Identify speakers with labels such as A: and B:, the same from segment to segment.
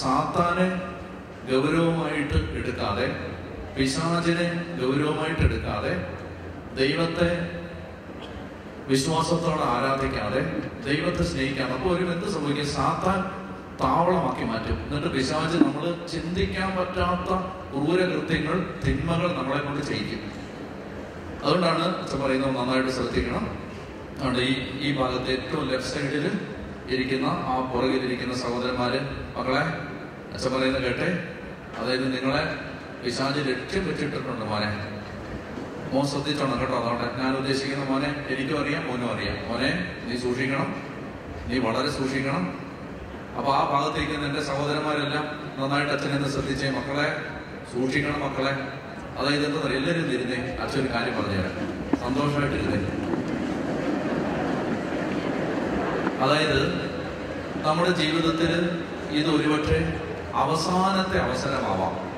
A: സാത്താനെ ഗൗരവമായിട്ട് എടുക്കാതെ പിശാചിനെ ഗൗരവമായിട്ട് എടുക്കാതെ ദൈവത്തെ വിശ്വാസത്തോടെ ആരാധിക്കാതെ ദൈവത്തെ സ്നേഹിക്കാതെ. അപ്പോൾ ഒരു എന്ത് സംഭവിക്കും? സാത്താൻ താവളമാക്കി മാറ്റും. എന്നിട്ട് പിശാച് നമ്മൾ ചിന്തിക്കാൻ പറ്റാത്ത ക്രൂരകൃത്യങ്ങൾ തിന്മകൾ നമ്മളെ കൊണ്ട് ചെയ്യിക്കും. അതുകൊണ്ടാണ് അച്ഛൻ പറയുന്നത് നന്നായിട്ട് ശ്രദ്ധിക്കണം. അതുകൊണ്ട് ഈ ഈ ഭാഗത്ത് ഏറ്റവും ലെഫ്റ്റ് സൈഡിൽ ഇരിക്കുന്ന ആ പുറകിലിരിക്കുന്ന സഹോദരന്മാര് മക്കളെ അച്ഛൻ പറയുന്നത് കേട്ടെ? അതായത് നിങ്ങളെ പിശാജ് ലക്ഷ്യം വെച്ചിട്ടിട്ടുണ്ട് മോനെ. മോൻ ശ്രദ്ധിച്ചോണം കേട്ടോ അതുകൊണ്ട്. ഞാൻ ഉദ്ദേശിക്കുന്ന മോനെ എനിക്കും അറിയാം മോനും അറിയാം. മോനെ നീ സൂക്ഷിക്കണം. നീ വളരെ സൂക്ഷിക്കണം. അപ്പൊ ആ ഭാഗത്തേക്ക് എന്റെ സഹോദരന്മാരെല്ലാം നന്നായിട്ട് അച്ഛനെന്ന് ശ്രദ്ധിച്ചേ. മക്കളെ സൂക്ഷിക്കണം മക്കളെ. അതായത് എന്താ പറയുക? എല്ലാവരും ഇരുന്നേ. അച്ഛൻ കാര്യം പറഞ്ഞുതരാം സന്തോഷമായിട്ട് ഇരുന്നേ. അതായത് നമ്മുടെ ജീവിതത്തിൽ ഇത് ഒരുപക്ഷെ അവസാനത്തെ അവസരമാവാം.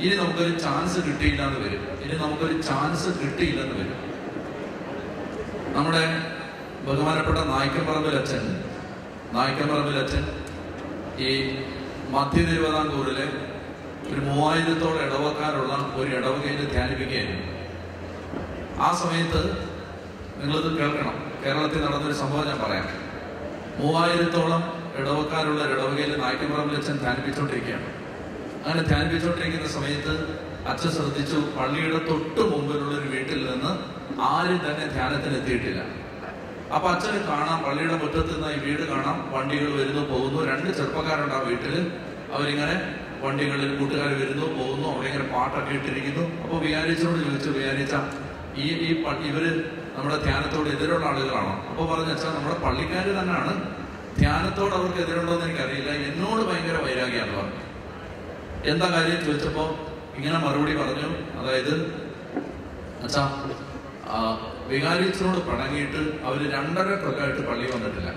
A: ഇനി നമുക്കൊരു ചാൻസ് കിട്ടിയില്ല എന്ന് വരും. ഇനി നമുക്കൊരു ചാൻസ് കിട്ടിയില്ലെന്ന് വരും. നമ്മുടെ ബഹുമാനപ്പെട്ട നായ്ക്കമ്പറമ്പിൽ അച്ഛൻ നായ്ക്കമ്പറമ്പിൽ അച്ഛൻ ഈ മധ്യ തിരുവിതാംകൂറിലെ ഒരു മൂവായിരത്തോളം ഇടവക്കാരുള്ള ഒരു ഇടവകയിൽ ധ്യാനിപ്പിക്കുകയായിരുന്നു. ആ സമയത്ത് നിങ്ങളിത് കേൾക്കണം. കേരളത്തിൽ നടന്നൊരു സംഭവം ഞാൻ പറയാം. മൂവായിരത്തോളം ഇടവക്കാരുള്ള ഇടവകയിൽ നായ്ക്കമ്പറമ്പിൽ അച്ഛൻ ധ്യാനിപ്പിച്ചുകൊണ്ടിരിക്കുകയാണ്. അങ്ങനെ ധ്യാനിപ്പിച്ചുകൊണ്ടിരിക്കുന്ന സമയത്ത് അച്ഛൻ ശ്രദ്ധിച്ചു പള്ളിയുടെ തൊട്ട് മുമ്പിലുള്ള ഒരു വീട്ടിൽ നിന്ന് ആരും തന്നെ ധ്യാനത്തിന് എത്തിയിട്ടില്ല അപ്പൊ അച്ഛന് കാണാം പള്ളിയുടെ മുറ്റത്ത് നിന്ന് ഈ വീട് കാണാം വണ്ടികൾ വരുന്നു പോകുന്നു. രണ്ട് ചെറുപ്പക്കാരുണ്ട് ആ വീട്ടിൽ. അവരിങ്ങനെ വണ്ടികളിൽ കൂട്ടുകാർ വരുന്നു പോകുന്നു അവരിങ്ങനെ പാട്ടൊക്കെ ഇട്ടിരിക്കുന്നു. അപ്പൊ വിചാരിച്ചോട് ചോദിച്ചു വിചാരിച്ച ഈ ഈ ഇവർ നമ്മുടെ ധ്യാനത്തോട് എതിരുള്ള ആളുകളാണോ? അപ്പൊ പറഞ്ഞ അച്ഛാ നമ്മുടെ പള്ളിക്കാര് തന്നെയാണ് ധ്യാനത്തോട് അവർക്ക് എതിരുണ്ടോ എന്ന് എനിക്കറിയില്ല. എന്നോട് ഭയങ്കര വൈരാഗ്യമാണ് പറഞ്ഞു എന്താ കാര്യം? ചോദിച്ചപ്പോ ഇങ്ങനെ മറുപടി പറഞ്ഞു. അതായത് അച്ഛാ വികാരിച്ചനോട് പണങ്ങിയിട്ട് അവർ രണ്ടര ട്രക്കായിട്ട് പള്ളി വന്നിട്ടില്ല.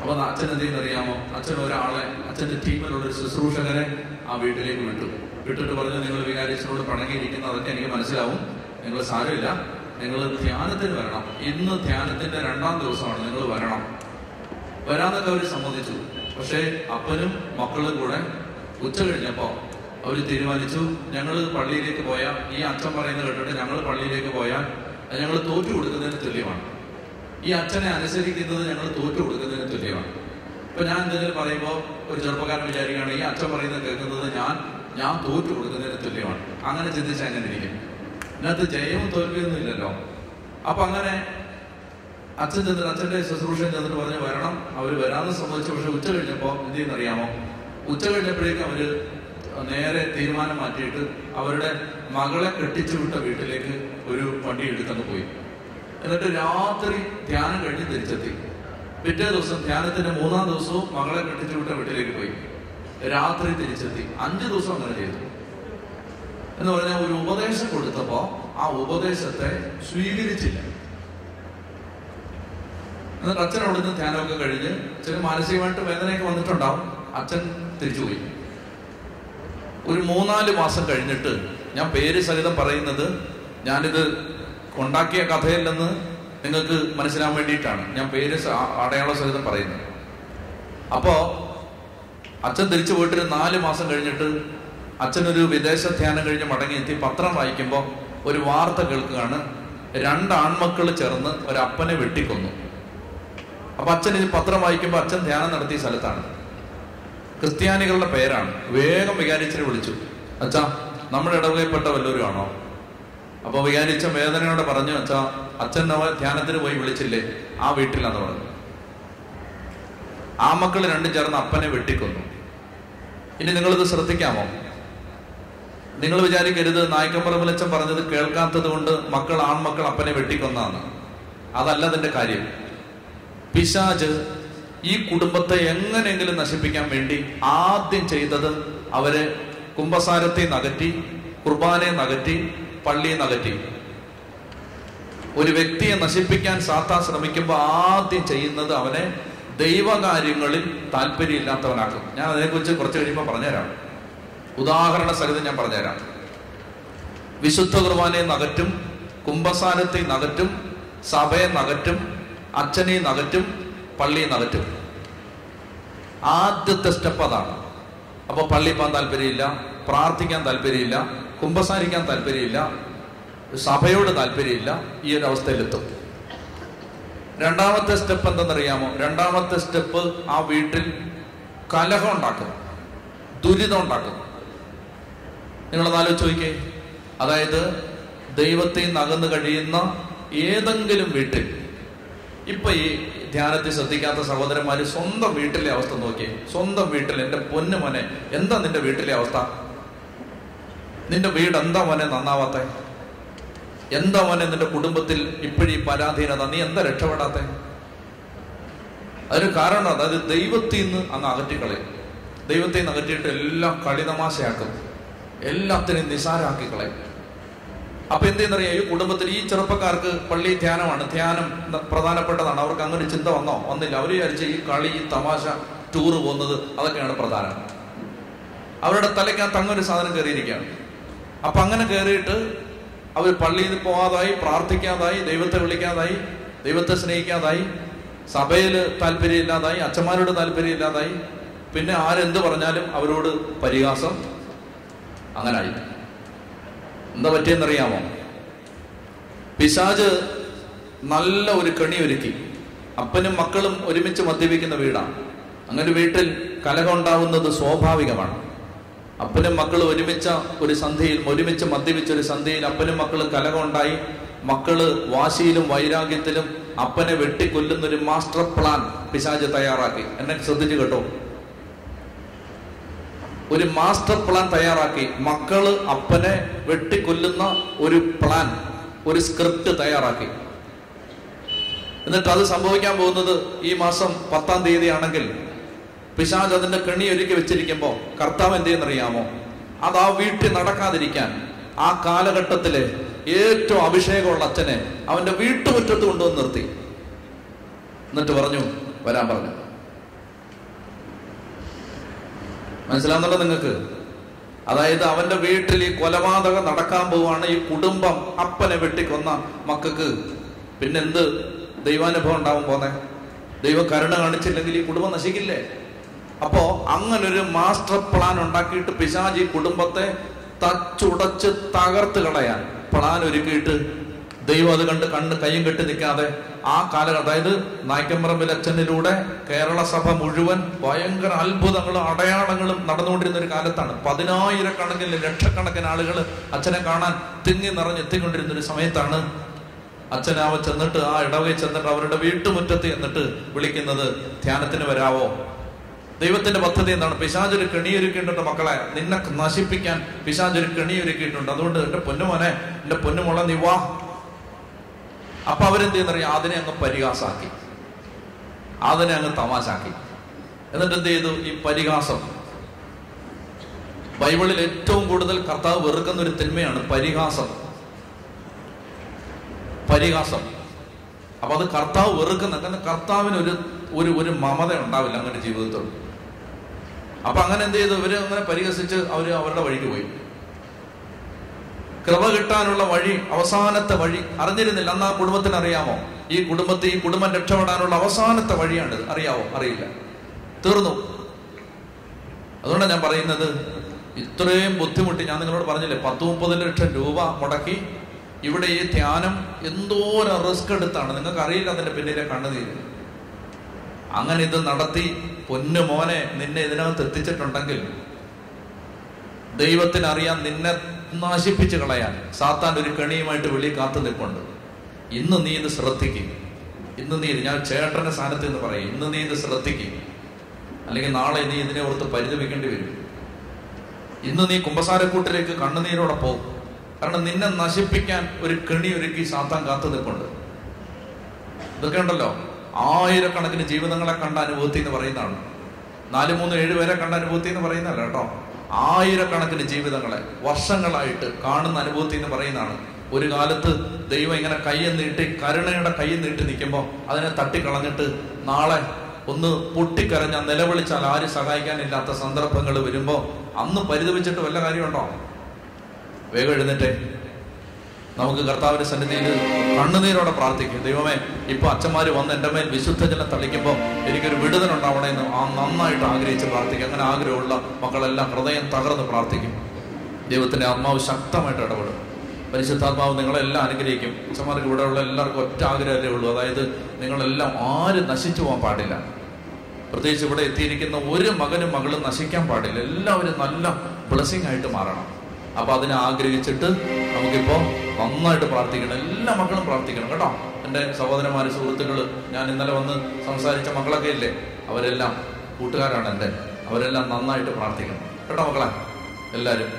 A: അപ്പൊ അച്ഛൻ എന്തെങ്കിലും അറിയാമോ അച്ഛൻ ഒരാളെ അച്ഛന്റെ ടീമിലുള്ള ഒരു ശുശ്രൂഷകരെ ആ വീട്ടിലേക്ക് വിട്ടു. വിട്ടിട്ട് പറഞ്ഞു നിങ്ങൾ വികാരിച്ചനോട് പണങ്ങിയിരിക്കുന്ന അതൊക്കെ എനിക്ക് മനസ്സിലാവും. നിങ്ങൾ സാരമില്ല. നിങ്ങൾ ധ്യാനത്തിന് വരണം. ഇന്ന് ധ്യാനത്തിന്റെ രണ്ടാം ദിവസമാണ്. നിങ്ങൾ വരണം. വരാന്നൊക്കെ അവർ സമ്മതിച്ചു. പക്ഷേ അപ്പനും മക്കളും കൂടെ ഉച്ച കഴിഞ്ഞപ്പോ അവർ തീരുമാനിച്ചു ഞങ്ങൾ പള്ളിയിലേക്ക് പോയാൽ ഈ അച്ഛൻ പറയുന്നത് കേട്ടിട്ട് ഞങ്ങൾ പള്ളിയിലേക്ക് പോയാൽ ഞങ്ങൾ തോറ്റു കൊടുക്കുന്നതിന് തുല്യമാണ്. ഈ അച്ഛനെ അനുസരിക്കുന്നത് ഞങ്ങൾ തോറ്റു കൊടുക്കുന്നതിന് തുല്യമാണ്. ഇപ്പൊ ഞാൻ എന്തെങ്കിലും പറയുമ്പോൾ ഒരു ചെറുപ്പക്കാരൻ വിചാരിക്കുകയാണ് ഈ അച്ഛൻ പറയുന്നത് കേൾക്കുന്നത് ഞാൻ ഞാൻ തോറ്റു കൊടുക്കുന്നതിന് തുല്യമാണ്. അങ്ങനെ ചിന്തിച്ചാൽ അങ്ങനെ ഇരിക്കും. ഇതിനകത്ത് ജയവും തോൽവിയൊന്നും ഇല്ലല്ലോ. അപ്പൊ അങ്ങനെ അച്ഛൻ ചെന്നിട്ട് അച്ഛന്റെ ശുശ്രൂഷൻ ചെന്നിട്ട് പറഞ്ഞ് വരണം. അവർ വരാമെന്ന് സംബന്ധിച്ചു പക്ഷെ ഉച്ച കഴിഞ്ഞപ്പോ എന്ത് ചെയ്യുന്നറിയാമോ ഉച്ച കഴിഞ്ഞപ്പോഴേക്കും അവർ നേരെ തീരുമാനം മാറ്റിയിട്ട് അവരുടെ മകളെ കെട്ടിച്ചു വിട്ട വീട്ടിലേക്ക് ഒരു വണ്ടി എടുത്തങ്ങ് പോയി. എന്നിട്ട് രാത്രി ധ്യാനം കഴിഞ്ഞ് തിരിച്ചെത്തി. പിറ്റേ ദിവസം ധ്യാനത്തിന്റെ മൂന്നാം ദിവസവും മകളെ കെട്ടിച്ചു വിട്ട വീട്ടിലേക്ക് പോയി. രാത്രി തിരിച്ചെത്തി. അഞ്ചു ദിവസം അങ്ങനെ ചെയ്തു. എന്ന് പറഞ്ഞാൽ ഒരു ഉപദേശം കൊടുത്തപ്പോ ആ ഉപദേശത്തെ സ്വീകരിച്ചില്ല. എന്നിട്ട് അച്ഛൻ അവിടുന്ന് ധ്യാനമൊക്കെ കഴിഞ്ഞ് ചില മാനസികമായിട്ട് വേദനയൊക്കെ വന്നിട്ടുണ്ടാവും. അച്ഛൻ തിരിച്ചുപോയി. ഒരു മൂന്നാൽ മാസം കഴിഞ്ഞിട്ട് ഞാൻ പേര് സഹിതം പറയുന്നത് ഞാനിത് ഉണ്ടാക്കിയ കഥയല്ലെന്ന് നിങ്ങൾക്ക് മനസ്സിലാൻ വേണ്ടിയിട്ടാണ്. ഞാൻ പേര് അടയാള സഹിതം പറയുന്നത്. അപ്പോ അച്ഛൻ തിരിച്ചു പോയിട്ടൊരു നാല് മാസം കഴിഞ്ഞിട്ട് അച്ഛനൊരു വിദേശ ധ്യാനം കഴിഞ്ഞ് മടങ്ങിയെത്തി പത്രം വായിക്കുമ്പോൾ ഒരു വാർത്ത കേൾക്കുകയാണ്. രണ്ട് ആൺമക്കൾ ചേർന്ന് ഒരപ്പനെ വെട്ടിക്കൊന്നു. അപ്പൊ അച്ഛൻ ഇത് പത്രം വായിക്കുമ്പോൾ അച്ഛൻ ധ്യാനം നടത്തിയ സ്ഥലത്താണ്. ക്രിസ്ത്യാനികളുടെ പേരാണ്. വേഗം വികാരിച്ചിനെ വിളിച്ചു. അച്ഛാ നമ്മുടെ ഇടവകയിൽപ്പെട്ട വല്ലവരും ആണോ? അപ്പൊ വികാരിച്ച വേദനയോടെ പറഞ്ഞു അച്ഛാ അച്ഛൻ ധ്യാനത്തിന് പോയി വിളിച്ചില്ലേ? ആ വീട്ടിലാന്ന് പറഞ്ഞു. ആ മക്കൾ രണ്ടും ചേർന്ന് അപ്പനെ വെട്ടിക്കൊന്നു. ഇനി നിങ്ങളിത് ശ്രദ്ധിക്കാമോ? നിങ്ങൾ വിചാരിക്കരുത് നായ്ക്കമ്പറമ്പലച്ചൻ പറഞ്ഞത് കേൾക്കാത്തത് കൊണ്ട് മക്കൾ ആൺമക്കൾ അപ്പനെ വെട്ടിക്കൊന്നാണ് അതല്ല അതിന്റെ കാര്യം. പിശാജ് ഈ കുടുംബത്തെ എങ്ങനെയെങ്കിലും നശിപ്പിക്കാൻ വേണ്ടി ആദ്യം ചെയ്തത് അവരെ കുംഭസാരത്തെ നകറ്റി കുർബാനെ നകറ്റി പള്ളിയെ നകറ്റി. ഒരു വ്യക്തിയെ നശിപ്പിക്കാൻ സാത്താൻ ശ്രമിക്കുമ്പോൾ ആദ്യം ചെയ്യുന്നത് അവനെ ദൈവകാര്യങ്ങളിൽ താല്പര്യമില്ലാത്തവനാക്കും. ഞാൻ അതിനെക്കുറിച്ച് കുറച്ച് കഴിയുമ്പോൾ പറഞ്ഞുതരാം. ഉദാഹരണ സഹിതം ഞാൻ പറഞ്ഞുതരാം. വിശുദ്ധ കുർബാനയെ നകറ്റും കുംഭസാരത്തെ നകറ്റും സഭയെ നകറ്റും അച്ഛനെ നകറ്റും പള്ളി നകറ്റും. ആദ്യത്തെ സ്റ്റെപ്പ് അതാണ്. അപ്പോൾ പള്ളി പോകാൻ താല്പര്യമില്ല പ്രാർത്ഥിക്കാൻ താല്പര്യമില്ല കുമ്പസാരിക്കാൻ താല്പര്യമില്ല സഭയോട് താല്പര്യമില്ല ഈ ഒരു അവസ്ഥയിലെത്തും. രണ്ടാമത്തെ സ്റ്റെപ്പ് എന്തെന്നറിയാമോ? രണ്ടാമത്തെ സ്റ്റെപ്പ് ആ വീട്ടിൽ കലഹം ഉണ്ടാക്കും ദുരിതം ഉണ്ടാക്കും. നിങ്ങളത് ആലോചിച്ച് നോക്കിക്കേ അതായത് ദൈവത്തെ നകന്നു കഴിയുന്ന ഏതെങ്കിലും വീട്ടിൽ ഇപ്പൊ ഈ ധ്യാനത്തിൽ ശ്രദ്ധിക്കാത്ത സഹോദരന്മാര് സ്വന്തം വീട്ടിലെ അവസ്ഥ നോക്കി. സ്വന്തം വീട്ടിൽ എന്റെ പൊന്നു മോനെ എന്താ നിന്റെ വീട്ടിലെ അവസ്ഥ? നിന്റെ വീട് എന്താ മോനെ നന്നാവാത്ത? എന്താ മോനെ നിന്റെ കുടുംബത്തിൽ ഇപ്പോഴീ പരാധീനത? നീ എന്താ രക്ഷപ്പെടാത്ത? അതിന് കാരണം അതായത് ദൈവത്തിൽ നിന്ന് അങ്ങ് അകറ്റിക്കളയും ദൈവത്തിൽ നിന്ന് അകറ്റിയിട്ട് എല്ലാം കളിതമാശയാക്കും എല്ലാത്തിനെയും നിസാരാക്കി കളയും. അപ്പൊ എന്തെന്നറിയാം? ഈ കുടുംബത്തിൽ ഈ ചെറുപ്പക്കാർക്ക് പള്ളി ധ്യാനമാണ്. ധ്യാനം പ്രധാനപ്പെട്ടതാണ്. അവർക്ക് അങ്ങനെ ചിന്ത വന്നോ? വന്നില്ല. അവർ വിചാരിച്ച ഈ കളി ഈ തമാശ ടൂറ് പോകുന്നത് അതൊക്കെയാണ് പ്രധാനം. അവരുടെ തലയ്ക്കകത്ത് അങ്ങനെ ഒരു സാധനം കയറിയിരിക്കുകയാണ്. അപ്പൊ അങ്ങനെ കയറിയിട്ട് അവർ പള്ളിയിൽ പോകാതായി പ്രാർത്ഥിക്കാതായി ദൈവത്തെ വിളിക്കാതായി ദൈവത്തെ സ്നേഹിക്കാതായി സഭയിൽ താല്പര്യമില്ലാതായി അച്ഛന്മാരോട് താല്പര്യമില്ലാതായി. പിന്നെ ആരെന്ത് പറഞ്ഞാലും അവരോട് പരിഹാസം അങ്ങനായി. എന്താ പറ്റിയെന്നറിയാമോ? പിശാജ് നല്ല ഒരു കണി ഒരുക്കി. അപ്പനും മക്കളും ഒരുമിച്ച് മദ്യപിക്കുന്ന വീടാണ്. അങ്ങനെ വീട്ടിൽ കലഹം ഉണ്ടാവുന്നത് സ്വാഭാവികമാണ്. അപ്പനും മക്കളും ഒരുമിച്ച ഒരു സന്ധ്യയിൽ ഒരുമിച്ച് മദ്യപിച്ച ഒരു സന്ധ്യയിൽ അപ്പനും മക്കളും കലഹം ഉണ്ടായി. മക്കൾ വാശിയിലും വൈരാഗ്യത്തിലും അപ്പനെ വെട്ടിക്കൊല്ലുന്ന ഒരു മാസ്റ്റർ പ്ലാൻ പിശാജ് തയ്യാറാക്കി. എന്നെ ശ്രദ്ധിച്ചു കേട്ടോ. ഒരു മാസ്റ്റർ പ്ലാൻ തയ്യാറാക്കി. മക്കൾ അപ്പനെ വെട്ടിക്കൊല്ലുന്ന ഒരു പ്ലാൻ ഒരു സ്ക്രിപ്റ്റ് തയ്യാറാക്കി. എന്നിട്ട് അത് സംഭവിക്കാൻ പോകുന്നത് ഈ മാസം പത്താം തീയതി ആണെങ്കിൽ പിശാജ് അതിന്റെ കെണി ഒരുക്കി വെച്ചിരിക്കുമ്പോൾ കർത്താവ് എന്ത് ചെയ്യുന്നറിയാമോ അത് ആ വീട്ടിൽ നടക്കാതിരിക്കാൻ ആ കാലഘട്ടത്തിലെ ഏറ്റവും അഭിഷേകമുള്ള അച്ഛനെ അവന്റെ വീട്ടുമുറ്റത്ത് കൊണ്ടുവന്ന് നിർത്തി. എന്നിട്ട് പറഞ്ഞു വരാൻ പറഞ്ഞു. മനസ്സിലാവുന്നുണ്ടോ നിങ്ങൾക്ക്? അതായത് അവന്റെ വീട്ടിൽ ഈ കൊലപാതകം നടക്കാൻ പോവാണ് ഈ കുടുംബം അപ്പനെ വെട്ടിക്കൊന്ന മക്കൾക്ക്. പിന്നെന്ത്? ദൈവാനുഭവം ഉണ്ടാവും പോന്നെ. ദൈവം കരുണ കാണിച്ചില്ലെങ്കിൽ ഈ കുടുംബം നശിക്കില്ലേ? അപ്പോ അങ്ങനൊരു മാസ്റ്റർ പ്ലാൻ ഉണ്ടാക്കിയിട്ട് പിശാജ് ഈ കുടുംബത്തെ തച്ചുടച്ച് തകർത്ത് കളയാൻ പ്ലാൻ ഒരുക്കിയിട്ട് ദൈവം അത് കണ്ട് കണ്ണ് കയ്യും കെട്ടി നിൽക്കാതെ ആ കാലഘട്ടം അതായത് നായ്ക്കമ്പറമ്പിൽ അച്ഛനിലൂടെ കേരള സഭ മുഴുവൻ ഭയങ്കര അത്ഭുതങ്ങളും അടയാളങ്ങളും നടന്നുകൊണ്ടിരുന്ന ഒരു കാലത്താണ്. പതിനായിരക്കണക്കിന് ലക്ഷക്കണക്കിന് ആളുകൾ അച്ഛനെ കാണാൻ തിങ്ങി നിറഞ്ഞ് എത്തിക്കൊണ്ടിരുന്ന ഒരു സമയത്താണ് അച്ഛനാവ ചെന്നിട്ട് ആ ഇടവകയിൽ ചെന്നിട്ട് അവരുടെ വീട്ടുമുറ്റത്ത് എന്നിട്ട് വിളിക്കുന്നത് ധ്യാനത്തിന് വരാവോ? ദൈവത്തിന്റെ പദ്ധതി എന്താണ്? പിശാചൊരു കെണിയൊരുക്കിയിട്ടുണ്ട് മക്കളെ. നിന്നെ നശിപ്പിക്കാൻ പിശാചൊരു കെണിയൊരുക്കിയിട്ടുണ്ട്. അതുകൊണ്ട് എന്റെ പൊന്നുമോനെ എന്റെ പൊന്നുമോളെ നീ വാ. അപ്പൊ അവരെന്ത് ചെയ്യുന്നറിയാം അതിനെ അങ്ങ് പരിഹാസാക്കി. അതിനെ അങ്ങ് തമാശാക്കി. എന്നിട്ട് എന്ത് ചെയ്തു ഈ പരിഹാസം. ബൈബിളിൽ ഏറ്റവും കൂടുതൽ കർത്താവ് വെറുക്കുന്ന ഒരു തിന്മയാണ് പരിഹാസം. പരിഹാസം. അപ്പൊ അത് കർത്താവ് വെറുക്കുന്ന അങ്ങനെ കർത്താവിന് ഒരു ഒരു ഒരു മമത ഉണ്ടാവില്ല അങ്ങനെ ജീവിതത്തിൽ അപ്പൊ അങ്ങനെ എന്ത് ചെയ്തു ഇവർ അങ്ങനെ പരിഹസിച്ച് അവർ അവരുടെ വഴിക്ക് പോയി. കൃപ കിട്ടാനുള്ള വഴി അവസാനത്തെ വഴി അറിഞ്ഞിരുന്നില്ല. അന്ന് ആ കുടുംബത്തിന് അറിയാമോ? ഈ കുടുംബത്തെ ഈ കുടുംബം രക്ഷപ്പെടാനുള്ള അവസാനത്തെ വഴിയാണ് അറിയാവോ? അറിയില്ല. തീർന്നു. അതുകൊണ്ടാണ് ഞാൻ പറയുന്നത് ഇത്രയും ബുദ്ധിമുട്ടി ഞാൻ നിങ്ങളോട് പറഞ്ഞില്ലേ പത്ത് മുപ്പത് ലക്ഷം രൂപ മുടക്കി ഇവിടെ ഈ ധ്യാനം എന്തോ ഒരു റിസ്ക് എടുത്താണ്. നിങ്ങൾക്ക് അറിയില്ല അതിന്റെ പിന്നിലെ കണ്ണുനീര് അങ്ങനെ ഇത് നടത്തി പൊന്നു മോനെ നിന്നെ ഇതിനകത്ത് എത്തിച്ചിട്ടുണ്ടെങ്കിൽ ദൈവത്തിന് അറിയാൻ നിന്നെ നശിപ്പിച്ച് കളയാൻ സാത്താൻ ഒരു കെണിയുമായിട്ട് വെളി കാത്തു നിൽപ്പുണ്ട്. ഇന്ന് നീ ഇത് ശ്രദ്ധിക്കും. ഇന്ന് നീ ഞാൻ ചേട്ടന്റെ സ്ഥാനത്ത് എന്ന് പറയും. ഇന്ന് നീ ഇത് ശ്രദ്ധിക്കും. അല്ലെങ്കിൽ നാളെ നീ ഇതിനെ ഓർത്ത് പരിതപിക്കേണ്ടി വരും. ഇന്ന് നീ കുമ്പസാരക്കൂട്ടിലേക്ക് കണ്ണുനീരോടെ പോകും കാരണം നിന്നെ നശിപ്പിക്കാൻ ഒരു കെണി ഒരുക്കി സാത്താൻ കാത്തു നിൽപ്പുണ്ട്. ഇതൊക്കെ ഉണ്ടല്ലോ. ആയിരക്കണക്കിന് ജീവിതങ്ങളെ കണ്ട അനുഭൂതി എന്ന് പറയുന്നതാണ്. നാല് മൂന്ന് ഏഴ് പേരെ കണ്ട അനുഭൂതി എന്ന് പറയുന്നതല്ല കേട്ടോ. ആയിരക്കണക്കിന് ജീവിതങ്ങളെ വർഷങ്ങളായിട്ട് കാണുന്ന അനുഭവത്തിൽ നിന്ന് പറയുന്നതാണ് ഒരു കാലത്ത് ദൈവം ഇങ്ങനെ കയ്യിൽ നീട്ടി കരുണയുടെ കയ്യിൽ നീട്ടി നിൽക്കുമ്പോൾ അതിനെ തട്ടിക്കളഞ്ഞിട്ട് നാളെ ഒന്ന് പൊട്ടിക്കരഞ്ഞ നിലവിളിച്ചാൽ ആരും സഹായിക്കാനില്ലാത്ത സന്ദർഭങ്ങൾ വരുമ്പോൾ അന്ന് പരിതപിച്ചിട്ട് വല്ല കാര്യമുണ്ടോ? വേഗം എഴുന്നേറ്റേ. നമുക്ക് കർത്താവിന്റെ സന്നിധിയിൽ കണ്ണുനീരോടെ പ്രാർത്ഥിക്കും. ദൈവമേ ഇപ്പൊ അച്ഛന്മാര് വന്ന് എന്റെ മേൽ വിശുദ്ധ ജലം തളിക്കുമ്പോൾ എനിക്കൊരു വിടുതൽ ഉണ്ടാവണേ എന്ന് ആ നന്നായിട്ട് ആഗ്രഹിച്ച് പ്രാർത്ഥിക്കും. അങ്ങനെ ആഗ്രഹമുള്ള മക്കളെല്ലാം ഹൃദയം തകർന്ന് പ്രാർത്ഥിക്കും. ദൈവത്തിന്റെ ആത്മാവ് ശക്തമായിട്ട് ഇടപെടും. പരിശുദ്ധാത്മാവ് നിങ്ങളെല്ലാം അനുഗ്രഹിക്കും. അച്ഛന്മാർക്ക് ഇവിടെ ഉള്ള എല്ലാവർക്കും ഒറ്റ ആഗ്രഹമല്ലേ ഉള്ളൂ. അതായത് നിങ്ങളെല്ലാം ആരും നശിച്ചു പോകാൻ പാടില്ല. പ്രത്യേകിച്ച് ഇവിടെ എത്തിയിരിക്കുന്ന ഒരു മകനും മകളും നശിക്കാൻ പാടില്ല. എല്ലാവരും നല്ല ബ്ലെസ്സിങ് ആയിട്ട് മാറണം. അപ്പൊ അതിനെ ആഗ്രഹിച്ചിട്ട് നമുക്കിപ്പോ നന്നായിട്ട് പ്രാർത്ഥിക്കണം എല്ലാ മക്കളും പ്രാർത്ഥിക്കണം കേട്ടോ. എന്റെ സഹോദരന്മാർ സുഹൃത്തുക്കൾ ഞാൻ ഇന്നലെ വന്ന് സംസാരിച്ച മക്കളൊക്കെ ഇല്ലേ? അവരെല്ലാം കൂട്ടുകാരാണ് എന്റെ. അവരെല്ലാം നന്നായിട്ട് പ്രാർത്ഥിക്കണം. കേട്ടോ മക്കളെ? എല്ലാവരും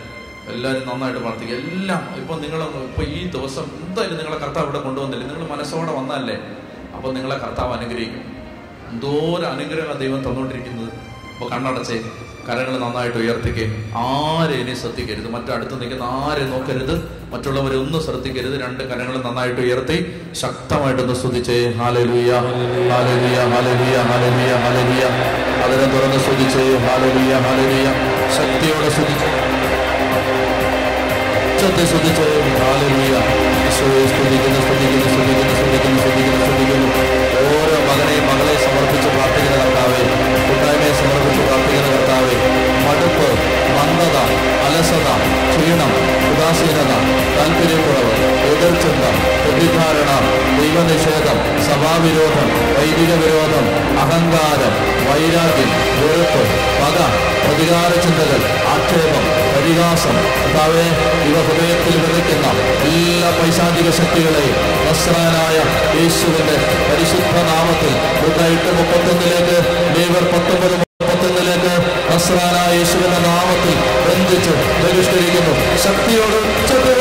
A: എല്ലാവരും നന്നായിട്ട് പ്രാർത്ഥിക്കുക. എല്ലാം ഇപ്പം നിങ്ങൾ ഇപ്പം ഈ ദിവസം എന്തായാലും നിങ്ങളെ കർത്താവ് ഇവിടെ കൊണ്ടുവന്നില്ലേ? നിങ്ങൾ മനസ്സോടെ വന്നല്ലേ അപ്പം നിങ്ങളെ കർത്താവ് അനുഗ്രഹിക്കും. എന്തോരം അനുഗ്രഹം ദൈവം തന്നുകൊണ്ടിരിക്കുന്നത് അപ്പോൾ കണ്ണടച്ചേ കരങ്ങൾ നന്നായിട്ട് ഉയർത്തിക്കേ. ആരെ ഇനി ശ്രദ്ധിക്കരുത്? മറ്റടുത്ത് നിൽക്കുന്ന ആരെ നോക്കരുത്? മറ്റുള്ളവരെ ഒന്നും ശ്രദ്ധിക്കരുത്. രണ്ട് കരങ്ങൾ നന്നായിട്ട് ഉയർത്തി. ശക്തമായിട്ടൊന്ന് സ്തുതിച്ചേ. ഹാലലുയ ഹാലലുയ ഹാലലുയ ഹാലലുയ ഹാലലുയ അതിനെ തുറന്ന് സ്തുതിച്ചേ. ഹാലലുയ ഹാലലുയ ശക്തിയോടെ ശ്രദ്ധിച്ചു സ്തുതിച്ചേ. ഹാലലുയ സ്തുതിക്കുന്നു സ്തുതിക്കുന്നു. ക്ഷീണം ഉദാസീനത താല്പര്യക്കുറവ് എതിർചിന്ത തെറ്റിദ്ധാരണ ദൈവനിഷേധം സഭാവിരോധം വൈദിക വിരോധം അഹങ്കാരം വൈരാഗ്യം വെറുപ്പ് പക പ്രതികാര ചിന്തകൾ ആക്ഷേപം പരിഹാസം. കർത്താവെ ഇവ ഹൃദയത്തിൽ വിതയ്ക്കുന്ന എല്ലാ പൈശാചിക ശക്തികളെയും നസ്രാനായ യേശുവിന്റെ പരിശുദ്ധ നാമത്തിൽ മുട്ടായിട്ട് മുപ്പത്തൊന്നിലേക്ക് ലേവർ പത്തൊമ്പത് നാമത്തിൽ ബന്ധിച്ച് ബഹിഷ്കരിക്കുന്നു ശക്തിയോട് ഉച്ചത്തിൽ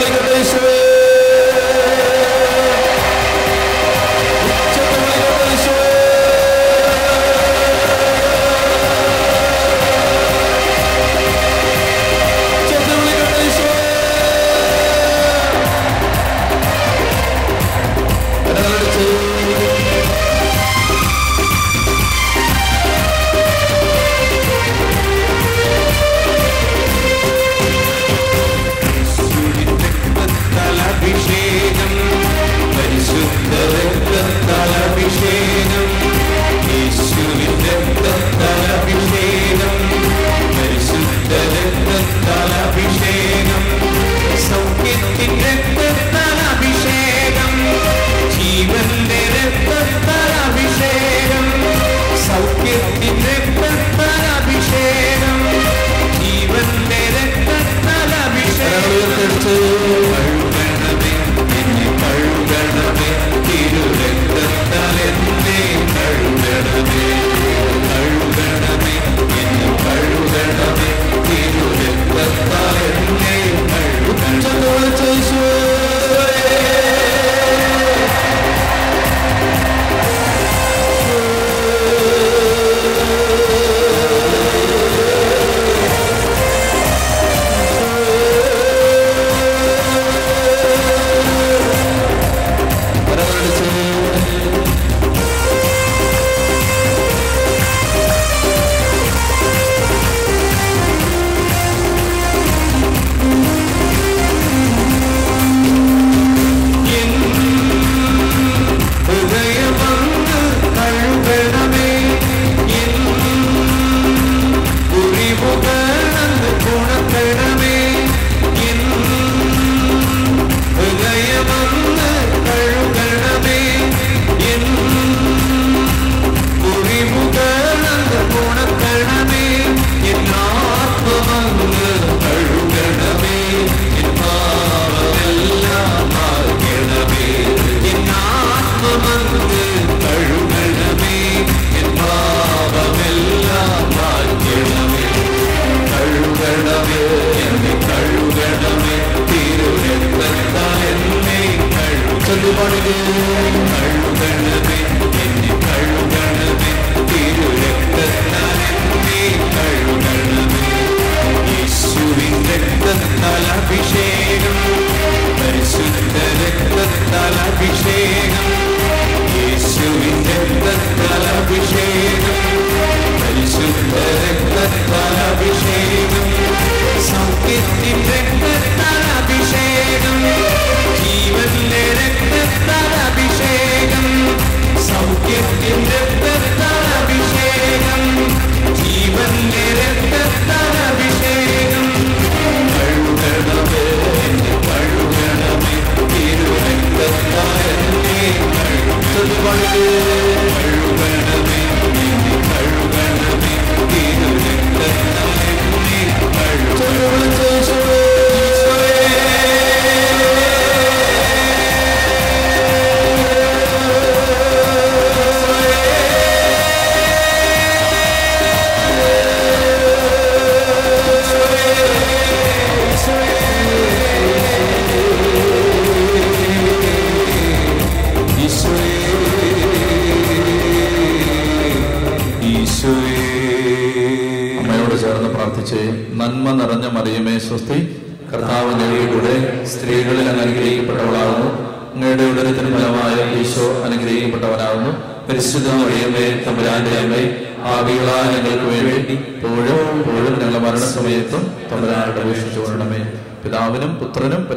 A: one.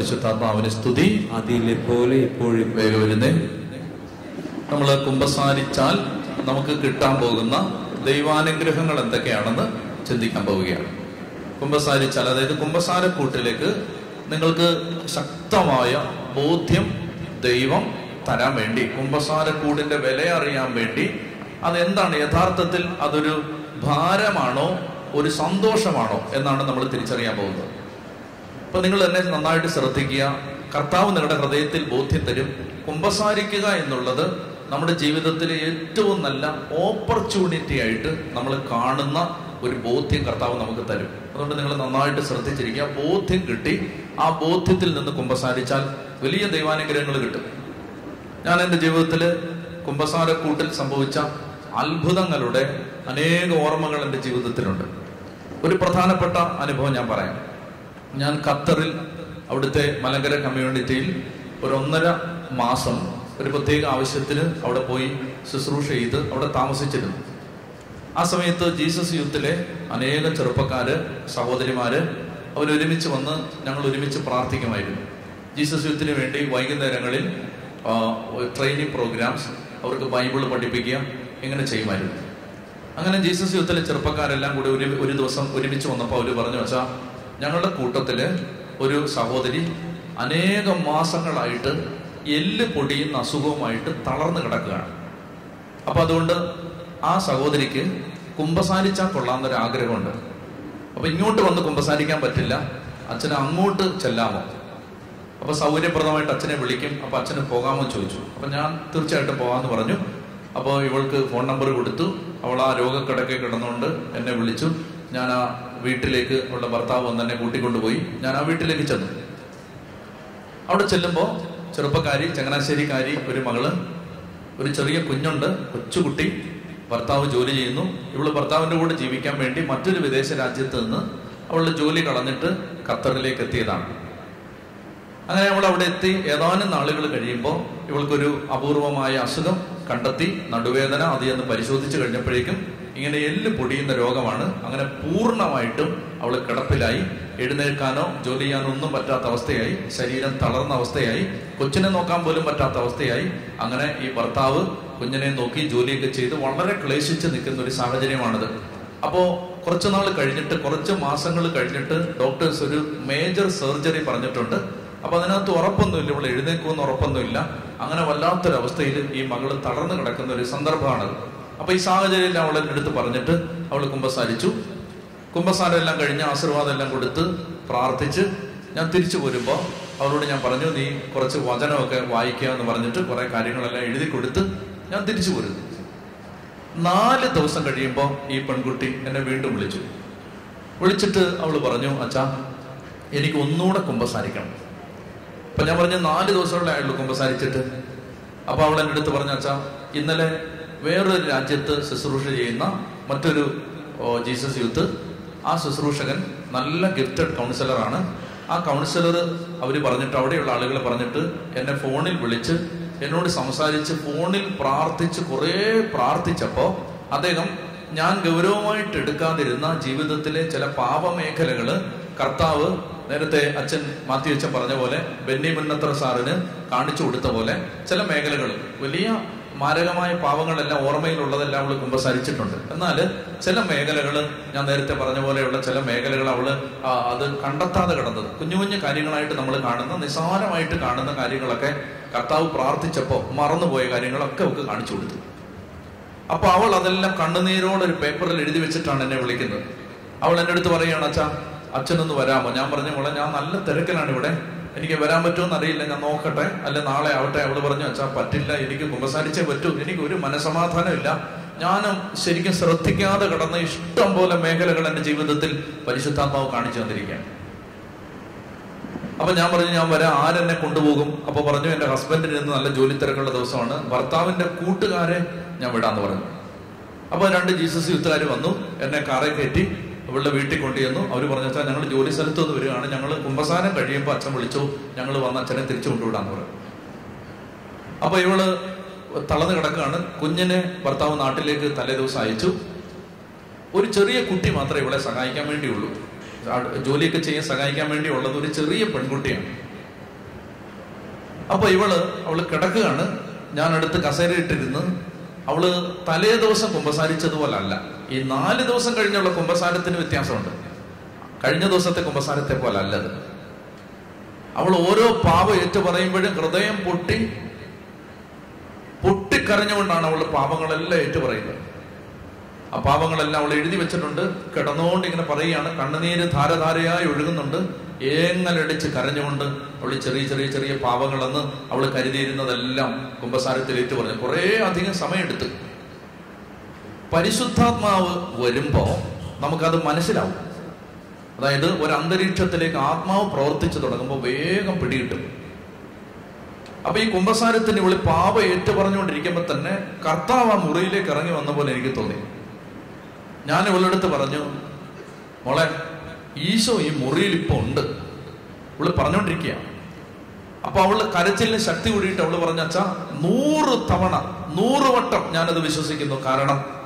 A: പരിശുദ്ധാത്മാവിന് സ്തുതി.
B: അതിലെ പോലെ ഇപ്പോഴും
A: വേഗം വരുന്നേ നമ്മൾ കുമ്പസാരിച്ചാൽ നമുക്ക് കിട്ടാൻ പോകുന്ന ദൈവാനുഗ്രഹങ്ങൾ എന്തൊക്കെയാണെന്ന് ചിന്തിക്കാൻ പോവുകയാണ്. കുമ്പസാരിച്ചാൽ അതായത് കുമ്പസാരക്കൂട്ടിലേക്ക് നിങ്ങൾക്ക് ശക്തമായ ബോധ്യം ദൈവം തരാൻ വേണ്ടി കുമ്പസാരക്കൂടിന്റെ വില അറിയാൻ വേണ്ടി അതെന്താണ്? യഥാർത്ഥത്തിൽ അതൊരു ഭാരമാണോ? ഒരു സന്തോഷമാണോ? എന്നാണ് നമ്മൾ തിരിച്ചറിയാൻ പോകുന്നത്. അപ്പൊ നിങ്ങൾ എന്നെ നന്നായിട്ട് ശ്രദ്ധിക്കുക. കർത്താവ് നിങ്ങളുടെ ഹൃദയത്തിൽ ബോധ്യം തരും. കുമ്പസാരിക്കുക എന്നുള്ളത് നമ്മുടെ ജീവിതത്തിലെ ഏറ്റവും നല്ല ഓപ്പർച്യൂണിറ്റി ആയിട്ട് നമ്മൾ കാണുന്ന ഒരു ബോധ്യം കർത്താവ് നമുക്ക് തരും. അതുകൊണ്ട് നിങ്ങൾ നന്നായിട്ട് ശ്രദ്ധിച്ചിരിക്കുക. ബോധ്യം കിട്ടി. ആ ബോധ്യത്തിൽ നിന്ന് കുമ്പസാരിച്ചാൽ വലിയ ദൈവാനുഗ്രഹങ്ങൾ കിട്ടും. ഞാൻ എന്റെ ജീവിതത്തിൽ കുമ്പസാരക്കൂട്ടിൽ സംഭവിച്ച അത്ഭുതങ്ങളുടെ അനേക ഓർമ്മകൾ എന്റെ ജീവിതത്തിലുണ്ട്. ഒരു പ്രധാനപ്പെട്ട അനുഭവം ഞാൻ പറയാം. ഞാൻ ഖത്തറിൽ അവിടുത്തെ മലങ്കര കമ്മ്യൂണിറ്റിയിൽ ഒരു ഒന്നര മാസം ഒരു പ്രത്യേക ആവശ്യത്തിന് അവിടെ പോയി ശുശ്രൂഷ ചെയ്ത് അവിടെ താമസിച്ചിരുന്നു. ആ സമയത്ത് ജീസസ് യൂത്തിലെ അനേകം ചെറുപ്പക്കാര് സഹോദരിമാര് അവരൊരുമിച്ച് വന്ന് ഞങ്ങൾ ഒരുമിച്ച് പ്രാർത്ഥിക്കുമായിരുന്നു. ജീസസ് യൂത്തിന് വേണ്ടി വൈകുന്നേരങ്ങളിൽ ട്രെയിനിങ് പ്രോഗ്രാംസ് അവർക്ക് ബൈബിൾ പഠിപ്പിക്കുക ഇങ്ങനെ ചെയ്യുമായിരുന്നു. അങ്ങനെ ജീസസ് യൂത്തിലെ ചെറുപ്പക്കാരെല്ലാം കൂടി ഒരു ഒരു ദിവസം ഒരുമിച്ച് വന്നപ്പോൾ അവർ പറഞ്ഞു വെച്ചാൽ ഞങ്ങളുടെ കൂട്ടത്തിൽ ഒരു സഹോദരി അനേകം മാസങ്ങളായിട്ട് എല്ല് പൊടിയുന്ന അസുഖവുമായിട്ട് തളർന്നു കിടക്കുകയാണ്. അപ്പൊ അതുകൊണ്ട് ആ സഹോദരിക്ക് കുമ്പസാരിച്ചാൽ കൊള്ളാമെന്നൊരു ആഗ്രഹമുണ്ട്. അപ്പൊ ഇങ്ങോട്ട് വന്ന് കുമ്പസാരിക്കാൻ പറ്റില്ല. അച്ഛന് അങ്ങോട്ട് ചെല്ലാമോ? അപ്പൊ സൗകര്യപ്രദമായിട്ട് അച്ഛനെ വിളിക്കും. അപ്പൊ അച്ഛന് പോകാമോ ചോദിച്ചു. അപ്പൊ ഞാൻ തീർച്ചയായിട്ടും പോകാമെന്ന് പറഞ്ഞു. അപ്പോൾ ഇവൾക്ക് ഫോൺ നമ്പർ കൊടുത്തു. അവൾ ആ രോഗക്കിടക്കെ കിടന്നുകൊണ്ട് എന്നെ വിളിച്ചു. ഞാൻ ആ വീട്ടിലേക്ക് ഉള്ള ഭർത്താവ് വന്ന് എന്നെ കൂട്ടിക്കൊണ്ടുപോയി. ഞാൻ ആ വീട്ടിലേക്ക് ചെന്നു. അവിടെ ചെല്ലുമ്പോൾ ചെറുപ്പക്കാരി ചങ്ങനാശ്ശേരിക്കാരി ഒരു മകൾ ഒരു ചെറിയ കുഞ്ഞുണ്ട് കൊച്ചുകുട്ടി ഭർത്താവ് ജോലി ചെയ്യുന്നു. ഇവൾ ഭർത്താവിന്റെ കൂടെ ജീവിക്കാൻ വേണ്ടി മറ്റൊരു വിദേശ രാജ്യത്ത് നിന്ന് അവളുടെ ജോലി കളഞ്ഞിട്ട് ഖത്തറിലേക്ക് എത്തിയതാണ്. അങ്ങനെ അവൾ അവിടെ എത്തി. ഏതാനും നാളുകൾ കഴിയുമ്പോൾ ഇവൾക്കൊരു അപൂർവമായ അസുഖം കണ്ടെത്തി. നടുവേദന അത് എന്ന് പരിശോധിച്ചു കഴിഞ്ഞപ്പോഴേക്കും ഇങ്ങനെ എല്ല് പൊടിയുന്ന രോഗമാണ്. അങ്ങനെ പൂർണമായിട്ടും അവൾ കിടപ്പിലായി. എഴുന്നേൽക്കാനോ ജോലി ചെയ്യാനോ ഒന്നും പറ്റാത്ത അവസ്ഥയായി. ശരീരം തളർന്ന അവസ്ഥയായി. കൊച്ചിനെ നോക്കാൻ പോലും പറ്റാത്ത അവസ്ഥയായി. അങ്ങനെ ഈ ഭർത്താവ് കുഞ്ഞിനെ നോക്കി ജോലിയൊക്കെ ചെയ്ത് വളരെ ക്ലേശിച്ച് നിൽക്കുന്ന ഒരു സാഹചര്യമാണിത്. അപ്പോൾ കുറച്ച് നാൾ കഴിഞ്ഞിട്ട് കുറച്ച് മാസങ്ങൾ കഴിഞ്ഞിട്ട് ഡോക്ടേഴ്സ് ഒരു മേജർ സർജറി പറഞ്ഞിട്ടുണ്ട്. അപ്പൊ അതിനകത്ത് ഉറപ്പൊന്നുമില്ല. ഇവിടെ എഴുന്നേക്കുമെന്ന് ഉറപ്പൊന്നുമില്ല. അങ്ങനെ വല്ലാത്തൊരവസ്ഥയിൽ ഈ മകൾ തളർന്നു കിടക്കുന്ന ഒരു സന്ദർഭമാണത്. അപ്പൊ ഈ സാഹചര്യം എല്ലാം അവളെ എടുത്ത് പറഞ്ഞിട്ട് അവൾ കുമ്പസാരിച്ചു. കുമ്പസാരം എല്ലാം കഴിഞ്ഞ് ആശീർവാദം എല്ലാം കൊടുത്ത് പ്രാർത്ഥിച്ച് ഞാൻ തിരിച്ചു പോരുമ്പോൾ അവളോട് ഞാൻ പറഞ്ഞു നീ കുറച്ച് വചനമൊക്കെ വായിക്കുക എന്ന് പറഞ്ഞിട്ട് കുറെ കാര്യങ്ങളെല്ലാം എഴുതി കൊടുത്ത് ഞാൻ തിരിച്ചു പോരുന്നു നാല് ദിവസം കഴിയുമ്പോൾ ഈ പെൺകുട്ടി എന്നെ വീണ്ടും വിളിച്ചു. വിളിച്ചിട്ട് അവൾ പറഞ്ഞു അച്ഛാ എനിക്ക് ഒന്നുകൂടെ കുമ്പസാരിക്കണം. അപ്പൊ ഞാൻ പറഞ്ഞു നാല് ദിവസമുള്ള ആയുള്ളൂ കുമ്പസാരിച്ചിട്ട്. അപ്പൊ അവൾ എന്റെ അടുത്ത് പറഞ്ഞു അച്ഛാ ഇന്നലെ വേറൊരു രാജ്യത്ത് ശുശ്രൂഷ ചെയ്യുന്ന മറ്റൊരു ജീസസ് യൂത്ത് ആ ശുശ്രൂഷകൻ നല്ല ഗിഫ്റ്റഡ് കൗൺസിലറാണ് ആ കൗൺസിലർ അവർ പറഞ്ഞിട്ട് അവിടെയുള്ള ആളുകളെ പറഞ്ഞിട്ട് എന്നെ ഫോണിൽ വിളിച്ച് എന്നോട് സംസാരിച്ച് ഫോണിൽ പ്രാർത്ഥിച്ച് കുറേ പ്രാർത്ഥിച്ചപ്പോൾ അദ്ദേഹം ഞാൻ ഗൗരവമായിട്ട് എടുക്കാതിരുന്ന ജീവിതത്തിലെ ചില പാപമേഖലകൾ കർത്താവ് നേരത്തെ അച്ഛൻ മാത്യു അച്ഛൻ പറഞ്ഞ പോലെ ബെന്നി മുന്നത്ര സാറിന് കാണിച്ചു കൊടുത്ത പോലെ ചില മേഖലകൾ വലിയ മാരകമായ പാവങ്ങളെല്ലാം ഓർമ്മയിലുള്ളതെല്ലാം അവൾ കുമ്പസാരിച്ചിട്ടുണ്ട്. എന്നാൽ ചില മേഖലകൾ ഞാൻ നേരത്തെ പറഞ്ഞ പോലെയുള്ള ചില മേഖലകൾ അവൾ അത് കണ്ടെത്താതെ കിടന്നത്. കുഞ്ഞു കുഞ്ഞു കാര്യങ്ങളായിട്ട് നമ്മൾ കാണുന്ന നിസ്സാരമായിട്ട് കാണുന്ന കാര്യങ്ങളൊക്കെ കർത്താവ് പ്രാർത്ഥിച്ചപ്പോൾ മറന്നുപോയ കാര്യങ്ങളൊക്കെ അവൾക്ക് കാണിച്ചു കൊടുത്തു. അപ്പൊ അവൾ അതെല്ലാം കണ്ണുനീരോടെ ഒരു പേപ്പറിൽ എഴുതി വെച്ചിട്ടാണ് എന്നെ വിളിക്കുന്നത്. അവൾ എന്റെ അടുത്ത് പറയുകയാണ് അച്ഛാ അച്ഛനൊന്ന് വരാമോ? ഞാൻ പറഞ്ഞ മോളെ ഞാൻ നല്ല തിരക്കിലാണ് ഇവിടെ. എനിക്ക് വരാൻ പറ്റുമെന്ന് അറിയില്ല ഞാൻ നോക്കട്ടെ. അല്ലെ നാളെ ആവട്ടെ അവൾ പറഞ്ഞു അച്ഛാ പറ്റില്ല എനിക്ക് കുമ്പസാരിച്ചേ പറ്റൂ. എനിക്ക് ഒരു മനസമാധാനമില്ല. ഞാനും ശരിക്കും ശ്രദ്ധിക്കാതെ കിടന്ന ഇഷ്ടം പോലെ മേഖലകൾ എന്റെ ജീവിതത്തിൽ പരിശുദ്ധാത്മാവ് കാണിച്ചു തന്നിരിക്കുകയാണ്. അപ്പൊ ഞാൻ പറഞ്ഞു ഞാൻ വരാം ആരെന്നെ കൊണ്ടുപോകും? അപ്പൊ പറഞ്ഞു എന്റെ ഹസ്ബൻഡിന് ഇന്ന് നല്ല ജോലി തിരക്കുള്ള ദിവസമാണ്. ഭർത്താവിന്റെ കൂട്ടുകാരെ ഞാൻ വിടാന്ന് പറഞ്ഞു. അപ്പൊ രണ്ട് ജീസസ് യുദ്ധക്കാർ വന്നു എന്നെ കാറെ കയറ്റി. അവളുടെ വീട്ടിൽ കൊണ്ടുചെന്നു. അവർ പറഞ്ഞു വെച്ചാൽ ഞങ്ങൾ ജോലി സ്ഥലത്ത് നിന്ന് വരികയാണ്. ഞങ്ങൾ കുമ്പസാരം കഴിയുമ്പോൾ അച്ഛൻ വിളിച്ചു ഞങ്ങൾ വന്ന അച്ഛനെ തിരിച്ചു കൊണ്ടുവിടാന്ന് പറഞ്ഞു. അപ്പൊ ഇവൾ തളർന്ന് കിടക്കുകയാണ്. കുഞ്ഞിനെ ഭർത്താവ് നാട്ടിലേക്ക് തലേ ദിവസം അയച്ചു. ഒരു ചെറിയ കുട്ടി മാത്രമേ ഇവളെ സഹായിക്കാൻ വേണ്ടിയുള്ളൂ. ജോലിയൊക്കെ ചെയ്യാൻ സഹായിക്കാൻ വേണ്ടിയുള്ളത് ഒരു ചെറിയ പെൺകുട്ടിയാണ്. അപ്പൊ ഇവൾ അവൾ കിടക്കുകയാണ്. ഞാൻ അടുത്ത് കസേരയിട്ടിരുന്ന്. അവൾ തലേ ദിവസം കുമ്പസാരിച്ചതുപോലെ അല്ല ഈ നാല് ദിവസം കഴിഞ്ഞുള്ള കുംഭസാരത്തിന് വ്യത്യാസമുണ്ട്. കഴിഞ്ഞ ദിവസത്തെ കുംഭസാരത്തെ പോലെ അല്ലത്. അവൾ ഓരോ പാപം ഏറ്റു പറയുമ്പോഴും ഹൃദയം പൊട്ടി പൊട്ടിക്കരഞ്ഞുകൊണ്ടാണ് അവൾ പാപങ്ങളെല്ലാം ഏറ്റു പറയുന്നത്. ആ പാപങ്ങളെല്ലാം അവൾ എഴുതി വെച്ചിട്ടുണ്ട് കിടന്നുകൊണ്ട് ഇങ്ങനെ പറയുകയാണ്. കണ്ണുനീര് ധാരധാരയായി ഒഴുകുന്നുണ്ട്. ഏങ്ങലടിച്ച് കരഞ്ഞുകൊണ്ട് അവൾ ചെറിയ ചെറിയ ചെറിയ പാപങ്ങളെന്ന് അവൾ കരുതിയിരുന്നതെല്ലാം കുംഭസാരത്തിൽ ഏറ്റു പറഞ്ഞു. കുറേ അധികം സമയമെടുത്ത്. പരിശുദ്ധാത്മാവ് വരുമ്പോൾ നമുക്കത് മനസ്സിലാവും. അതായത് ഒരു അന്തരീക്ഷത്തിലേക്ക് ആത്മാവ് പ്രവർത്തിച്ചു തുടങ്ങുമ്പോൾ വേഗം പിടികിട്ടും. അപ്പൊ ഈ കുംഭസാരത്തിന് ഉള്ളിൽ പാപ ഏറ്റു പറഞ്ഞുകൊണ്ടിരിക്കുമ്പോ തന്നെ കർത്താവ് ആ മുറിയിലേക്ക് ഇറങ്ങി വന്ന പോലെ എനിക്ക് തോന്നി. ഞാൻ ഇവളെടുത്ത് പറഞ്ഞു മോളെ ഈശോ ഈ മുറിയിൽ ഇപ്പൊ ഉണ്ട്. ഇവൾ പറഞ്ഞുകൊണ്ടിരിക്കുക അപ്പൊ അവൾ കരച്ചിലിന് ശക്തി കൂടിയിട്ട് അവൾ പറഞ്ഞ നൂറ് തവണ നൂറ് വട്ടം ഞാനത് വിശ്വസിക്കുന്നു. കാരണം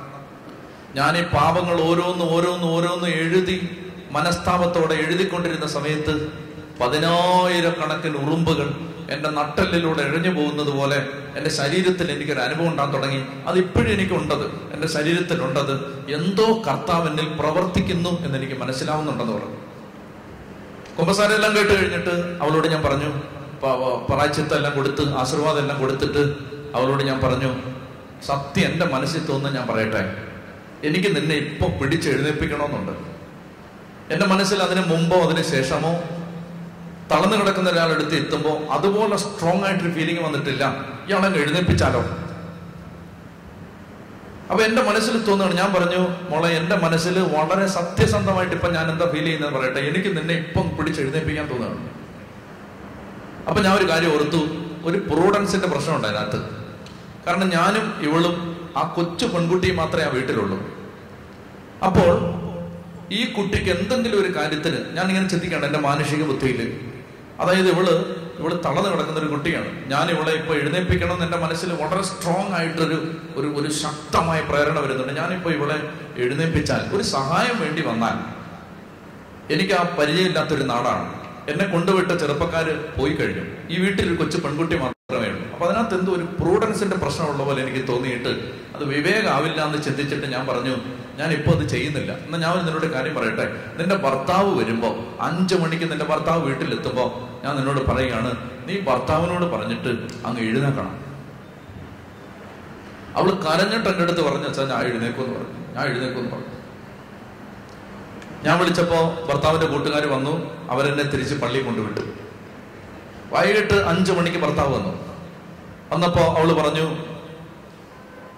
A: ഞാൻ ഈ പാപങ്ങൾ ഓരോന്ന് ഓരോന്ന് ഓരോന്ന് എഴുതി മനസ്താപത്തോടെ എഴുതിക്കൊണ്ടിരുന്ന സമയത്ത് പതിനായിരക്കണക്കിന് ഉറുമ്പുകൾ എന്റെ നട്ടലിലൂടെ എഴഞ്ഞു പോകുന്നത് പോലെ എന്റെ ശരീരത്തിൽ എനിക്കൊരു അനുഭവം ഉണ്ടാകാൻ തുടങ്ങി. അത് ഇപ്പോഴും എനിക്കുണ്ടത്. എന്റെ ശരീരത്തിലുണ്ടത്. എന്തോ കർത്താവ് എന്നിൽ പ്രവർത്തിക്കുന്നു എന്ന് എനിക്ക് മനസ്സിലാവുന്നുണ്ടെന്ന് പറഞ്ഞു. കുമ്പസാരെല്ലാം കേട്ട് കഴിഞ്ഞിട്ട് അവളോട് ഞാൻ പറഞ്ഞു പറാച്ചിത്തം എല്ലാം കൊടുത്ത് ആശീർവാദം എല്ലാം കൊടുത്തിട്ട് അവളോട് ഞാൻ പറഞ്ഞു സത്യം എന്റെ മനസ്സിൽ തോന്നുന്നു ഞാൻ പറയട്ടെ. എനിക്ക് നിന്നെ ഇപ്പൊ പിടിച്ച് എഴുന്നേൽപ്പിക്കണമെന്നുണ്ട് എന്റെ മനസ്സിൽ അതിന് മുമ്പോ അതിന് ശേഷമോ തളർന്നു കിടക്കുന്ന ഒരാളെടുത്ത് എത്തുമ്പോൾ അതുപോലെ സ്ട്രോങ് ആയിട്ടൊരു ഫീലിംഗ് വന്നിട്ടില്ല. ഇയാളെ എഴുന്നേൽപ്പിച്ചാലോ അപ്പൊ എന്റെ മനസ്സിൽ തോന്നുകയാണ് ഞാൻ പറഞ്ഞു മോളെ എന്റെ മനസ്സിൽ വളരെ സത്യസന്ധമായിട്ട് ഇപ്പൊ ഞാൻ എന്താ ഫീൽ ചെയ്യുന്നത് പറയട്ടെ. എനിക്ക് നിന്നെ ഇപ്പം പിടിച്ച് എഴുന്നേൽപ്പിക്കാൻ തോന്നുകയാണ്. അപ്പൊ ഞാൻ ഒരു കാര്യം ഓർത്തു ഒരു പ്രൂഡൻസിന്റെ ഉണ്ടായിരുന്നു അതിനകത്ത്. കാരണം ഞാനും ഇവളും ആ കൊച്ചു പെൺകുട്ടി മാത്രമേ ആ വീട്ടിലുള്ളൂ. അപ്പോൾ ഈ കുട്ടിക്ക് എന്തെങ്കിലും ഒരു കാര്യത്തിന് ഞാൻ ഇങ്ങനെ ചിന്തിക്കണം എന്റെ മാനുഷിക ബുദ്ധിയിൽ. അതായത് ഇവൾ ഇവൾ തളർന്നു കിടക്കുന്ന ഒരു കുട്ടിയാണ്. ഞാൻ ഇവളെ ഇപ്പൊ എഴുന്നേൽപ്പിക്കണം എന്ന് എന്റെ മനസ്സിൽ വളരെ സ്ട്രോങ് ആയിട്ടൊരു ഒരു ഒരു ശക്തമായ പ്രേരണ വരുന്നുണ്ട്. ഞാനിപ്പോ ഇവളെ എഴുന്നേൽപ്പിച്ചാൽ ഒരു സഹായം വേണ്ടി വന്നാൽ എനിക്ക് ആ പരിചയമില്ലാത്തൊരു നാടാണ്. എന്നെ കൊണ്ടുവിട്ട ചെറുപ്പക്കാര് പോയി കഴിഞ്ഞു. ഈ വീട്ടിൽ ഒരു കൊച്ചു പെൺകുട്ടി മാത്രമേ ഉള്ളൂ അപ്പൊ അതിനകത്ത് എന്തോ ഒരു പ്രൂഡൻസിന്റെ പ്രശ്നമുള്ള പോലെ എനിക്ക് തോന്നിയിട്ട് അത് വിവേകാവില്ല എന്ന് ചിന്തിച്ചിട്ട് ഞാൻ പറഞ്ഞു ഞാൻ ഇപ്പോൾ അത് ചെയ്യുന്നില്ല. എന്നാൽ ഞാൻ നിന്നോട് കാര്യം പറയട്ടെ. നിന്റെ ഭർത്താവ് വരുമ്പോ അഞ്ചു മണിക്ക് നിന്റെ ഭർത്താവ് വീട്ടിലെത്തുമ്പോ ഞാൻ നിന്നോട് പറയുകയാണ് നീ ഭർത്താവിനോട് പറഞ്ഞിട്ട് അങ്ങ് എഴുന്നേക്കണം അവൾ കരഞ്ഞിട്ട് എന്റെ അടുത്ത് പറഞ്ഞു വെച്ചാൽ ഞാൻ എഴുന്നേക്കുമെന്ന് പറഞ്ഞു. ഞാൻ എഴുന്നേക്കുമെന്ന് പറഞ്ഞു. ഞാൻ വിളിച്ചപ്പോ ഭർത്താവിന്റെ കൂട്ടുകാർ വന്നു അവരെന്നെ തിരിച്ച് പള്ളി കൊണ്ടുവിട്ടു. വൈകിട്ട് അഞ്ചു മണിക്ക് ഭർത്താവ് വന്നു. വന്നപ്പോ അവൾ പറഞ്ഞു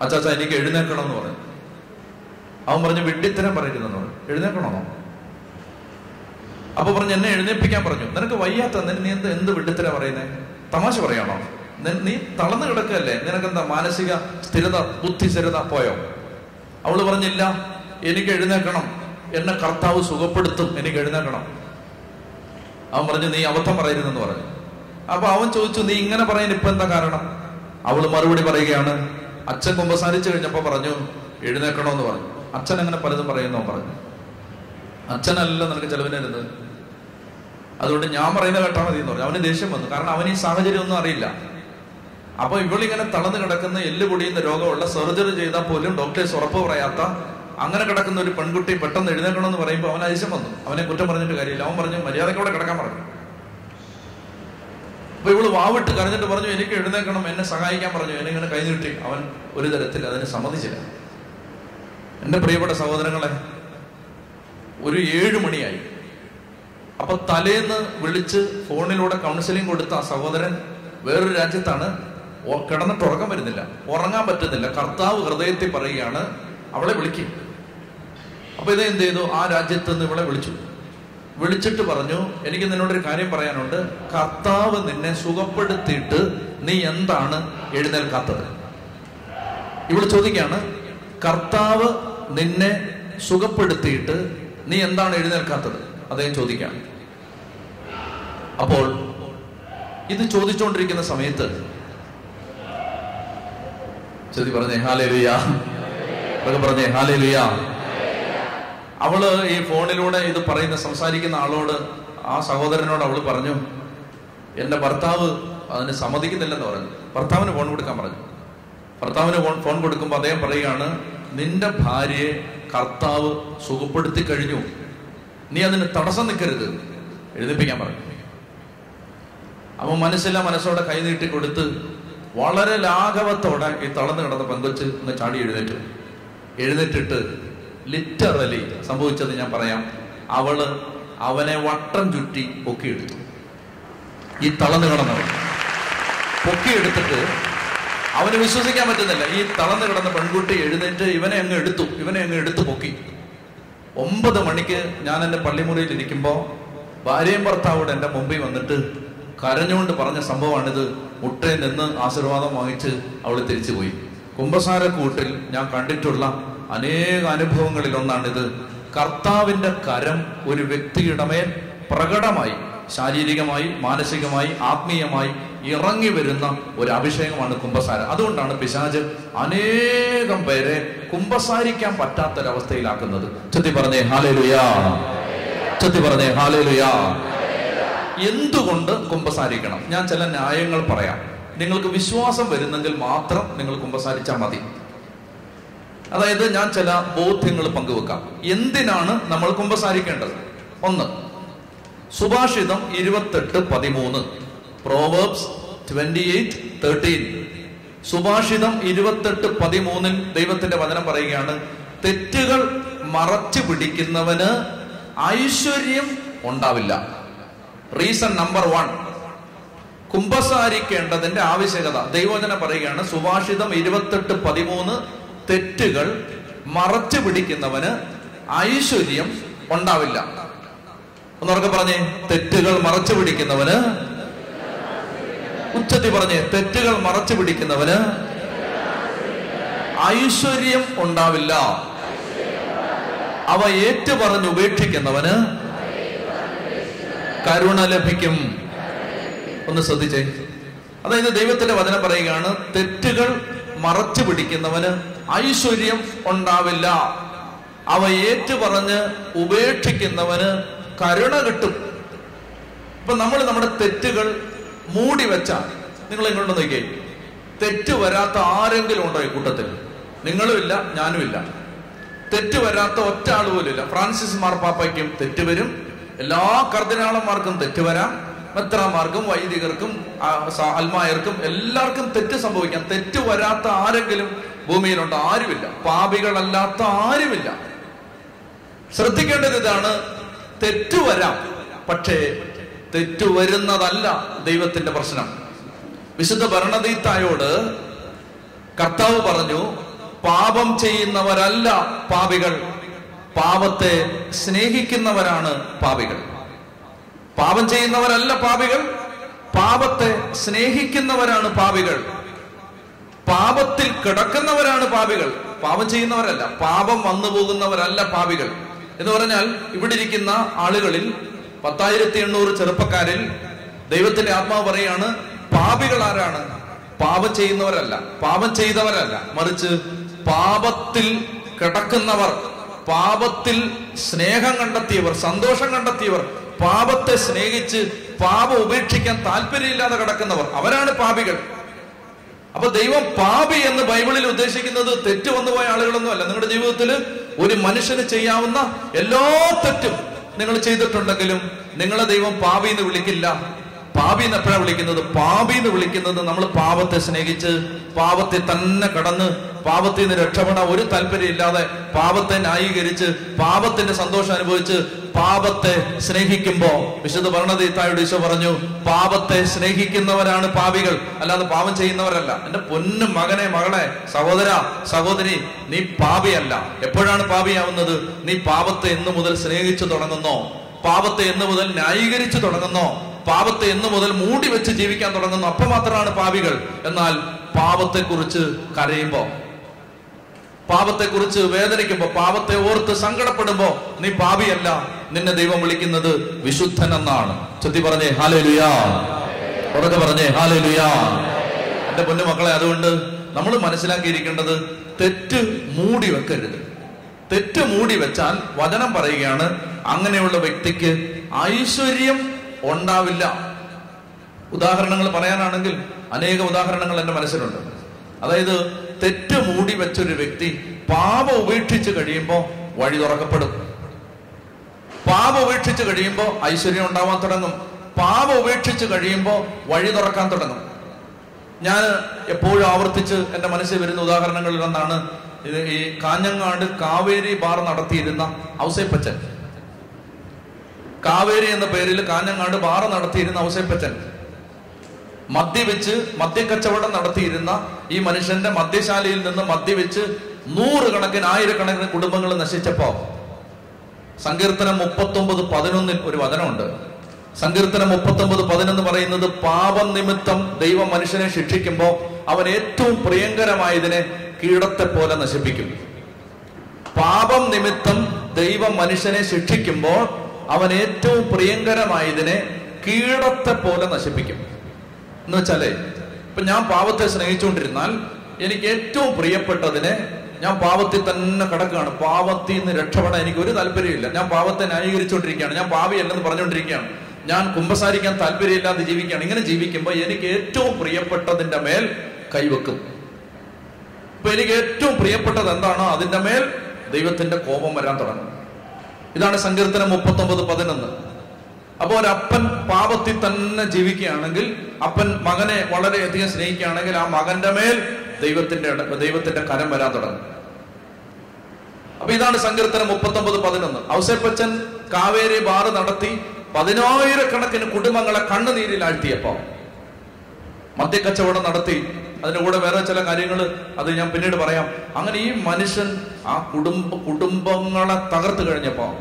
A: അച്ചാച്ച എനിക്ക് എഴുന്നേക്കണം എന്ന് പറഞ്ഞു. അവൻ പറഞ്ഞു വിഡ്ഢിത്തരം പറയരുതെന്ന് പറഞ്ഞു. അപ്പൊ പറഞ്ഞു എന്നെ എഴുന്നേൽപ്പിക്കാൻ പറഞ്ഞു. നിനക്ക് വയ്യാത്ത നീ എന്ത് എന്ത് വിഡ്ഢിത്തരം പറയുന്നേ? തമാശ പറയാണോ? നീ തളർന്നു കിടക്കല്ലേ നിനക്കെന്താ മാനസിക സ്ഥിരത ബുദ്ധി സ്ഥിരത പോയോ? അവൾ പറഞ്ഞില്ല എനിക്ക് എഴുന്നേക്കണം എന്നെ കർത്താവ് സുഖപ്പെടുത്തും. എനിക്ക് എഴുന്നേക്കണം അവൻ പറഞ്ഞു നീ അബദ്ധം പറയരുതെന്ന് പറഞ്ഞു. അപ്പൊ അവൻ ചോദിച്ചു നീ ഇങ്ങനെ പറയാൻ ഇപ്പൊ എന്താ കാരണം? അവൾ മറുപടി പറയുകയാണ് അച്ഛൻ കുമ്പസാരിച്ചു കഴിഞ്ഞപ്പോ പറഞ്ഞു എഴുന്നേക്കണമെന്ന് പറഞ്ഞു. അച്ഛൻ അങ്ങനെ പലതും പറയുന്നോ പറഞ്ഞു. അച്ഛനല്ല നിനക്ക് ചെലവിനരുത് അതുകൊണ്ട് ഞാൻ പറയുന്ന കേട്ടാ മതി എന്ന് പറഞ്ഞു. അവന് ദേഷ്യം വന്നു. കാരണം അവന് ഈ സാഹചര്യം ഒന്നും അറിയില്ല. അപ്പൊ ഇവളിങ്ങനെ തളന്ന് കിടക്കുന്ന എല്ല് പൊടിയുന്ന രോഗമുള്ള സർജറി ചെയ്താൽ പോലും ഡോക്ടേഴ്സ് ഉറപ്പ് പറയാത്ത അങ്ങനെ കിടക്കുന്ന ഒരു പെൺകുട്ടി പെട്ടെന്ന് എഴുന്നേക്കണമെന്ന് പറയുമ്പോൾ അവൻ അരിശം വന്നു. അവനെ കുറ്റം പറഞ്ഞിട്ട് കാര്യമില്ല. അവൻ പറഞ്ഞു മര്യാദക്കോടെ കിടക്കാൻ പറഞ്ഞു. അപ്പൊ ഇവൾ വാവിട്ട് കരഞ്ഞിട്ട് പറഞ്ഞു എനിക്ക് എഴുന്നേക്കണം എന്നെ സഹായിക്കാൻ പറഞ്ഞു. എന്നെ ഇങ്ങനെ കൈനീട്ടി അവൻ ഒരു തരത്തിൽ അതിന് സമ്മതിച്ചില്ല. എന്റെ പ്രിയപ്പെട്ട സഹോദരങ്ങളെ ഒരു ഏഴു മണിയായി. അപ്പൊ തലേന്ന് വിളിച്ച് ഫോണിലൂടെ കൗൺസിലിംഗ് കൊടുത്ത ആ സഹോദരൻ വേറൊരു രാജ്യത്താണ്. കിടന്നിട്ട് ഉറക്കം വരുന്നില്ല. ഉറങ്ങാൻ പറ്റുന്നില്ല. കർത്താവ് ഹൃദയത്തിൽ പറയുകയാണ് അവളെ വിളിക്കും. അപ്പൊ ഇത് എന്ത് ചെയ്തു? ആ രാജ്യത്ത് നിന്ന് ഇവളെ വിളിച്ചു. വിളിച്ചിട്ട് പറഞ്ഞു എനിക്ക് നിന്നോടൊരു കാര്യം പറയാനുണ്ട്. കർത്താവ് നിന്നെ സുഖപ്പെടുത്തിയിട്ട് നീ എന്താണ് എഴുന്നേൽക്കാത്തത്? ഇവിടെ ചോദിക്കാണ് കർത്താവ് നിന്നെ സുഖപ്പെടുത്തിയിട്ട് നീ എന്താണ് എഴുന്നേൽക്കാത്തത്? അദ്ദേഹം ചോദിക്കാണ് അപ്പോൾ ഇത് ചോദിച്ചുകൊണ്ടിരിക്കുന്ന സമയത്ത് ചെതി പറഞ്ഞേ ഹാലേ ലുയാ പറഞ്ഞേ ഹാലേ ലുയാ അവൾ ഈ ഫോണിലൂടെ ഇത് പറയുന്ന സംസാരിക്കുന്ന ആളോട് ആ സഹോദരനോട് അവൾ പറഞ്ഞു എന്റെ ഭർത്താവ് അതിന് സമ്മതിക്കുന്നില്ലെന്ന് പറഞ്ഞു. ഭർത്താവിന് ഫോൺ കൊടുക്കാൻ പറഞ്ഞു. ഭർത്താവിന് ഫോൺ ഫോൺ കൊടുക്കുമ്പോൾ അദ്ദേഹം പറയുകയാണ് നിന്റെ ഭാര്യയെ കർത്താവ് സുഖപ്പെടുത്തി കഴിഞ്ഞു. നീ അതിന് തടസ്സം നിൽക്കരുത്. എഴുന്നേപ്പിക്കാൻ പറഞ്ഞു. അവൻ മനസ്സില്ല മനസ്സോടെ കൈനീട്ടി കൊടുത്ത് വളരെ ലാഘവത്തോടെ ഈ തളർന്നു കിടന്ന പങ്കുവച്ച് ഒന്ന് ചാടി എഴുന്നേറ്റു. എഴുന്നേറ്റിട്ട് ലിറ്ററലി സംഭവിച്ചത് ഞാൻ പറയാം. അവൾ അവനെ വട്ടം ചുറ്റി പൊക്കിയെടുത്തു. ഈ തളന്നു കിടന്നവൾ. പൊക്കിയെടുത്തിട്ട് അവന് വിശ്വസിക്കാൻ പറ്റുന്നില്ല. ഈ തളർന്നു കിടന്ന പെൺകുട്ടി എഴുന്നേറ്റ് ഇവനെ അങ്ങ് എടുത്തു. ഇവനെ അങ്ങ് എടുത്തു പൊക്കി. ഒമ്പത് മണിക്ക് ഞാൻ എന്റെ പള്ളിമുറിയിൽ ഇരിക്കുമ്പോൾ ഭാര്യയും ഭർത്താവോട് എന്റെ മുമ്പിൽ വന്നിട്ട് കരഞ്ഞുകൊണ്ട് പറഞ്ഞ സംഭവമാണിത്. മുട്ടയിൽ നിന്ന് ആശീർവാദം വാങ്ങിച്ച് അവൾ തിരിച്ചുപോയി. കുംഭസാര കൂട്ടിൽ ഞാൻ കണ്ടിട്ടുള്ള അനേക അനുഭവങ്ങളിൽ ഒന്നാണിത് കർത്താവിന്റെ കരം ഒരു വ്യക്തിയുടെ മേൽ പ്രകടമായി ശാരീരികമായി മാനസികമായി ആത്മീയമായി ഇറങ്ങി വരുന്ന ഒരു അഭിഷേകമാണ് കുംഭസാരം. അതുകൊണ്ടാണ് പിശാജ് അനേകം പേരെ കുംഭസാരിക്കാൻ പറ്റാത്തൊരവസ്ഥയിലാക്കുന്നത്. ചൊത്തി പറഞ്ഞേ ഹാലേലുയാ. ചൊത്തി പറഞ്ഞേ ഹാലേലുയാ. എന്തുകൊണ്ട് കുംഭസാരിക്കണം? ഞാൻ ചില ന്യായങ്ങൾ പറയാം. നിങ്ങൾക്ക് വിശ്വാസം വരുന്നെങ്കിൽ മാത്രം നിങ്ങൾ കുംഭസാരിച്ചാൽ മതി. അതായത് ഞാൻ ചില ബോധ്യങ്ങൾ പങ്കുവെക്കാം. എന്തിനാണ് നമ്മൾ കുമ്പസാരിക്കേണ്ടത്? ഒന്ന് സുഭാഷിതം ഇരുപത്തെട്ട് പതിമൂന്ന് പ്രോവേബ്സ് ട്വന്റി എയ്റ്റ് തേർട്ടീൻ. സുഭാഷിതം ഇരുപത്തെട്ട് പതിമൂന്നിൽ ദൈവത്തിന്റെ വചനം പറയുകയാണ് തെറ്റുകൾ മറച്ചു പിടിക്കുന്നവന് ഐശ്വര്യം ഉണ്ടാവില്ല. റീസൺ നമ്പർ വൺ കുംഭസാരിക്കേണ്ടതിന്റെ ആവശ്യകത. ദൈവജന പറയുകയാണ് സുഭാഷിതം ഇരുപത്തെട്ട് പതിമൂന്ന് തെറ്റുകൾ മറച്ചു പിടിക്കുന്നവന് ഐശ്വര്യം ഉണ്ടാവില്ല. ഒന്നുറക്കെ പറഞ്ഞേ തെറ്റുകൾ മറച്ചു പിടിക്കുന്നവന് ഉച്ചത്തി പറഞ്ഞേ തെറ്റുകൾ മറച്ചു പിടിക്കുന്നവന് ഐശ്വര്യം ഉണ്ടാവില്ല. അവ ഏറ്റുപറഞ്ഞ് ഉപേക്ഷിക്കുന്നവന് കരുണ ലഭിക്കും. ഒന്ന് ശ്രദ്ധിച്ചേ. അതായത് ദൈവത്തിന്റെ വചനം പറയുകയാണ് തെറ്റുകൾ മറച്ചു പിടിക്കുന്നവന് ഐശ്വര്യം ഉണ്ടാവില്ല. അവ ഏറ്റുപറഞ്ഞ് ഉപേക്ഷിക്കുന്നവന് കരുണ കിട്ടും. ഇപ്പൊ നമ്മൾ നമ്മുടെ തെറ്റുകൾ മൂടി വെച്ചാൽ നിങ്ങൾ ഇങ്ങോട്ട് നോക്കിയേ? തെറ്റ് വരാത്ത ആരെങ്കിലും ഉണ്ടോ ഈ കൂട്ടത്തിൽ? നിങ്ങളും ഇല്ല ഞാനും ഇല്ല. തെറ്റ് വരാത്ത ഒറ്റ ആൾ പോലും ഇല്ല. ഫ്രാൻസിസ് മാർപ്പാപ്പയ്ക്കും തെറ്റ് വരും. എല്ലാ കർദിനാളന്മാർക്കും തെറ്റ് വരാം. മെത്രാമാർക്കും വൈദികർക്കും അൽമായർക്കും എല്ലാവർക്കും തെറ്റ് സംഭവിക്കാം. തെറ്റ് വരാത്ത ആരെങ്കിലും ഭൂമിയിലുണ്ട് ആരുമില്ല. പാപികളല്ലാത്ത ആരുമില്ല. ശ്രദ്ധിക്കേണ്ടത് ഇതാണ് തെറ്റു വരാം പക്ഷേ തെറ്റു വരുന്നതല്ല ദൈവത്തിന്റെ പ്രശ്നം. വിശുദ്ധ ഭരണതീത്തായോട് കർത്താവ് പറഞ്ഞു പാപം ചെയ്യുന്നവരല്ല പാപികൾ. പാപത്തെ സ്നേഹിക്കുന്നവരാണ് പാപികൾ. പാപം ചെയ്യുന്നവരല്ല പാപികൾ പാപത്തെ സ്നേഹിക്കുന്നവരാണ് പാപികൾ. പാപത്തിൽ കിടക്കുന്നവരാണ് പാപികൾ. പാപം ചെയ്യുന്നവരല്ല. പാപം വന്നു പോകുന്നവരല്ല പാപികൾ. എന്ന് പറഞ്ഞാൽ ഇവിടെ ഇരിക്കുന്ന ആളുകളിൽ പത്തായിരത്തി എണ്ണൂറ് ചെറുപ്പക്കാരിൽ ദൈവത്തിന്റെ ആത്മാവ് പറയാണ് പാപികൾ ആരാണ്? പാപം ചെയ്യുന്നവരല്ല. പാപം ചെയ്തവരല്ല. മറിച്ച് പാപത്തിൽ കിടക്കുന്നവർ പാപത്തിൽ സ്നേഹം കണ്ടെത്തിയവർ സന്തോഷം കണ്ടെത്തിയവർ പാപത്തെ സ്നേഹിച്ച് പാപം ഉപേക്ഷിക്കാൻ താല്പര്യമില്ലാതെ കിടക്കുന്നവർ അവരാണ് പാപികൾ. അപ്പൊ ദൈവം പാപി എന്ന് ബൈബിളിൽ ഉദ്ദേശിക്കുന്നത് തെറ്റ് വന്നുപോയ ആളുകളൊന്നും അല്ല നിങ്ങളുടെ ജീവിതത്തിൽ ഒരു മനുഷ്യന് ചെയ്യാവുന്ന എല്ലാ തെറ്റും നിങ്ങൾ ചെയ്തിട്ടുണ്ടെങ്കിലും നിങ്ങളെ ദൈവം പാപി എന്ന് വിളിക്കില്ല. പാപി എന്ന് എപ്പോഴാണ് വിളിക്കുന്നത്? പാപി എന്ന് വിളിക്കുന്നത് നമ്മൾ പാപത്തെ സ്നേഹിച്ച് പാപത്തെ തന്നെ കടന്ന് പാപത്തിൽ നിന്ന് രക്ഷപ്പെടാൻ ഒരു താല്പര്യം ഇല്ലാതെ പാപത്തെ ന്യായീകരിച്ച് പാപത്തിന്റെ സന്തോഷം അനുഭവിച്ച് പാപത്തെ സ്നേഹിക്കുമ്പോ വിശുദ്ധ ഭരണതീത്തായോട് ഈശോ പറഞ്ഞു പാപത്തെ സ്നേഹിക്കുന്നവരാണ് പാപികൾ അല്ലാതെ പാപം ചെയ്യുന്നവരല്ല. എന്റെ പൊന്നും മകനെ മകളെ സഹോദര സഹോദരി നീ പാപിയല്ല. എപ്പോഴാണ് പാപിയാവുന്നത്? നീ പാപത്തെ എന്നു മുതൽ സ്നേഹിച്ചു തുടങ്ങുന്നോ? പാപത്തെ എന്നു മുതൽ ന്യായീകരിച്ചു തുടങ്ങുന്നോ? പാപത്തെ എന്ന് മുതൽ മൂടി വെച്ച് ജീവിക്കാൻ തുടങ്ങുന്നു അപ്പൊ മാത്രമാണ് പാപികൾ എന്നാൽ പാപത്തെക്കുറിച്ച് കരയുമ്പോ പാപത്തെക്കുറിച്ച് വേദനിക്കുമ്പോ പാപത്തെ ഓർത്ത് സങ്കടപ്പെടുമ്പോ നീ പാപിയല്ല നിന്നെ ദൈവം വിളിക്കുന്നത് വിശുദ്ധൻ എന്നാണ് ചൊത്തി പറഞ്ഞേ ഹാലേ ലുയാ ഉറക്കെ പറഞ്ഞേ ഹാലേ ലുയാ എന്റെ പൊന്നു മക്കളെ അതുകൊണ്ട് നമ്മൾ മനസ്സിലാക്കിയിരിക്കേണ്ടത് തെറ്റ് മൂടി വെക്കരുത്. തെറ്റ് മൂടി വെച്ചാൽ വചനം പറയുകയാണ് അങ്ങനെയുള്ള വ്യക്തിക്ക് ഐശ്വര്യം ഉണ്ടാവില്ല. ഉദാഹരണങ്ങൾ പറയാനാണെങ്കിൽ അനേക ഉദാഹരണങ്ങൾ എന്റെ മനസ്സിലുണ്ട്. അതായത് തെറ്റ് മൂടി വെച്ചൊരു വ്യക്തി പാപം ഉപേക്ഷിച്ച് കഴിയുമ്പോൾ വഴി തുറക്കപ്പെടും. പാപം ഉപേക്ഷിച്ച് കഴിയുമ്പോൾ ഐശ്വര്യം ഉണ്ടാവാൻ തുടങ്ങും. പാപം ഉപേക്ഷിച്ച് കഴിയുമ്പോൾ വഴി തുറക്കാൻ തുടങ്ങും. ഞാൻ എപ്പോഴും ആവർത്തിച്ച് എന്റെ മനസ്സിൽ വരുന്ന ഉദാഹരണങ്ങളിൽ ഒന്നാണ് ഇത് ഈ കാഞ്ഞങ്ങാട് കാവേരി ബാർ നടത്തിയിരുന്ന ഔസേപ്പച്ചൻ. കാവേരി എന്ന പേരിൽ കാഞ്ഞങ്ങാട് ബാറ നടത്തിയിരുന്ന ഔസേപ്പച്ചൻ. മദ്യവെച്ച് മദ്യക്കച്ചവടം നടത്തിയിരുന്ന ഈ മനുഷ്യന്റെ മദ്യശാലയിൽ നിന്ന് മദ്യവെച്ച് നൂറുകണക്കിന് ആയിരക്കണക്കിന് കുടുംബങ്ങൾ നശിച്ചപ്പോ സങ്കീർത്തനം മുപ്പത്തൊമ്പത് പതിനൊന്നിൽ ഒരു വചനമുണ്ട്. സങ്കീർത്തനം മുപ്പത്തൊമ്പത് പതിനൊന്ന് പറയുന്നത് പാപം നിമിത്തം ദൈവം മനുഷ്യനെ ശിക്ഷിക്കുമ്പോൾ അവൻ ഏറ്റവും പ്രിയങ്കരമായതിനെ കീടത്തെ പോലെ നശിപ്പിക്കും. പാപം നിമിത്തം ദൈവം മനുഷ്യനെ ശിക്ഷിക്കുമ്പോൾ അവൻ ഏറ്റവും പ്രിയങ്കരമായതിനെ കീടത്തെ പോലെ നശിപ്പിക്കും. എന്ന് വെച്ചാലേ ഇപ്പൊ ഞാൻ പാവത്തെ സ്നേഹിച്ചുകൊണ്ടിരുന്നാൽ എനിക്ക് ഏറ്റവും പ്രിയപ്പെട്ടതിനെ ഞാൻ പാവത്തിൽ തന്നെ കിടക്കുകയാണ്. പാവത്തിൽ നിന്ന് രക്ഷപ്പെടാൻ എനിക്ക് ഒരു താല്പര്യമില്ല ഞാൻ പാവത്തെ ന്യായീകരിച്ചുകൊണ്ടിരിക്കുകയാണ്. ഞാൻ പാവിയല്ലെന്ന് പറഞ്ഞുകൊണ്ടിരിക്കുകയാണ്. ഞാൻ കുമ്പസാരിക്കാൻ താല്പര്യമില്ലാതെ ജീവിക്കുകയാണ്. ഇങ്ങനെ ജീവിക്കുമ്പോൾ എനിക്ക് ഏറ്റവും പ്രിയപ്പെട്ടതിന്റെ മേൽ കൈവെക്കും. ഇപ്പൊ എനിക്ക് ഏറ്റവും പ്രിയപ്പെട്ടത് എന്താണോ അതിന്റെ മേൽ ദൈവത്തിന്റെ കോപം വരാൻ തുടങ്ങും. ഇതാണ് സങ്കീർത്തനം മുപ്പത്തൊമ്പത് പതിനൊന്ന്. അപ്പോൾ ഒരപ്പൻ പാപത്തിൽ തന്നെ ജീവിക്കുകയാണെങ്കിൽ അപ്പൻ മകനെ വളരെയധികം സ്നേഹിക്കുകയാണെങ്കിൽ ആ മകന്റെ മേൽ ദൈവത്തിന്റെ ദൈവത്തിന്റെ കരം വരാൻ തുടങ്ങും. അപ്പൊ ഇതാണ് സങ്കീർത്തനം മുപ്പത്തൊമ്പത് പതിനൊന്ന്. ഔസേപ്പച്ചൻ കാവേരി ബാറ് നടത്തി പതിനായിരക്കണക്കിന് കുടുംബങ്ങളെ കണ്ണുനീരിൽ ആഴ്ത്തിയപ്പോ മദ്യക്കച്ചവടം നടത്തി അതിന്റെ കൂടെ വേറെ ചില കാര്യങ്ങൾ അത് ഞാൻ പിന്നീട് പറയാം. അങ്ങനെ ഈ മനുഷ്യൻ ആ കുടുംബ കുടുംബങ്ങളെ തകർത്ത് കഴിഞ്ഞപ്പോ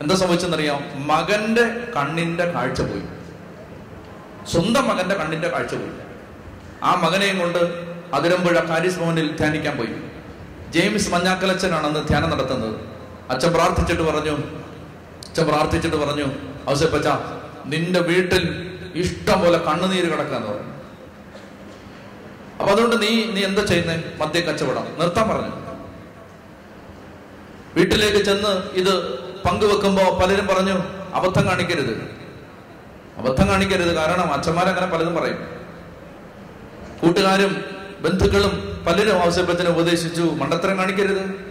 A: എന്താ സംഭവിച്ചെന്നറിയാം? മകന്റെ കണ്ണിന്റെ കാഴ്ച പോയി. സ്വന്തം മകന്റെ കണ്ണിന്റെ കാഴ്ച പോയി. ആ മകനെയും കൊണ്ട് അതിരമ്പുഴ കാരിസ് ഭവനിൽ ധ്യാനിക്കാൻ പോയി. ജെയിംസ് മഞ്ഞാക്കലച്ചനാണ് അന്ന് ധ്യാനം നടത്തുന്നത്. അച്ഛൻ പ്രാർത്ഥിച്ചിട്ട് പറഞ്ഞു. അച്ഛൻ പ്രാർത്ഥിച്ചിട്ട് പറഞ്ഞു അവസരപ്പച്ച നിന്റെ വീട്ടിൽ ഇഷ്ടം പോലെ കണ്ണുനീര് കിടക്കാന്ന് പറഞ്ഞു. അപ്പൊ അതുകൊണ്ട് നീ നീ എന്താ ചെയ്യുന്നത് മദ്യ കച്ചവടം. നിർത്താൻ പറഞ്ഞു. വീട്ടിലേക്ക് ചെന്ന് ഇത് പങ്കുവെക്കുമ്പോ പലരും പറഞ്ഞു അബദ്ധം കാണിക്കരുത്. അബദ്ധം കാണിക്കരുത്. കാരണം അച്ഛന്മാരങ്ങനെ പലതും പറയും. കൂട്ടുകാരും ബന്ധുക്കളും പലരും ഔസേപ്പച്ചനെ ഉപദേശിച്ചു മണ്ടത്തരം കാണിക്കരുത്.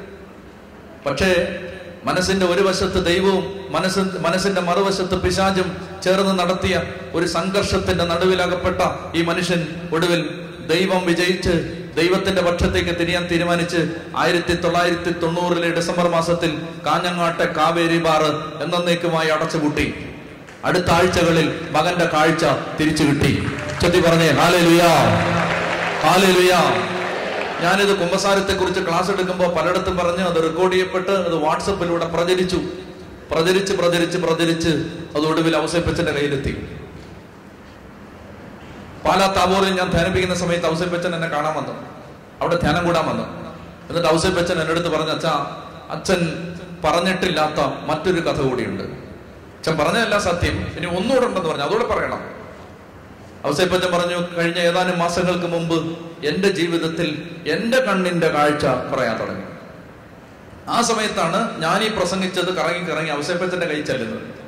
A: പക്ഷേ മനസ്സിന്റെ ഒരു വശത്ത് ദൈവവും മനസ്സ് മനസ്സിന്റെ മറുവശത്ത് പിശാചും ചേർന്ന് നടത്തിയ ഒരു സംഘർഷത്തിന്റെ നടുവിലകപ്പെട്ട ഈ മനുഷ്യൻ ഒടുവിൽ ദൈവം വിജയിച്ച് ദൈവത്തിന്റെ പക്ഷത്തേക്ക് തിരിയാൻ തീരുമാനിച്ച് ആയിരത്തി തൊള്ളായിരത്തി തൊണ്ണൂറിലെ ഡിസംബർ മാസത്തിൽ കാഞ്ഞങ്ങാട്ടെ കാവേരി ബാറ് എന്നേക്കുമായി അടച്ചുപൂട്ടി. അടുത്ത ആഴ്ചകളിൽ മകന്റെ കാഴ്ച തിരിച്ചു കിട്ടി. ചൊത്തി പറഞ്ഞേ ഹാലേ ലുയാ ഹാലേ ലുയാ ഞാനിത് കുമ്പസാരത്തെ കുറിച്ച് ക്ലാസ് എടുക്കുമ്പോൾ പലയിടത്തും പറഞ്ഞ് അത് റെക്കോർഡ് ചെയ്യപ്പെട്ട് അത് വാട്സപ്പിലൂടെ പ്രചരിച്ചു. പ്രചരിച്ച് പ്രചരിച്ച് പ്രചരിച്ച് അത് ഒടുവിൽ ഔസേപ്പച്ചന്റെ കയ്യിലെത്തി. പാലാ താബോറിൽ ഞാൻ ധ്യാനിപ്പിക്കുന്ന സമയത്ത് ഔസേപ്പച്ചൻ എന്നെ കാണാൻ വന്നു. അവിടെ ധ്യാനം കൂടാൻ വന്നു. എന്നിട്ട് ഔസേപ്പച്ചൻ എന്റെ അടുത്ത് പറഞ്ഞു അച്ഛാ അച്ഛൻ പറഞ്ഞിട്ടില്ലാത്ത മറ്റൊരു കഥ കൂടിയുണ്ട്. അച്ഛൻ പറഞ്ഞതല്ല സത്യം. ഇനി ഒന്നുകൂടെ ഉണ്ടെന്ന് പറഞ്ഞു. അതുകൂടെ പറയണം. ഔസേപ്പച്ചൻ പറഞ്ഞു കഴിഞ്ഞ ഏതാനും മാസങ്ങൾക്ക് മുമ്പ് എന്റെ ജീവിതത്തിൽ എന്റെ കണ്ണിന്റെ കാഴ്ച പറയാൻ തുടങ്ങി. ആ സമയത്താണ് ഞാൻ ഈ പ്രസംഗിച്ചത് കറങ്ങി കറങ്ങി ഔസേപ്പച്ചന്റെ കൈ ചെല്ലുന്നത്.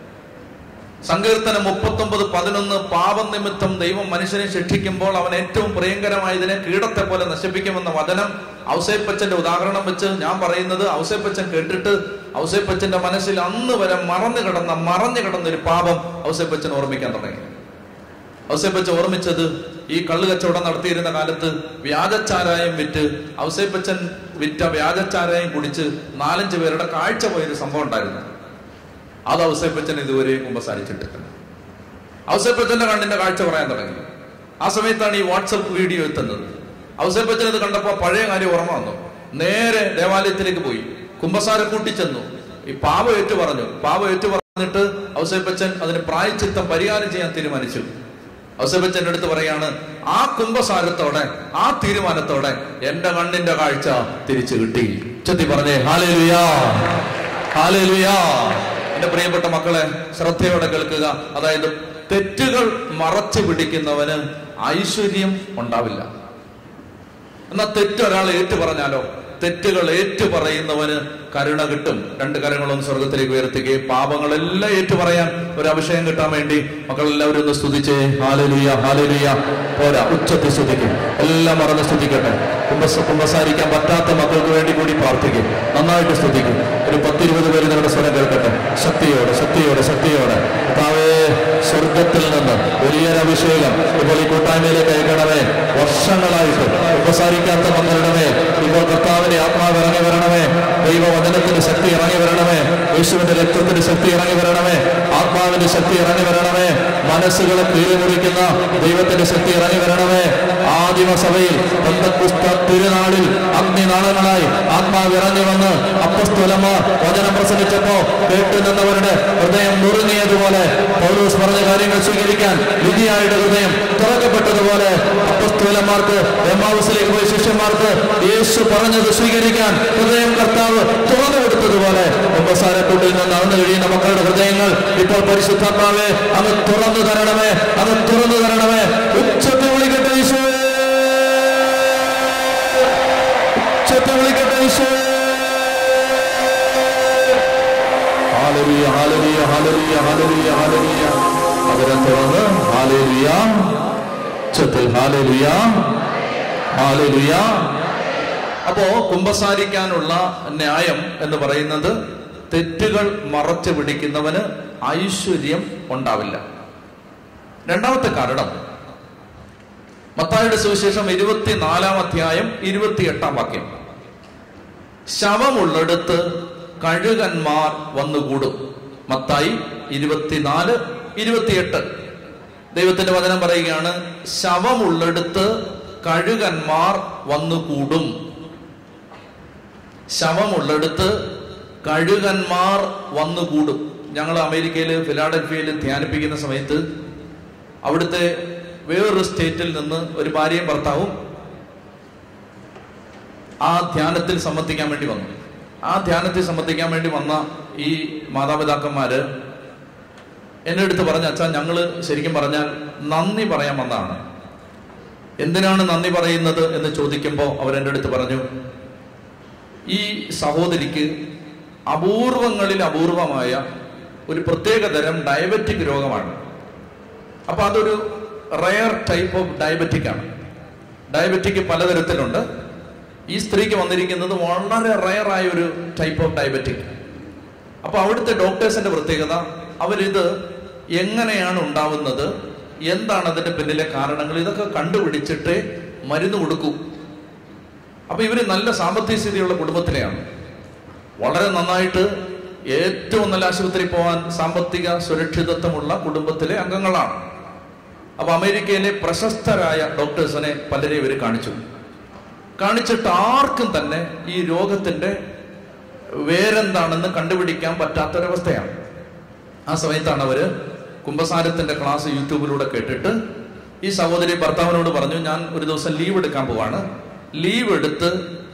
A: സങ്കീർത്തനം മുപ്പത്തൊമ്പത് പതിനൊന്ന് പാപം നിമിത്തം ദൈവം മനുഷ്യനെ ശിക്ഷിക്കുമ്പോൾ അവൻ ഏറ്റവും പ്രിയങ്കരമായതിനെ കീടത്തെ പോലെ നശിപ്പിക്കുമെന്ന വചനം ഔസേപ്പച്ചന്റെ ഉദാഹരണം വെച്ച് ഞാൻ പറയുന്നത് ഔസേപ്പച്ചൻ കേട്ടിട്ട് ഔസേപ്പച്ചന്റെ മനസ്സിൽ അന്ന് വരെ മറന്നു കിടന്ന മറഞ്ഞു കിടന്ന ഒരു പാപം ഔസേപ്പച്ചൻ ഓർമ്മിക്കാൻ തുടങ്ങി. ഔസേപ്പച്ച ഓർമ്മിച്ചത് ഈ കള്ളു കച്ചവടം നടത്തിയിരുന്ന കാലത്ത് വ്യാജച്ചാരായം വിറ്റ് ഔസേപ്പച്ചൻ വിറ്റ വ്യാജച്ചാരായം കുടിച്ച് നാലഞ്ച് പേരുടെ കാഴ്ച പോയൊരു സംഭവം ഉണ്ടായിരുന്നു. അത് ഔസേപ്പച്ചൻ ഇതുവരെ കുമ്പസാരിച്ചിട്ടില്ല ഔസേപ്പച്ചന്റെ കണ്ണിന്റെ കാഴ്ച പറയാൻ തുടങ്ങി. ആ സമയത്താണ് ഈ വാട്സപ്പ് വീഡിയോ എത്തുന്നത്. ഔസേപ്പച്ചൻ ഇത് കണ്ടപ്പോ പഴയ കാര്യം ഓർമ്മ വന്നു. നേരെ ദേവാലയത്തിലേക്ക് പോയി. കുമ്പസാര കൂട്ടിച്ചെന്നു. ഈ പാവ ഏറ്റു പറഞ്ഞു. പാവ ഏറ്റു പറഞ്ഞിട്ട് ഔസേപ്പച്ചൻ അതിന് പ്രായച്ചിത്തം പരിഹാരം ചെയ്യാൻ തീരുമാനിച്ചു. ഔസേപ്പച്ചന്റെ അടുത്ത് പറയാണ് ആ കുംഭസാരത്തോടെ ആ തീരുമാനത്തോടെ എന്റെ കണ്ണിന്റെ കാഴ്ച തിരിച്ചു കിട്ടി. ചെത്തി പറഞ്ഞേ ഹാലേ ലുയാ ഹാലേലുയാ ഹാലേലുയാ. എന്റെ പ്രിയപ്പെട്ട മക്കളെ ശ്രദ്ധയോടെ കേൾക്കുക. അതായത് തെറ്റുകൾ മറച്ചു പിടിക്കുന്നവന് ഐശ്വര്യം ഉണ്ടാവില്ല. എന്നാ തെറ്റൊരാൾ ഏറ്റു പറഞ്ഞാലോ തെറ്റുകൾ ഏറ്റുപറയുന്നവന് കരുണ കിട്ടും. രണ്ട് കരങ്ങളൊന്ന് സ്വർഗത്തിലേക്ക് ഉയർത്തുകയും പാപങ്ങളെല്ലാം ഏറ്റുപറയാൻ ഒരു അഭിഷേകം കിട്ടാൻ വേണ്ടി മക്കളെല്ലാവരും ഒന്ന് സ്തുതിച്ചേ. ഹാലലിയ ഹാലലിയ. പോരാ ഉച്ചത്തിൽ സ്തുതിക്കും. എല്ലാം മറന്ന് സ്തുതിക്കട്ടെ. കുമ്പസ കുമ്പസാരിക്കാൻ പറ്റാത്ത മക്കൾക്ക് വേണ്ടി കൂടി പ്രാർത്ഥിക്കും. നന്നായിട്ട് സ്തുതിക്കും. ഒരു പത്തിരുപത് പേര് നിങ്ങളുടെ സ്വരം കേൾക്കട്ടെ. ശക്തിയോടെ ശക്തിയോടെ ശക്തിയോടെ. താവേ സ്വർഗത്തിൽ നിന്ന് വലിയൊരു അഭിഷേകം ഇപ്പോൾ ഈ കൂട്ടായ്മയിലേക്ക് അയക്കണമേ. വർഷങ്ങളായിട്ട് ഉപസാരിക്കാത്ത മക്കളുടെ മേൽ ഇപ്പോൾ കർത്താവിന്റെ ആത്മാവ് ഇറങ്ങി വരണമേ. ദൈവവചനത്തിന്റെ ശക്തി ഇറങ്ങി വരണമേ. യേശുവിന്റെ രക്തത്തിന്റെ ശക്തി ഇറങ്ങി വരണമേ. ആത്മാവിന്റെ ശക്തി ഇറങ്ങി വരണമേ. മനസ്സുകളെ കീഴിമുറിക്കുന്ന ദൈവത്തിന്റെ ശക്തി ഇറങ്ങി വരണമേ. ആദിമസഭയിൽ പെന്തക്കുസ്ത തിരുനാളിൽ അഗ്നിനാളങ്ങളായി ആത്മാവ് ഇറങ്ങി വന്ന് അപ്പസ്തുലമാർ വചനം പ്രസംഗിച്ചപ്പോ കേട്ടു നിന്നവരുടെ ഹൃദയം നുറുങ്ങിയതുപോലെ പൗലോസ് പറഞ്ഞ കാര്യങ്ങൾ സ്വീകരിക്കാൻ വിധിയായുടെ ഹൃദയം തുറക്കപ്പെട്ടതുപോലെ അപ്പസ്തുലന്മാർക്ക് എമാവസിലേക്ക് പോയ ശിഷ്യന്മാർക്ക് യേശു പറഞ്ഞത് സ്വീകരിക്കാൻ ഹൃദയം കർത്താവ് തുറന്നു കൊടുത്തതുപോലെ. കുമ്പസാരക്കൂട്ടിൽ നിന്ന് നടന്നു കഴിയുന്ന മക്കളുടെ ഹൃദയങ്ങൾ ഇപ്പോൾ പരിശുദ്ധാത്മാവെ അങ്ങ് തുറന്നു തരണമേ അങ്ങ് തുറന്നു തരണമേ. ഉച്ചത്തിൽ വിളിക്കട്ടെ ഈശോയെ ഉച്ചത്തിൽ വിളിക്കട്ടെ ഈശോയെ ഹാലലിയ ഹാലലിയ ഹാലലിയ ഹാലലിയ ഹാലലിയ. അവരെ തുറന്ന്. ഹാലലിയ. ഉച്ചത്തിൽ ഹാലലിയ. അപ്പോ കുമ്പസാരിക്കാനുള്ള ന്യായം എന്ന് പറയുന്നത് തെറ്റുകൾ മറച്ചു പിടിക്കുന്നവന് ഐശ്വര്യം ഉണ്ടാവില്ല. രണ്ടാമത്തെ കാരണം മത്തായുടെ സുവിശേഷം ഇരുപത്തിനാലാം അധ്യായം ഇരുപത്തിയെട്ടാം വാക്യം. ശവമുള്ളെടുത്ത് കഴുകന്മാർ വന്നുകൂടും. മത്തായി ഇരുപത്തിനാല് ഇരുപത്തിയെട്ട്. ദൈവത്തിന്റെ വചനം പറയുകയാണ് ശവമുള്ളെടുത്ത് കഴുകന്മാർ വന്നുകൂടും. ശവമുള്ളിടത്ത് കഴുകന്മാർ വന്നുകൂടും. ഞങ്ങൾ അമേരിക്കയിൽ ഫിലാഡൽഫിയയിൽ ധ്യാനിപ്പിക്കുന്ന സമയത്ത് അവിടുത്തെ വേറൊരു സ്റ്റേറ്റിൽ നിന്ന് ഒരു ഭാര്യയും ഭർത്താവും ആ ധ്യാനത്തിൽ സംബന്ധിക്കാൻ വേണ്ടി വന്നു. ആ ധ്യാനത്തിൽ സംബന്ധിക്കാൻ വേണ്ടി വന്ന ഈ മാതാപിതാക്കന്മാര് എന്നെ അടുത്ത് പറഞ്ഞ അച്ഛാ ഞങ്ങൾ ശരിക്കും പറഞ്ഞാൽ നന്ദി പറയാൻ വന്നതാണ്. എന്തിനാണ് നന്ദി പറയുന്നത്? എന്ന് ചോദിക്കുമ്പോൾ അവരെന്റെ അടുത്ത് പറഞ്ഞു ഈ സഹോദരിക്ക് അപൂർവങ്ങളിൽ അപൂർവമായ ഒരു പ്രത്യേക തരം ഡയബറ്റിക് രോഗമാണ്. അപ്പൊ അതൊരു റയർ ടൈപ്പ് ഓഫ് ഡയബറ്റിക് ആണ്. ഡയബറ്റിക് പലതരത്തിലുണ്ട്. ഈ സ്ത്രീക്ക് വന്നിരിക്കുന്നത് വളരെ ആയ ഒരു ടൈപ്പ് ഓഫ് ഡയബറ്റിക് അപ്പൊ അവിടുത്തെ ഡോക്ടേഴ്സിന്റെ പ്രത്യേകത അവരിത് എങ്ങനെയാണ് ഉണ്ടാവുന്നത് എന്താണ് അതിന്റെ പിന്നിലെ കാരണങ്ങൾ ഇതൊക്കെ കണ്ടുപിടിച്ചിട്ടേ മരുന്ന് കൊടുക്കൂ. അപ്പൊ ഇവർ നല്ല സാമ്പത്തിക സ്ഥിതിയുള്ള കുടുംബത്തിലെയാണ്. വളരെ നന്നായിട്ട് ഏറ്റവും നല്ല ആശുപത്രി പോകാൻ സാമ്പത്തിക സുരക്ഷിതത്വമുള്ള കുടുംബത്തിലെ അംഗങ്ങളാണ്. അപ്പൊ അമേരിക്കയിലെ പ്രശസ്തരായ ഡോക്ടേഴ്സിനെ പലരെ ഇവർ കാണിച്ചു. കാണിച്ചിട്ട് ആർക്കും തന്നെ ഈ രോഗത്തിന്റെ വേരെന്താണെന്ന് കണ്ടുപിടിക്കാൻ പറ്റാത്തൊരവസ്ഥയാണ്. ആ സമയത്താണ് അവർ കുംഭസാരത്തിന്റെ ക്ലാസ് യൂട്യൂബിലൂടെ കേട്ടിട്ട് ഈ സഹോദരി ഭർത്താവിനോട് പറഞ്ഞു ഞാൻ ഒരു ദിവസം ലീവ് എടുക്കാൻ പോവാണ്. ലീവ് എടുത്ത്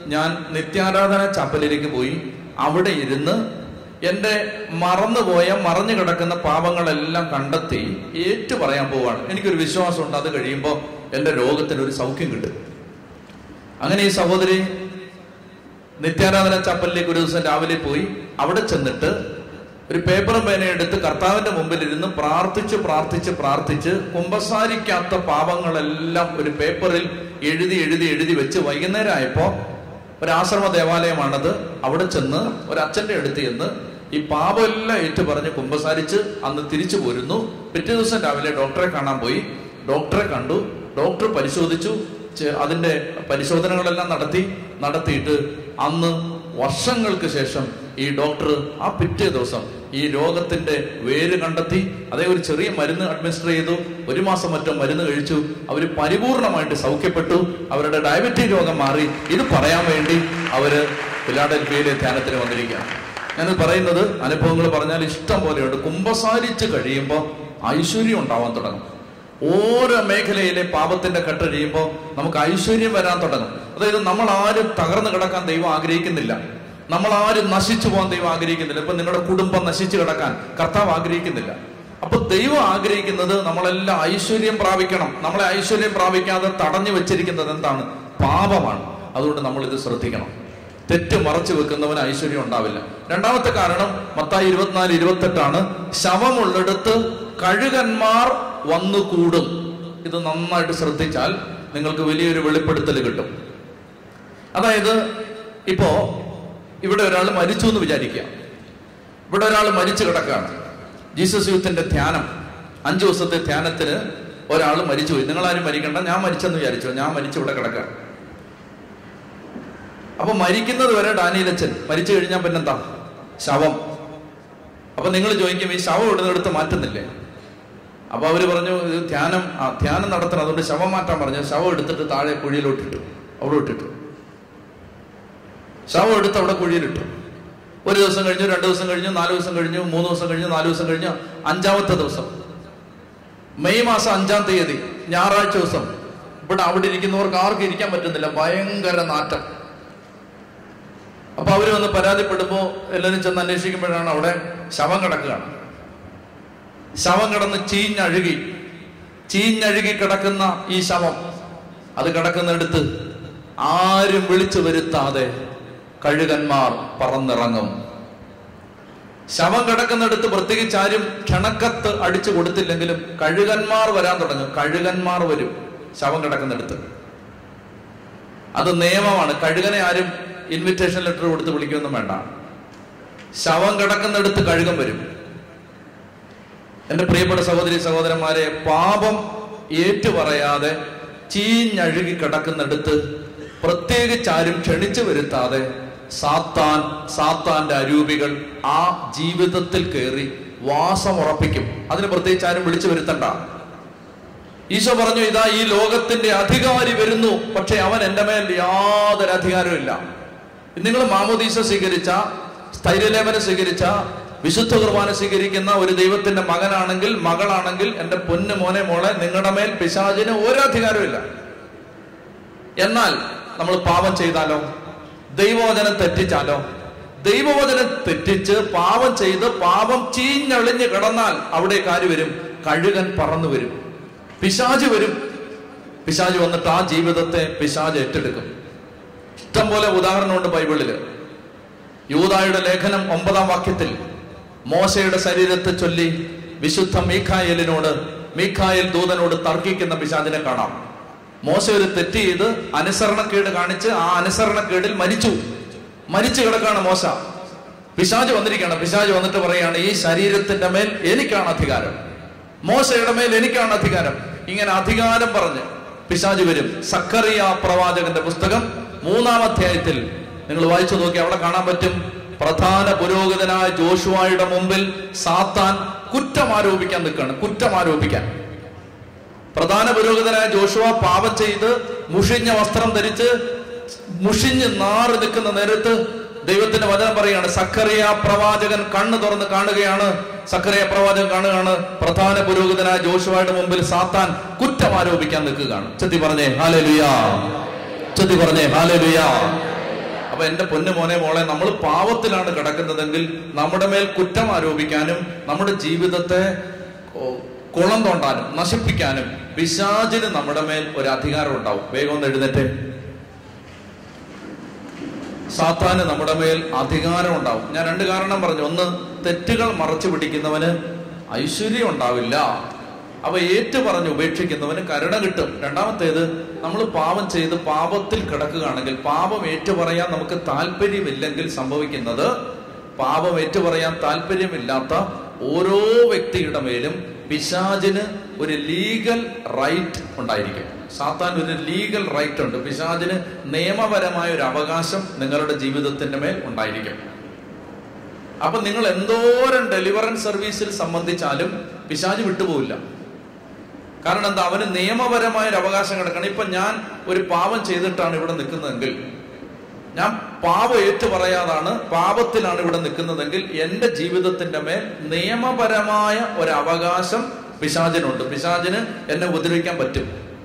A: ഞാൻ നിത്യാരാധന ചാപ്പലിലേക്ക് പോയി. അവിടെ ഇരുന്ന് എന്റെ മറന്നുപോയ മറഞ്ഞു കിടക്കുന്ന പാപങ്ങളെല്ലാം കണ്ടെത്തി ഏറ്റു പറയാൻ പോവാണ്. എനിക്കൊരു വിശ്വാസമുണ്ട് അത് കഴിയുമ്പോൾ എന്റെ രോഗത്തിന് ഒരു സൗഖ്യം കിട്ടും. അങ്ങനെ ഈ സഹോദരി നിത്യാരാധന ചപ്പലിലേക്ക് ഒരു ദിവസം രാവിലെ പോയി. അവിടെ ചെന്നിട്ട് ഒരു പേപ്പറും പേനയും എടുത്ത് കർത്താവിന്റെ മുമ്പിൽ ഇരുന്ന് പ്രാർത്ഥിച്ച് പ്രാർത്ഥിച്ച് പ്രാർത്ഥിച്ച് കുമ്പസാരിക്കാത്ത പാപങ്ങളെല്ലാം ഒരു പേപ്പറിൽ എഴുതി എഴുതി എഴുതി വെച്ച് വൈകുന്നേരം ആയപ്പോ ഒരു ആശ്രമ ദേവാലയമാണത്. അവിടെ ചെന്ന് ഒരു അച്ഛന്റെ അടുത്ത് ചെന്ന് ഈ പാപമെല്ലാം ഏറ്റു പറഞ്ഞ് കുമ്പസാരിച്ച് അന്ന് തിരിച്ചു പോരുന്നു. പിറ്റേ ദിവസം രാവിലെ ഡോക്ടറെ കാണാൻ പോയി. ഡോക്ടറെ കണ്ടു. ഡോക്ടർ പരിശോധിച്ചു. അതിന്റെ പരിശോധനകളെല്ലാം നടത്തി. നടത്തിയിട്ട് അന്ന് വർഷങ്ങൾക്ക് ശേഷം ഈ ഡോക്ടർ ആ പിറ്റേ ദിവസം ഈ രോഗത്തിന്റെ വേര് കണ്ടെത്തി അതേ ഒരു ചെറിയ മരുന്ന് അഡ്മിനിസ്റ്റർ ചെയ്തു. ഒരു മാസം മറ്റോ മരുന്ന് കഴിച്ചു. അവർ പരിപൂർണമായിട്ട് സൗഖ്യപ്പെട്ടു. അവരുടെ ഡയബറ്റിക് രോഗം മാറി. ഇത് പറയാൻ വേണ്ടി അവർ ഫിലാഡൽഫിയയിലെ ധ്യാനത്തിന് വന്നിരിക്കുകയാണ്. ഞാൻ പറയുന്നത് അനുഭവങ്ങൾ പറഞ്ഞാൽ ഇഷ്ടം പോലെയുണ്ട്. കുമ്പസാരിച്ച് കഴിയുമ്പോൾ ഐശ്വര്യം ഉണ്ടാവാൻ തുടങ്ങും. ഓരോ മേഖലയിലെ പാപത്തിന്റെ കട്ട് കഴിയുമ്പോൾ നമുക്ക് ഐശ്വര്യം വരാൻ തുടങ്ങും. അതായത് നമ്മൾ ആരും തകർന്നു കിടക്കാൻ ദൈവം ആഗ്രഹിക്കുന്നില്ല. നമ്മൾ ആരും നശിച്ചു പോകാൻ ദൈവം ആഗ്രഹിക്കുന്നില്ല. ഇപ്പൊ നിങ്ങളുടെ കുടുംബം നശിച്ചു കിടക്കാൻ കർത്താവ് ആഗ്രഹിക്കുന്നില്ല. അപ്പൊ ദൈവം ആഗ്രഹിക്കുന്നത് നമ്മളെല്ലാം ഐശ്വര്യം പ്രാപിക്കണം. നമ്മളെ ഐശ്വര്യം പ്രാപിക്കാതെ തടഞ്ഞു വെച്ചിരിക്കുന്നത് എന്താണ്? പാപമാണ്. അതുകൊണ്ട് നമ്മൾ ഇത് ശ്രദ്ധിക്കണം. തെറ്റ് മറച്ചു വെക്കുന്നവന് ഐശ്വര്യം ഉണ്ടാവില്ല. രണ്ടാമത്തെ കാരണം മത്തായി ഇരുപത്തിനാല് ഇരുപത്തെട്ടാണ് ശവമുള്ളിടത്ത് കഴുകന്മാർ വന്നു കൂടും ഇത് നന്നായിട്ട് ശ്രദ്ധിച്ചാൽ നിങ്ങൾക്ക് വലിയൊരു വെളിപ്പെടുത്തൽ കിട്ടും. അതായത് ഇപ്പോ ഇവിടെ ഒരാൾ മരിച്ചു എന്ന് വിചാരിക്കുക. ഇവിടെ ഒരാൾ മരിച്ചു കിടക്കുകയാണ്. ജീസസ് യൂത്തിന്റെ ധ്യാനം. അഞ്ചു ദിവസത്തെ ധ്യാനത്തിന് ഒരാൾ മരിച്ചുപോയി നിങ്ങളാരും മരിക്കണ്ട. ഞാൻ മരിച്ചെന്ന് വിചാരിച്ചു. ഞാൻ മരിച്ചു ഇവിടെ കിടക്കാം അപ്പൊ മരിക്കുന്നത് വരെ ഡാനിയിലച്ചൻ. മരിച്ചു കഴിഞ്ഞാൽ പിന്നെന്താ? ശവം. അപ്പൊ നിങ്ങൾ ചോദിക്കും ഈ ശവം ഇടുന്നിടത്ത് മാറ്റുന്നില്ലേ? അപ്പൊ അവർ പറഞ്ഞു ഇത് ധ്യാനം ആ ധ്യാനം നടത്തണം. അതുകൊണ്ട് ശവം മാറ്റാൻ പറഞ്ഞു. ശവം എടുത്തിട്ട് താഴെ കുഴിയിലോട്ടിട്ടു. അവിടെ ഇട്ടിട്ടു ശവം എടുത്ത് അവിടെ കുഴിയിലിട്ടു. ഒരു ദിവസം കഴിഞ്ഞു രണ്ടു ദിവസം കഴിഞ്ഞു നാല് ദിവസം കഴിഞ്ഞു മൂന്ന് ദിവസം കഴിഞ്ഞു നാല് ദിവസം കഴിഞ്ഞു അഞ്ചാമത്തെ ദിവസം. മെയ് മാസം അഞ്ചാം തീയതി ഞായറാഴ്ച ദിവസം. ഇവിടെ അവിടെ ഇരിക്കുന്നവർക്ക് ആർക്കും ഇരിക്കാൻ പറ്റുന്നില്ല. ഭയങ്കര നാറ്റം. അപ്പൊ അവർ വന്ന് പരാതിപ്പെടുമ്പോ എല്ലാവരും ചെന്ന് അന്വേഷിക്കുമ്പോഴാണ് അവിടെ ശവം കിടക്കുകയാണ്. ശവം കിടന്ന് ചീഞ്ഞഴുകി. ചീഞ്ഞഴുകി കിടക്കുന്ന ഈ ശവം അത് കിടക്കുന്നിടത്ത് ആരും വിളിച്ചു വരുത്താതെ കഴുകന്മാർ പറന്നിറങ്ങും. ശവം കിടക്കുന്നിടത്ത് പ്രത്യേകിച്ച് ആരും ക്ഷണക്കത്ത് അടിച്ചു കൊടുത്തില്ലെങ്കിലും കഴുകന്മാർ വരാൻ തുടങ്ങും. കഴുകന്മാർ വരും ശവം കിടക്കുന്നിടത്ത്. അത് നിയമമാണ്. കഴുകനെ ആരും ഇൻവിറ്റേഷൻ ലെറ്റർ കൊടുത്ത് വിളിക്കൊന്നും വേണ്ട. ശവം കിടക്കുന്നിടത്ത് കഴുകൻ വരും. എന്റെ പ്രിയപ്പെട്ട സഹോദരി സഹോദരന്മാരെ പാപം ഏറ്റുപറയാതെ ചീഞ്ഞഴുകി കിടക്കുന്നിടത്ത് പ്രത്യേകിച്ച് ആരും ക്ഷണിച്ചു വരുത്താതെ സാത്താൻ സാത്താന്റെ അരൂപികൾ ആ ജീവിതത്തിൽ കയറി വാസമുറപ്പിക്കും. അതിന് പ്രത്യേകിച്ച് ആരും വിളിച്ചു വരുത്തണ്ട. ഈശോ പറഞ്ഞു ഇതാ ഈ ലോകത്തിന്റെ അധികാരി വരുന്നു. പക്ഷെ അവൻ എന്റെ മേൽ യാതൊരു അധികാരവും ഇല്ല. നിങ്ങൾ മാമോദീശ സ്വീകരിച്ച സ്ഥൈര്യലേപനം സ്വീകരിച്ച വിശുദ്ധ കുർബാന സ്വീകരിക്കുന്ന ഒരു ദൈവത്തിന്റെ മകനാണെങ്കിൽ മകളാണെങ്കിൽ എന്റെ പൊന്നു മോനെ മോളെ നിങ്ങളുടെ മേൽ പിശാചിന് ഒരു അധികാരമില്ല എന്നാൽ നമ്മൾ പാപം ചെയ്താലോ? ദൈവവചനം തെറ്റിച്ചാലോ? ദൈവവചനം തെറ്റിച്ച് പാപം ചെയ്ത് പാപം ചീഞ്ഞളിഞ്ഞ് കിടന്നാൽ അവിടെ കാര്യം വരും? കഴുകൻ പറന്നു വരും. പിശാജ് വരും. പിശാജ് വന്നിട്ട് ആ ജീവിതത്തെ പിശാജ് ഏറ്റെടുക്കും. ഇഷ്ടം പോലെ ഉദാഹരണമുണ്ട് ബൈബിളിൽ. യൂതായുടെ ലേഖനം ഒമ്പതാം വാക്യത്തിൽ മോശയുടെ ശരീരത്തെ ചൊല്ലി വിശുദ്ധ മീഖായലിനോട് മീഖായൽ ദൂതനോട് തർക്കിക്കുന്ന പിശാചിനെ കാണാം. മോശ ഒരു തെറ്റ് ചെയ്ത് അനുസരണക്കേട് കാണിച്ച് ആ അനുസരണക്കേടിൽ മരിച്ചു. മരിച്ചു കിടക്കാണ് മോശ. പിശാജ് വന്നിരിക്കുകയാണ്. പിശാജ് വന്നിട്ട് പറയാണ് ഈ ശരീരത്തിന്റെ മേൽ എനിക്കാണ് അധികാരം. മോശയുടെ മേൽ എനിക്കാണ് അധികാരം. ഇങ്ങനെ അധികാരം പറഞ്ഞ് പിശാജ് വരും. സക്കറിയ പ്രവാചകന്റെ പുസ്തകം മൂന്നാം അധ്യായത്തിൽ. നിങ്ങൾ വായിച്ചു നോക്കി അവിടെ കാണാൻ പറ്റും. പ്രധാന പുരോഹിതനായ ജോഷുവായുടെ മുമ്പിൽ സാത്താൻ കുറ്റം ആരോപിക്കാൻ നിൽക്കുകയാണ് കുറ്റം ആരോപിക്കാൻ പ്രധാന പുരോഹിതനായ ജോഷുവ പാപം ചെയ്ത് മുഷിഞ്ഞ വസ്ത്രം ധരിച്ച് മുഷിഞ്ഞ് നാറ് നിൽക്കുന്ന നേരത്ത് ദൈവത്തിന്റെ വചനം പറയാണ് സക്കറിയ പ്രവാചകൻ കണ്ണ് തുറന്ന് കാണുകയാണ്. സക്കറിയ പ്രവാചകൻ കാണുകയാണ്. പ്രധാന പുരോഹിതനായ ജോഷുവയുടെ മുമ്പിൽ സാത്താൻ കുറ്റം ആരോപിക്കാൻ നിൽക്കുകയാണ്. ചെത്തി പറഞ്ഞേ ഹാലലുയാ. ചെത്തി പറഞ്ഞേ ഹാലലുയാ. അപ്പൊ എന്റെ പൊന്നു മോനെ മോളെ നമ്മൾ പാവത്തിലാണ് കിടക്കുന്നതെങ്കിൽ നമ്മുടെ മേൽ കുറ്റം ആരോപിക്കാനും നമ്മുടെ ജീവിതത്തെ കുളം തോണ്ടാനും നശിപ്പിക്കാനും പിശാചിന് നമ്മുടെ മേൽ ഒരു അധികാരം ഉണ്ടാവും. വേഗം ഒന്ന് എഴുന്നേറ്റ്. സാത്താന് നമ്മുടെ മേൽ അധികാരം ഉണ്ടാവും. ഞാൻ രണ്ട് കാരണം പറഞ്ഞു. ഒന്ന് തെറ്റുകൾ മറച്ചു പിടിക്കുന്നവന് ഐശ്വര്യം ഉണ്ടാവില്ല. അവ ഏറ്റു പറഞ്ഞ് ഉപേക്ഷിക്കുന്നവന് കരുണ കിട്ടും. രണ്ടാമത്തേത് നമ്മൾ പാപം ചെയ്ത് പാപത്തിൽ കിടക്കുകയാണെങ്കിൽ പാപം ഏറ്റുപറയാൻ നമുക്ക് താല്പര്യമില്ലെങ്കിൽ സംഭവിക്കുന്നത് പാപം ഏറ്റുപറയാൻ താല്പര്യമില്ലാത്ത ഓരോ വ്യക്തിയുടെ മേലും പിശാചിന് ഒരു ലീഗൽ റൈറ്റ് ഉണ്ടായിരിക്കും. സാത്താൻ ഒരു ലീഗൽ റൈറ്റ് ഉണ്ട്. പിശാജിന് നിയമപരമായ ഒരു അവകാശം നിങ്ങളുടെ ജീവിതത്തിന്റെ മേൽ ഉണ്ടായിരിക്കും. അപ്പൊ നിങ്ങൾ എന്തോരം ഡെലിവറൻസ് സർവീസിൽ സംബന്ധിച്ചാലും പിശാജ് വിട്ടുപോകില്ല കാരണം എന്താ? അവന് നിയമപരമായ ഒരു അവകാശം കിടക്കണം. ഇപ്പൊ ഞാൻ ഒരു പാപം ചെയ്തിട്ടാണ് ഇവിടെ നിൽക്കുന്നതെങ്കിൽ ഞാൻ പാപം ഏറ്റു പറയാതാണ് പാപത്തിലാണ് ഇവിടെ നിൽക്കുന്നതെങ്കിൽ എന്റെ ജീവിതത്തിന്റെ മേൽ നിയമപരമായ ഒരു അവകാശം പിശാചിനുണ്ട്. പിശാചിന് എന്നെ ഉപദ്രവിക്കാൻ പറ്റും.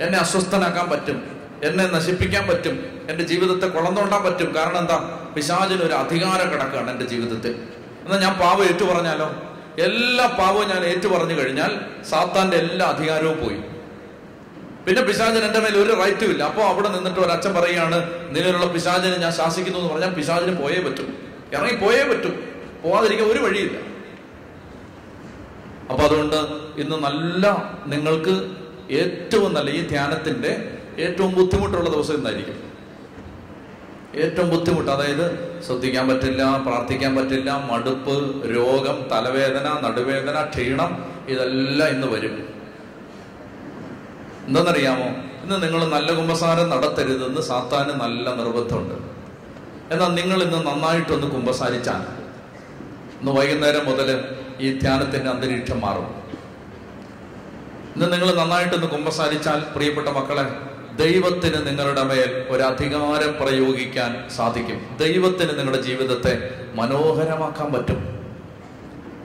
A: എന്നെ അസ്വസ്ഥനാക്കാൻ പറ്റും. എന്നെ നശിപ്പിക്കാൻ പറ്റും. എന്റെ ജീവിതത്തെ കുളന്തോണ്ടാൻ പറ്റും. കാരണം എന്താ? പിശാചിന് ഒരു അധികാരം കിടക്കുകയാണ് എന്റെ ജീവിതത്തിൽ. എന്നാൽ ഞാൻ പാവം ഏറ്റു പറഞ്ഞാലോ എല്ലാ പാവവും ഞാൻ ഏറ്റു പറഞ്ഞു കഴിഞ്ഞാൽ സാത്താന്റെ എല്ലാ അധികാരവും പോയി. പിന്നെ പിശാചൻ എന്റെ മേൽ ഒരു റൈറ്റും ഇല്ല. അപ്പോൾ അവിടെ നിന്നിട്ട് ഒരു അച്ഛൻ പറയുകയാണ് നിലവിലുള്ള പിശാചിനെ ഞാൻ ശാസിക്കുന്നു എന്ന് പറഞ്ഞാൽ പിശാചിന് പോയേ പറ്റും. ഇറങ്ങി പോയേ പറ്റും. പോവാതിരിക്കാൻ ഒരു വഴിയില്ല. അപ്പൊ അതുകൊണ്ട് ഇന്ന് നല്ല നിങ്ങൾക്ക് ഏറ്റവും നല്ല ഈ ധ്യാനത്തിന്റെ ഏറ്റവും ബുദ്ധിമുട്ടുള്ള ദിവസം ഇന്നായിരിക്കും. ഏറ്റവും ബുദ്ധിമുട്ട്. അതായത് ശ്രദ്ധിക്കാൻ പറ്റില്ല പ്രാർത്ഥിക്കാൻ പറ്റില്ല മടുപ്പ് രോഗം തലവേദന നടുവേദന ക്ഷീണം ഇതെല്ലാം ഇന്ന് വരും. എന്തെന്നറിയാമോ? ഇന്ന് നിങ്ങൾ നല്ല കുമ്പസാരം നടത്തരുതെന്ന് സാത്താന് നല്ല നിർബന്ധമുണ്ട്. എന്നാൽ നിങ്ങൾ ഇന്ന് നന്നായിട്ടൊന്ന് കുമ്പസാരിച്ചാൽ ഇന്ന് വൈകുന്നേരം മുതൽ ഈ ധ്യാനത്തിന്റെ അന്തരീക്ഷം മാറും. ഇന്ന് നിങ്ങൾ നന്നായിട്ടൊന്ന് കുമ്പസാരിച്ചാൽ പ്രിയപ്പെട്ട മക്കളെ ദൈവത്തിന് നിങ്ങളുടെ മേൽ അധികാരം പ്രയോഗിക്കാൻ സാധിക്കും. ദൈവത്തിന് നിങ്ങളുടെ ജീവിതത്തെ മനോഹരമാക്കാൻ പറ്റും.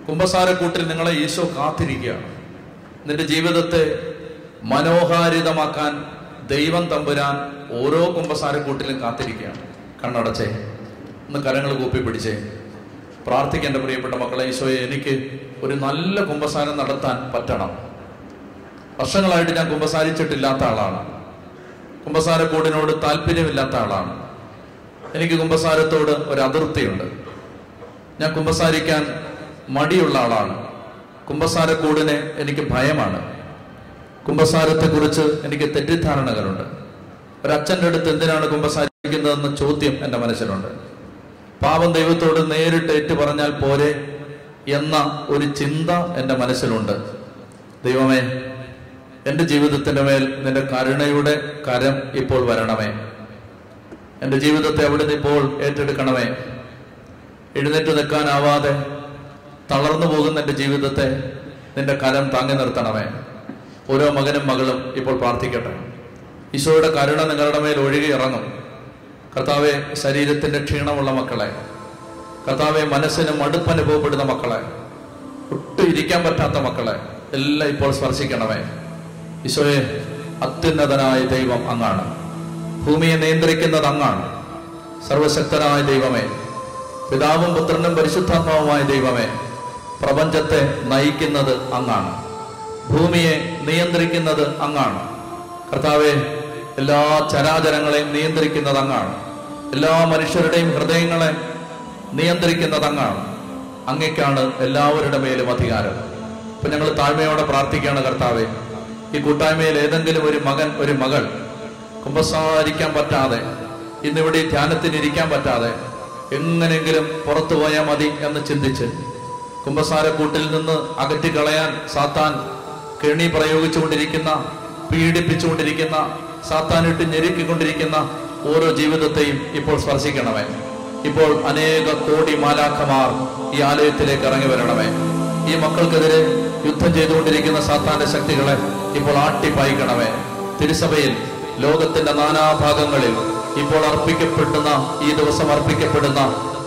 A: കുംഭസാരക്കൂട്ടിൽ നിങ്ങളെ ഈശോ കാത്തിരിക്കുകയാണ്. നിന്റെ ജീവിതത്തെ മനോഹാരിതമാക്കാൻ ദൈവം തമ്പുരാൻ ഓരോ കുംഭസാരക്കൂട്ടിലും കാത്തിരിക്കുകയാണ്. കണ്ണടച്ചേ ഒന്ന് കരങ്ങൾ കൂപ്പി പിടിച്ചേ. പ്രാർത്ഥിക്കേണ്ട പ്രിയപ്പെട്ട മക്കളെ ഈശോയെ എനിക്ക് ഒരു നല്ല കുംഭസാരം നടത്താൻ പറ്റണം. വർഷങ്ങളായിട്ട് ഞാൻ കുംഭസാരിച്ചിട്ടില്ലാത്ത ആളാണ്. കുമ്പസാരക്കൂടിനോട് താല്പര്യമില്ലാത്ത ആളാണ്. എനിക്ക് കുമ്പസാരത്തോട് ഒരു അതിർത്തിയുണ്ട്. ഞാൻ കുമ്പസാരിക്കാൻ മടിയുള്ള ആളാണ്. കുമ്പസാരക്കൂടിനെ എനിക്ക് ഭയമാണ്. കുമ്പസാരത്തെക്കുറിച്ച് എനിക്ക് തെറ്റിദ്ധാരണകളുണ്ട്. ഒരച്ഛന്റെ അടുത്ത് എന്തിനാണ് കുമ്പസാരിക്കുന്നതെന്ന ചോദ്യം എന്റെ മനസ്സിലുണ്ട്. പാപം ദൈവത്തോട് നേരിട്ട് ഏറ്റു പറഞ്ഞാൽ പോരെ എന്ന ഒരു ചിന്ത എന്റെ മനസ്സിലുണ്ട്. ദൈവമേ എന്റെ ജീവിതത്തിന്റെ മേൽ നിന്റെ കരുണയുടെ കരം ഇപ്പോൾ വരണമേ. എന്റെ ജീവിതത്തെ അവിടുന്ന് ഇപ്പോൾ ഏറ്റെടുക്കണമേ. എഴുന്നേറ്റ് നിൽക്കാനാവാതെ തളർന്നു പോകുന്ന എന്റെ ജീവിതത്തെ നിന്റെ കരം താങ്ങി നിർത്തണമേ. ഓരോ മകനും മകളും ഇപ്പോൾ പ്രാർത്ഥിക്കട്ടെ. ഈശോയുടെ കരുണ നിങ്ങളുടെ മേൽ ഒഴുകി ഇറങ്ങും. കർത്താവെ ശരീരത്തിന്റെ ക്ഷീണമുള്ള മക്കളെ. കർത്താവെ മനസ്സിന് മടുപ്പ് അനുഭവപ്പെടുന്ന മക്കളെ. ഒട്ടും ഇരിക്കാൻ പറ്റാത്ത മക്കളെ. എല്ലാം ഇപ്പോൾ സ്പർശിക്കണമേ. ഈശോയെ അത്യുന്നതനായ ദൈവം അങ്ങാണ്. ഭൂമിയെ നിയന്ത്രിക്കുന്നത് അങ്ങാണ്. സർവശക്തനായ ദൈവമേ പിതാവും പുത്രനും പരിശുദ്ധാത്മാവുമായ ദൈവമേ പ്രപഞ്ചത്തെ നയിക്കുന്നത് അങ്ങാണ്. ഭൂമിയെ നിയന്ത്രിക്കുന്നത് അങ്ങാണ്. കർത്താവെ എല്ലാ ചരാചരങ്ങളെയും നിയന്ത്രിക്കുന്നത് അങ്ങാണ്. എല്ലാ മനുഷ്യരുടെയും ഹൃദയങ്ങളെ നിയന്ത്രിക്കുന്നത് അങ്ങാണ്. അങ്ങേക്കാണ് എല്ലാവരുടെ മേലും അധികാരം. ഇപ്പൊ ഞങ്ങൾ താഴ്മയോടെ പ്രാർത്ഥിക്കുകയാണ് കർത്താവെ. ഈ കൂട്ടായ്മയിൽ ഏതെങ്കിലും ഒരു മകൻ ഒരു മകൾ കുമ്പസാരിക്കാൻ പറ്റാതെ ഇന്നിവിടെ ധ്യാനത്തിനിരിക്കാൻ പറ്റാതെ എങ്ങനെങ്കിലും പുറത്തു പോയാൽ മതി എന്ന് ചിന്തിച്ച് കുമ്പസാരക്കൂട്ടിൽ നിന്ന് അകറ്റി കളയാൻ സാത്താൻ കെണി പ്രയോഗിച്ചുകൊണ്ടിരിക്കുന്ന പീഡിപ്പിച്ചുകൊണ്ടിരിക്കുന്ന സാത്താനിട്ട് ഞെരുക്കിക്കൊണ്ടിരിക്കുന്ന ഓരോ ജീവിതത്തെയും ഇപ്പോൾ സ്പർശിക്കണമേ. ഇപ്പോൾ അനേക കോടി മാലാഖമാർ ഈ ആലയത്തിലേക്ക് ഇറങ്ങി വരണമേ. ഈ മക്കൾക്കെതിരെ യുദ്ധം ചെയ്തുകൊണ്ടിരിക്കുന്ന സാത്താന്റെ ശക്തികളെ ഇപ്പോൾ ആട്ടിപ്പായിക്കണമേ. തിരുസഭയിൽ ലോകത്തിന്റെ നാനാഭാഗങ്ങളിൽ ഇപ്പോൾ അർപ്പിക്കപ്പെടുന്ന ഈ ദിവസം അർപ്പിക്കപ്പെടുന്ന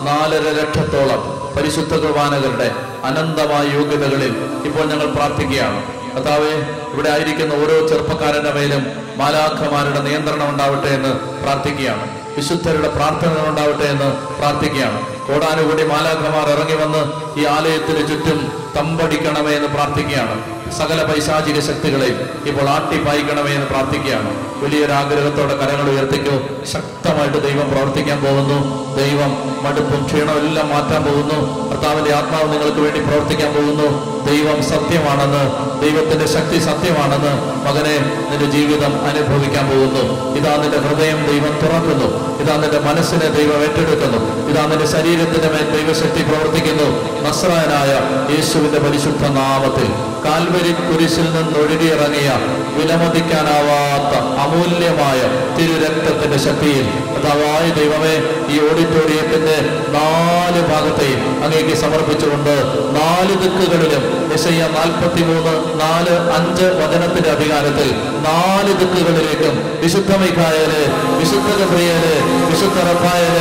A: നാലര ലക്ഷത്തോളം പരിശുദ്ധ കുർബാനകളുടെ അനന്തമായ യോഗ്യതകളിൽ ഇപ്പോൾ ഞങ്ങൾ പ്രാർത്ഥിക്കുകയാണ്. കർത്താവെ ഇവിടെ ആയിരിക്കുന്ന ഓരോ ചെറുപ്പക്കാരന്റെ മേലും മാലാഖമാരുടെ നിയന്ത്രണം ഉണ്ടാവട്ടെ എന്ന് പ്രാർത്ഥിക്കുകയാണ്. വിശുദ്ധരുടെ പ്രാർത്ഥന ഉണ്ടാവട്ടെ എന്ന് പ്രാർത്ഥിക്കുകയാണ്. കോടാനുകൂടി മാലാഖമാർ ഇറങ്ങി വന്ന് ഈ ആലയത്തിന് ചുറ്റും തമ്പടിക്കണമേ എന്ന് പ്രാർത്ഥിക്കുകയാണ്. സകല പൈശാചിക ശക്തികളെയും ഇപ്പോൾ ആട്ടിപ്പായിക്കണമേ എന്ന് പ്രാർത്ഥിക്കുകയാണ്. വലിയൊരു ആഗ്രഹത്തോടെ കരങ്ങൾ ഉയർത്തിക്കോ ശക്തമായിട്ട് ദൈവം പ്രവർത്തിക്കാൻ പോകുന്നു. ദൈവം മടുപ്പും ക്ഷീണവും എല്ലാം മാറ്റാൻ പോകുന്നു. കർത്താവിന്റെ ആത്മാവ് നിങ്ങൾക്ക് വേണ്ടി പ്രവർത്തിക്കാൻ പോകുന്നു. ദൈവം സത്യമാണെന്ന് ദൈവത്തിന്റെ ശക്തി സത്യമാണെന്ന് മകനെ നിന്റെ ജീവിതം അനുഭവിക്കാൻ പോകുന്നു. ഇതാ നിന്റെ ഹൃദയം ദൈവം തുറക്കുന്നു. ഇതാ നിന്റെ മനസ്സിനെ ദൈവം ഏറ്റെടുക്കുന്നു. ഇതാ നിന്റെ ശരീരത്തിന്റെ മേൽ ദൈവശക്തി പ്രവർത്തിക്കുന്നു. നസ്രായനായ യേശുവിന്റെ പരിശുദ്ധ നാമത്തിൽ കാൽവരി കുരിശിൽ നിന്ന് ഒഴുകിയിറങ്ങിയ വിലമതിക്കാനാവാത്ത അമൂല്യമായ തിരുരക്തത്തിന്റെ ശക്തിയിൽ അതായ ദൈവമേ ഈ ഓഡിറ്റോറിയത്തിന്റെ നാല് ഭാഗത്തെയും അങ്ങേക്ക് സമർപ്പിച്ചുകൊണ്ട് നാല് ദിക്കുകളിലും യശയ്യ നാൽപ്പത്തി മൂന്ന് നാല് അഞ്ച് വചനത്തിന്റെ അധികാരത്തിൽ നാല് ദിക്കുകളിലേക്കും വിശുദ്ധ മൈക്കായൽ വിശുദ്ധ ഗബ്രിയൽ വിശുദ്ധ റഫായൽ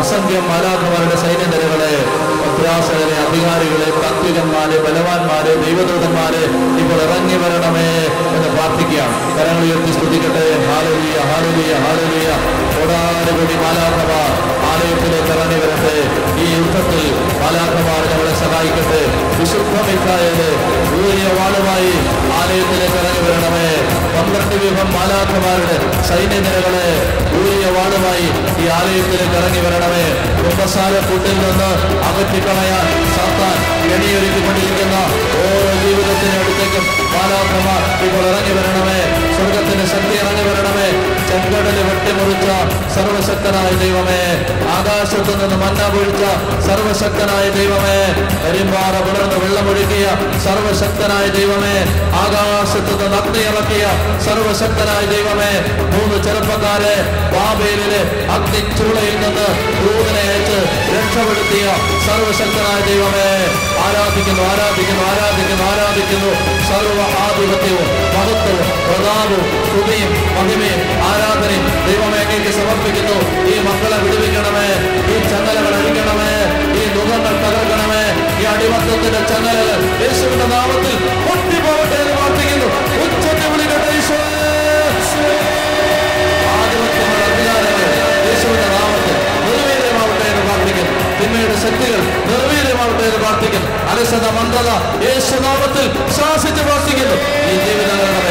A: അസംഖ്യം മാലാഖമാരുടെ സൈന്യനിരകളെ ഭദ്രാസകരെ അധികാരികളെ തത്വികന്മാരെ ബലവാന്മാരെ ദൈവദൂതന്മാരെ ഇപ്പോൾ ഇറങ്ങി വരണമേ എന്ന് പ്രാർത്ഥിക്കാം കരങ്ങൾ ഉയർത്തി സ്തുതിക്കട്ടെ. Hallelujah hallelujah hallelujah. കോടാനുകൂടി മാലാഖമാർ ആലയത്തിലേക്ക് ഇറങ്ങി വരട്ടെ. ഈ യുദ്ധത്തിൽ മാലാഖമാർ നമ്മളെ സഹായിക്കട്ടെ. വിശുദ്ധ മിക്കായത് ഊരിയ വാളുമായി ആലയത്തിലേക്ക് ഇറങ്ങി വരണമേ പന്ത്രണ്ട് വിഭം മാലാഖമാരുടെ സൈന്യനിരകളെ ഊരിയ വാളുമായി ഈ ആലയത്തിലേക്ക് ഇറങ്ങി വരണമേ. കുമ്പസാര കൂട്ടിൽ നിന്ന് അകറ്റിക്കളയാൻ സാത്താൻ എണിയൊരുക്കിക്കൊണ്ടിരിക്കുന്ന ഓരോ ജീവിതത്തിന് അടുത്തേക്കും മാലാഖമാർ ഇപ്പോൾ ഇറങ്ങി വരണമേ. സ്വർഗത്തിന്റെ ശക്തി ഇറങ്ങി വരണമേ. ചെങ്കടൽ വെട്ടിമുറിച്ച സർവശക്തനായ ദൈവമേ ആകാശത്തു നിന്ന് മന്ന പൊഴിച്ച സർവശക്തനായ ദൈവമേ കരിമ്പാറ പുലർന്ന് വെള്ളമൊഴുക്കിയ സർവശക്തനായ ദൈവമേ ആകാശത്തു നിന്ന് അഗ്നിയിറക്കിയ സർവശക്തനായ ദൈവമേ മൂന്ന് ചെറുപ്പക്കാരെ ബാബേലിലെ അഗ്നിച്ചൂളയിൽ നിന്ന് ദൂതനെ അയച്ച് രക്ഷപ്പെടുത്തിയ സർവശക്തനായ ദൈവമേ ആരാധിക്കുന്നു ആരാധിക്കുന്നു ആരാധിക്കുന്നു ആരാധിക്കുന്നു. സർവ ആധിപത്യവും മഹത്വവും പ്രതാപവും സ്തുതിയും മഹിമയും ആരാധനയും ദൈവമേ അങ്ങേക്ക് സമർപ്പിക്കുന്നു. ഈ മക്കളെ വിടുവിക്കണമേ ഈ ചങ്ങലകൾ അഴിക്കണമേ ഈ ദുഃഖങ്ങൾ തകർക്കണമേ ഈ അടിമത്തത്തിന്റെ ചങ്ങലകൾ യേശുവിന്റെ നാമത്തിൽ പൊട്ടിപ്പോകട്ടെ എന്ന് പ്രാർത്ഥിക്കുന്നു. ഉച്ചത്തിൽ വിളിക്കട്ടെ ഈശോ. ആധിപത്യങ്ങൾ യേശുവിന്റെ നാമത്തിൽ നിർവീര്യമാവട്ടെ എന്ന് പ്രാർത്ഥിക്കുന്നു. തിന്മയുടെ ശക്തികൾ നിർവീര്യമാവട്ടെ എന്ന് പ്രാർത്ഥിക്കുന്നു. അലസത മന്ദത യേശുനാമത്തിൽ ശ്വാസിച്ച് പ്രാർത്ഥിക്കുന്നു. ഈ ജീവിതങ്ങളുടെ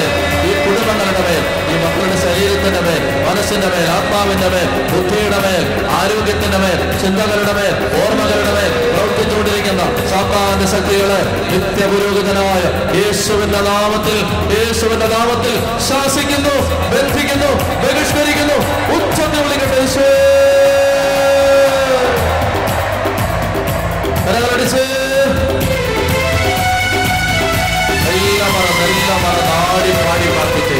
A: ശരീരത്തിന്റെ മേൽ മനസ്സിന്റെ മേൽ ആത്മാവിന്റെ മേൽ ബുദ്ധിയുടെ മേൽ ആരോഗ്യത്തിന്റെ മേൽ ചിന്തകളുടെ മേൽ ഓർമ്മകളുടെ മേൽ പ്രവർത്തിച്ചുകൊണ്ടിരിക്കുന്ന സാത്താന്റെ ശക്തികളെ നിത്യപുരോഹിതനായ യേശുവിന്റെ നാമത്തിൽ യേശുവിന്റെ നാമത്തിൽ ശാസിക്കുന്നു ബന്ധിക്കുന്നു ബഹിഷ്കരിക്കുന്നു. ഉച്ചത്തിൽ വിളിക്കട്ടെ എല്ലാം മറന്ന് എല്ലാം മറന്ന് ആടി പാടി പ്രാർത്ഥിച്ചേ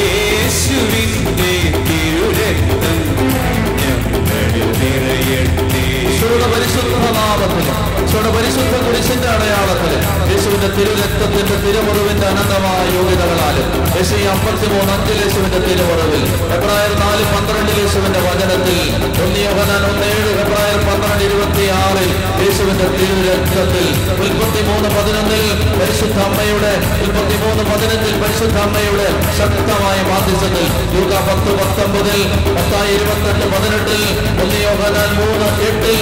B: യേശുവിന്റെ തിരുരക്തം ഞങ്ങളിൽ നിറയട്ടെ. ഞങ്ങളിൽ
A: പരിശുദ്ധ നാമത്തിൽ ഈശോയുടെ പരിശുദ്ധ കുരിശിന്റെ അടയാളത്തിൽ യേശുവിന്റെ തിരുരക്തത്തിന്റെ തിരുമുറിവിന്റെ അനന്തമായ യോഗ്യതകളാലും യേശു അമ്പത്തിമൂന്ന് അഞ്ചിൽ യേശുവിന്റെ തിരുമുറിവിൽ ഫെബ്രുവരി നാല് പന്ത്രണ്ടിൽ യേശുവിന്റെ വചനത്തിൽ ഒന്നിയോഹനാൻ ഒന്നേഴ് ഫെബ്രുവരി പന്ത്രണ്ട് ഇരുപത്തി ആറിൽ യേശുവിന്റെ തിരുരക്തത്തിൽ മുപ്പത്തിമൂന്ന് പതിനൊന്നിൽ പരിശുദ്ധ അമ്മയുടെ മുപ്പത്തിമൂന്ന് പതിനഞ്ചിൽ പരിശുദ്ധ അമ്മയുടെ ശക്തമായ മാധ്യസ്ഥത്തിൽ യൂക പത്ത് പത്തൊമ്പതിൽ പത്തായി ഇരുപത്തെട്ട് പതിനെട്ടിൽ ഒന്നിയോഹനാൻ മൂന്ന് എട്ടിൽ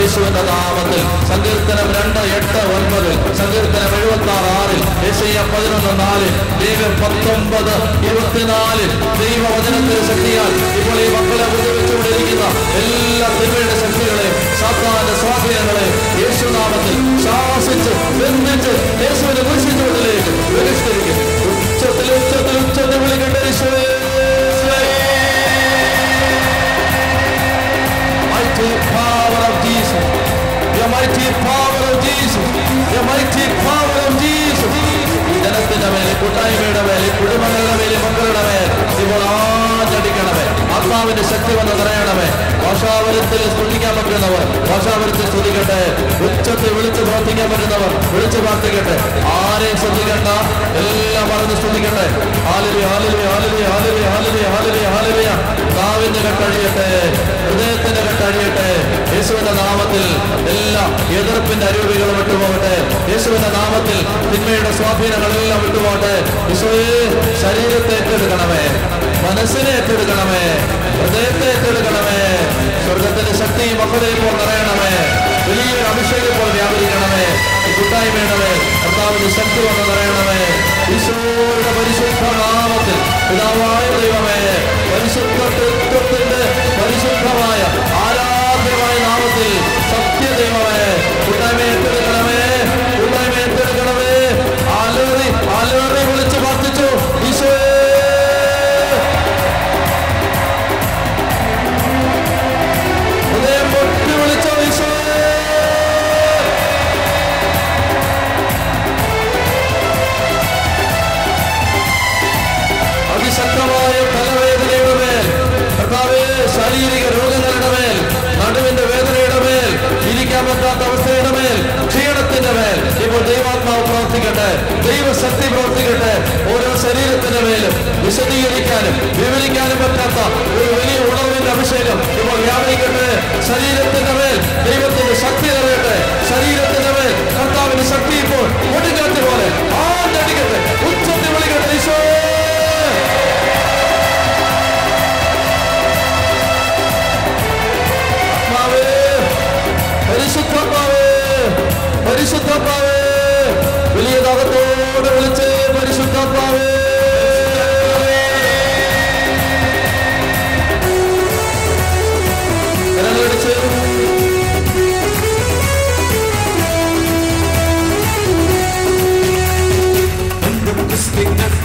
A: യേശുവിന്റെ നാമത്തിൽ. സങ്കീർത്തനം രണ്ട് എട്ട് ഒൻപത്. സങ്കീർത്തനം എഴുപത്തി ആറ് ആറിൽ പതിനൊന്ന് നാല്. ദൈവം പത്തൊമ്പത് ശക്തിയാൽ ഇപ്പോൾ ഈ മക്കളെ ഉപയോഗിച്ചുകൊണ്ടിരിക്കുന്ന എല്ലാ ദൈവയുടെ ശക്തികളെയും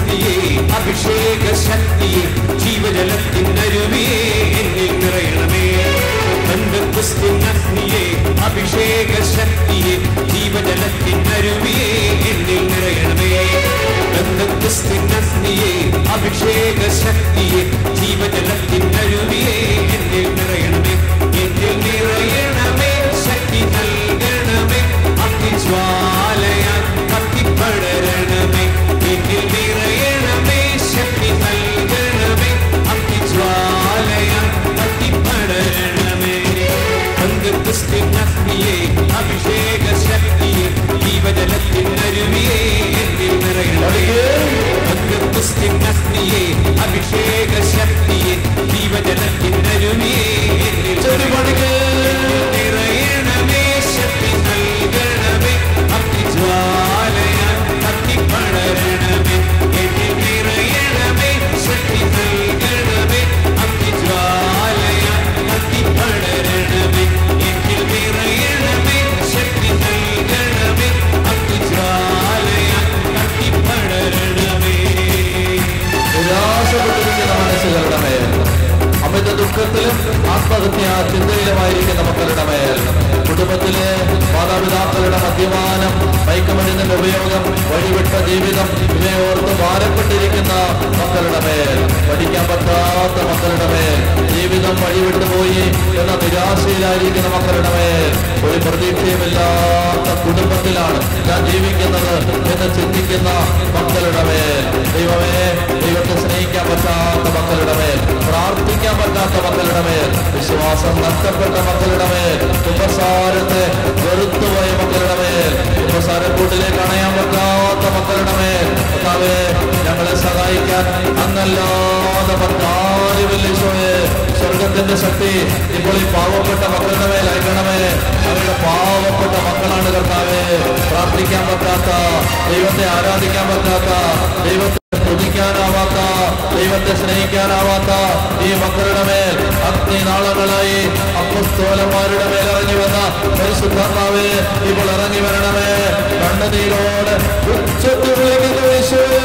B: ക്രിസ്ത്യനത്തിയെ അഭിഷേക ശക്തിയെ ജീവജലത്തിനരുവിയെ എന്നിൽ നിറയണമേ. ക്രിസ്ത്യനത്തിയെ അഭിഷേക ശക്തിയെ ജീവജലത്തിനരുവിയെ എന്നിൽ നിറയണമേ. ക്രിസ്ത്യനത്തിയെ അഭിഷേക ശക്തിയെ ജീവജലത്തിനരുവിയെ എന്നിൽ നിറയണമേ. എന്നിൽ നിറയണമേ ശക്തി നൽകണമേ. അഗ്നിജ്വാലയാൽ കത്തിപ്പടരണമേ. എന്നിൽ ജീവജലത്തിനരുവിയെ എന്നിൽ നിറയണമേ ക്രിസ്ത്യനത്തിയെ അഭിഷേക
A: അമിത ദുഃഖത്തിലും ആത്മഹത്യ ചിന്തയിലുമായിരിക്കുന്ന മക്കളുടെ മേൽ. കുടുംബത്തിലെ മാതാപിതാക്കളുടെ മദ്യപാനം മയക്കുമരുന്നിന്റെ ഉപയോഗം വഴിവിട്ട ജീവിതം ഇവയോർത്ത് ഭാരപ്പെട്ടിരിക്കുന്ന മക്കളുടെ മേൽ. പഠിക്കാൻ പറ്റാത്ത മക്കളുടെ മേൽ. ജീവിതം വഴിവിട്ടു പോയി എന്ന നിരാശയിലായിരിക്കുന്ന മക്കളുടെ മേൽ. ഒരു പ്രതീക്ഷയുമില്ലാത്ത കുടുംബത്തിലാണ് ഞാൻ ജീവിക്കുന്നത് എന്ന് ചിന്തിക്കുന്ന മക്കളുടെ മേൽ. ദൈവമേ ദൈവത്തെ സ്നേഹിക്കാൻ പറ്റാത്ത മക്കളുടെ മേൽ. പ്രാർത്ഥിക്കാൻ പറ്റാത്ത മക്കളുടെ മേൽ വിശ്വാസം നഷ്ടപ്പെട്ട മക്കളുടെ മേൽ ഉപസാരത്തെ വെറുത്തുപോയ മക്കളുടെ മേൽ ഉപസാരക്കൂട്ടിലേക്ക് അണയാൻ പറ്റാത്ത മക്കളുടെ മേൽ. കർത്താവേ ഞങ്ങളെ സഹായിക്കാൻ അന്നല്ലാതെ മറ്റാരുമില്ല സ്വർഗത്തിന്റെ ശക്തി ഇപ്പോൾ ഈ പാവപ്പെട്ട മക്കളുടെ മേൽ അയക്കണമേ. അവരുടെ പാവപ്പെട്ട മക്കളാണ് കർത്താവേ. പ്രാർത്ഥിക്കാൻ പറ്റാത്ത ദൈവത്തെ ആരാധിക്കാൻ പറ്റാത്ത ദൈവത്തെ സ്തുതിക്കാനാവാത്ത ദൈവത്തെ സ്നേഹിക്കാനാവാത്ത ഈ മക്കളുടെ മേൽ അഗ്നി നാളങ്ങളായി അപ്പസ്തോലന്മാരുടെ മേൽ ഇറങ്ങി വന്ന പരിശുദ്ധാത്മാവേ ഇപ്പോൾ ഇറങ്ങി വരണമേ കണ്ണുനീരോട് ഉച്ചത്തിൽ വിളിക്കുന്നു യേശുവേ.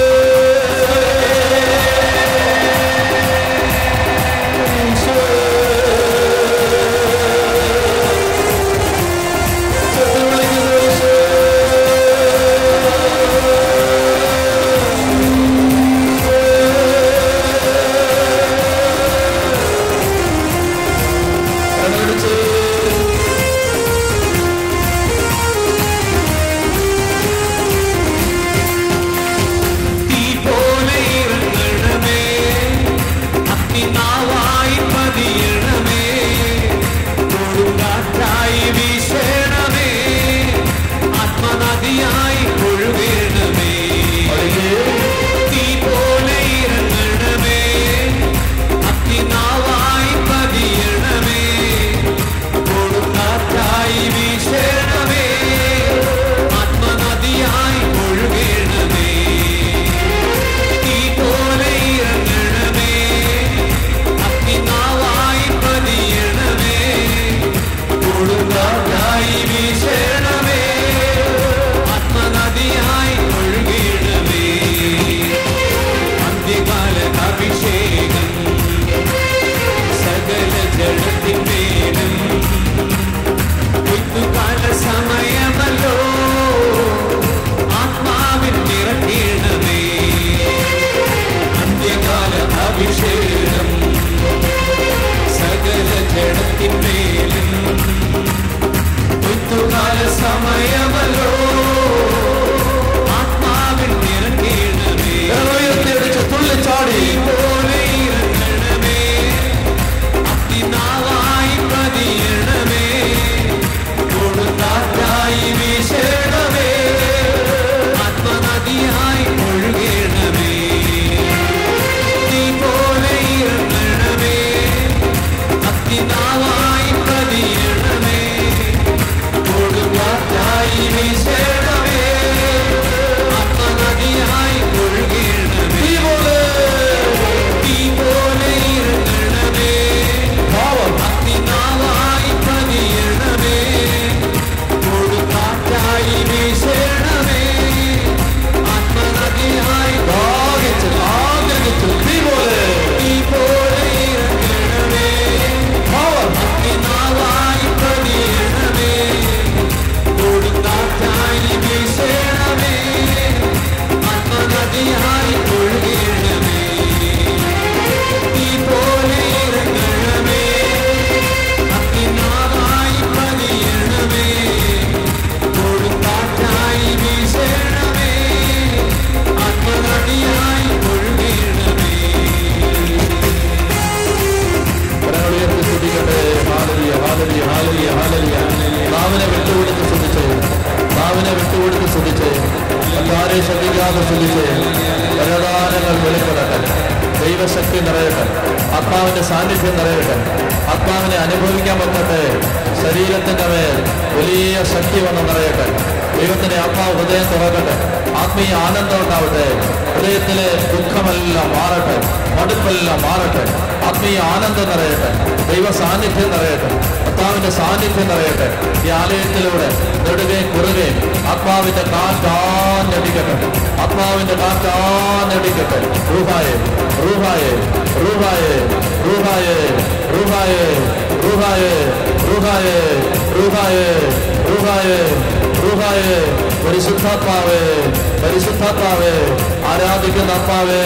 A: ആരാധിക്കുന്ന ആത്മാവേ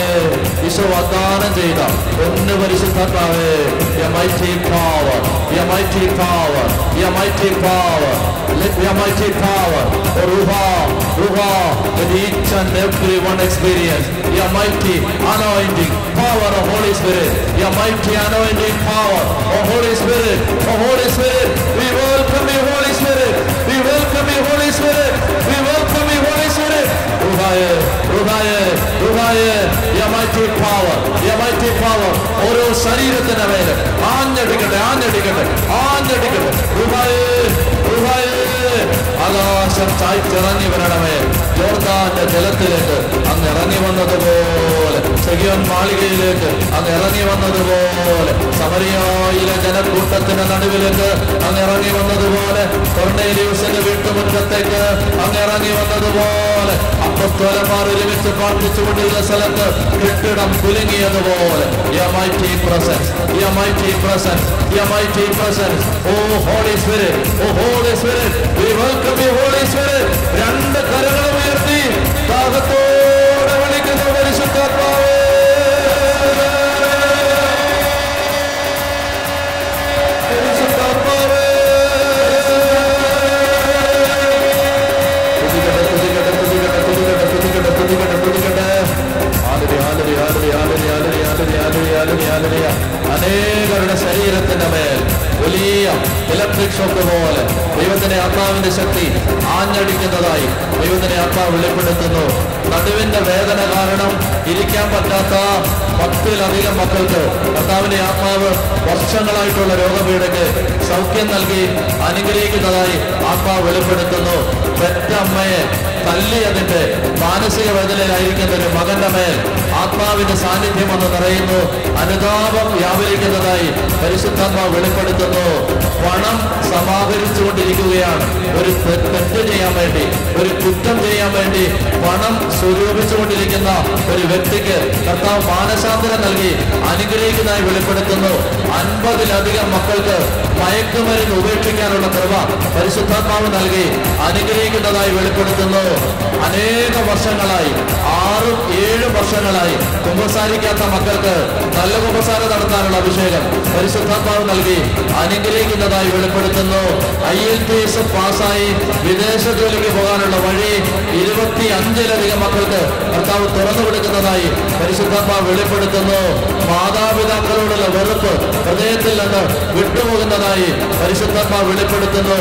A: ഈശോ വാഗ്ദാനം ചെയ്ത ഒന്ന് പരിശുദ്ധാത്മാവേ your mighty power your mighty power your mighty power let your mighty power oh ruha ruha with each and every one experience your mighty anointing power of holy spirit your mighty anointing power of holy spirit oh holy spirit we welcome you holy spirit we welcome you holy spirit we welcome you holy spirit ruhaye ruhaye your power power ഓരോ ശരീരത്തിന്റെ മേലെ ആഞ്ഞടിക്കട്ടെ ആഞ്ഞടിക്കട്ടെ ആഞ്ഞടിക്കട്ടെ. ആകാശം ചായ്ച്ചിറങ്ങി വരണമേ. ജോർദാന്റെ ജലത്തിലേക്ക് അങ്ങ് ഇറങ്ങി വന്നതുപോലെ സെഗിയോൻ മാളികയിലേക്ക് അങ്ങ് ഇറങ്ങി വന്നതുപോലെ സമരിയായിലെ ജനക്കൂട്ടത്തിന്റെ നടുവിലേക്ക് അങ്ങ് ഇറങ്ങി വന്നതുപോലെ കൊർണേലിയൂസിന്റെ വീട്ടുമുറ്റത്തേക്ക് അങ്ങ് ഇറങ്ങി വന്നതുപോലെ അപ്പസ്തോലന്മാർ ഒരുമിച്ച് പ്രാർത്ഥിച്ചുകൊണ്ടിരുന്ന സ്ഥലത്ത് കെട്ടിടം കുലുങ്ങിയതുപോലെ. Presence presence presence oh Holy Spirit oh Holy Spirit we welcome you Holy Spirit രണ്ട് കരങ്ങൾ ഉയർത്തി. ദാഹത്തോടെ വിളിക്കുന്ന പരിശുദ്ധാത്മാവ്. വെളിപ്പെടുത്തുന്നു. നടുവിന്റെ വേദന കാരണം ഇരിക്കാൻ പറ്റാത്ത പത്തിലധികം മക്കൾക്ക് കർത്താവിന്റെ ആത്മാവ് വർഷങ്ങളായിട്ടുള്ള രോഗപീഠയ്ക്ക് സൗഖ്യം നൽകി അനുഗ്രഹിക്കുന്നതായി ആത്മാവ് വെളിപ്പെടുത്തുന്നു. പെറ്റമ്മയെ തല്ലിയതിന്റെ മാനസിക വേദനയിലായിരിക്കുന്ന ഒരു മകന്റെ മേൽ ആത്മാവിന്റെ സാന്നിധ്യം എന്ന് പറയുന്നു. അനുതാപം വ്യാപരിക്കുന്നതായി പരിശുദ്ധാത്മാവ് വെളിപ്പെടുത്തുന്നു. പണം സമാഹരിച്ചുകൊണ്ടിരിക്കുകയാണ്. ഒരു തെറ്റ് ചെയ്യാൻ വേണ്ടി ഒരു കുറ്റം ചെയ്യാൻ വേണ്ടി പണം സ്വരൂപിച്ചുകൊണ്ടിരിക്കുന്ന ഒരു വ്യക്തിക്ക് കർത്താവ് മാനസാന്തരം നൽകി അനുഗ്രഹിക്കുന്നതായി വെളിപ്പെടുത്തുന്നു. അൻപതിലധികം മക്കൾക്ക് മയക്കുമരുന്ന് ഉപേക്ഷിക്കാനുള്ള കൃപ പരിശുദ്ധാത്മാവ് നൽകി അനുഗ്രഹിക്കുന്നതായി വെളിപ്പെടുത്തുന്നു. അനേക വർഷങ്ങളായി ആറും ഏഴും വർഷങ്ങളായി കുമ്പസാരിക്കാത്ത മക്കൾക്ക് നല്ല കുമ്പസാരം നടത്താനുള്ള അഭിഷേകം പരിശുദ്ധാത്മാവ് നൽകി അനുഗ്രഹിക്കുന്നതായി വെളിപ്പെടുത്തുന്നു. ഐ എൽ പി എസ് പാസ്സായി വിദേശ ജോലിക്ക് പോകാനുള്ള വഴി ഇരുപത്തി അഞ്ചിലധികം മക്കൾക്ക് കർത്താവ് തുറന്നു കൊടുക്കുന്നതായി പരിശുദ്ധാത്മാവ് വെളിപ്പെടുത്തുന്നു. മാതാപിതാക്കളോടുള്ള വെറുപ്പ് ഹൃദയത്തിൽ നിന്ന് വിട്ടുപോകുന്നതായി പരിശുദ്ധാത്മാവ് വെളിപ്പെടുത്തുന്നു.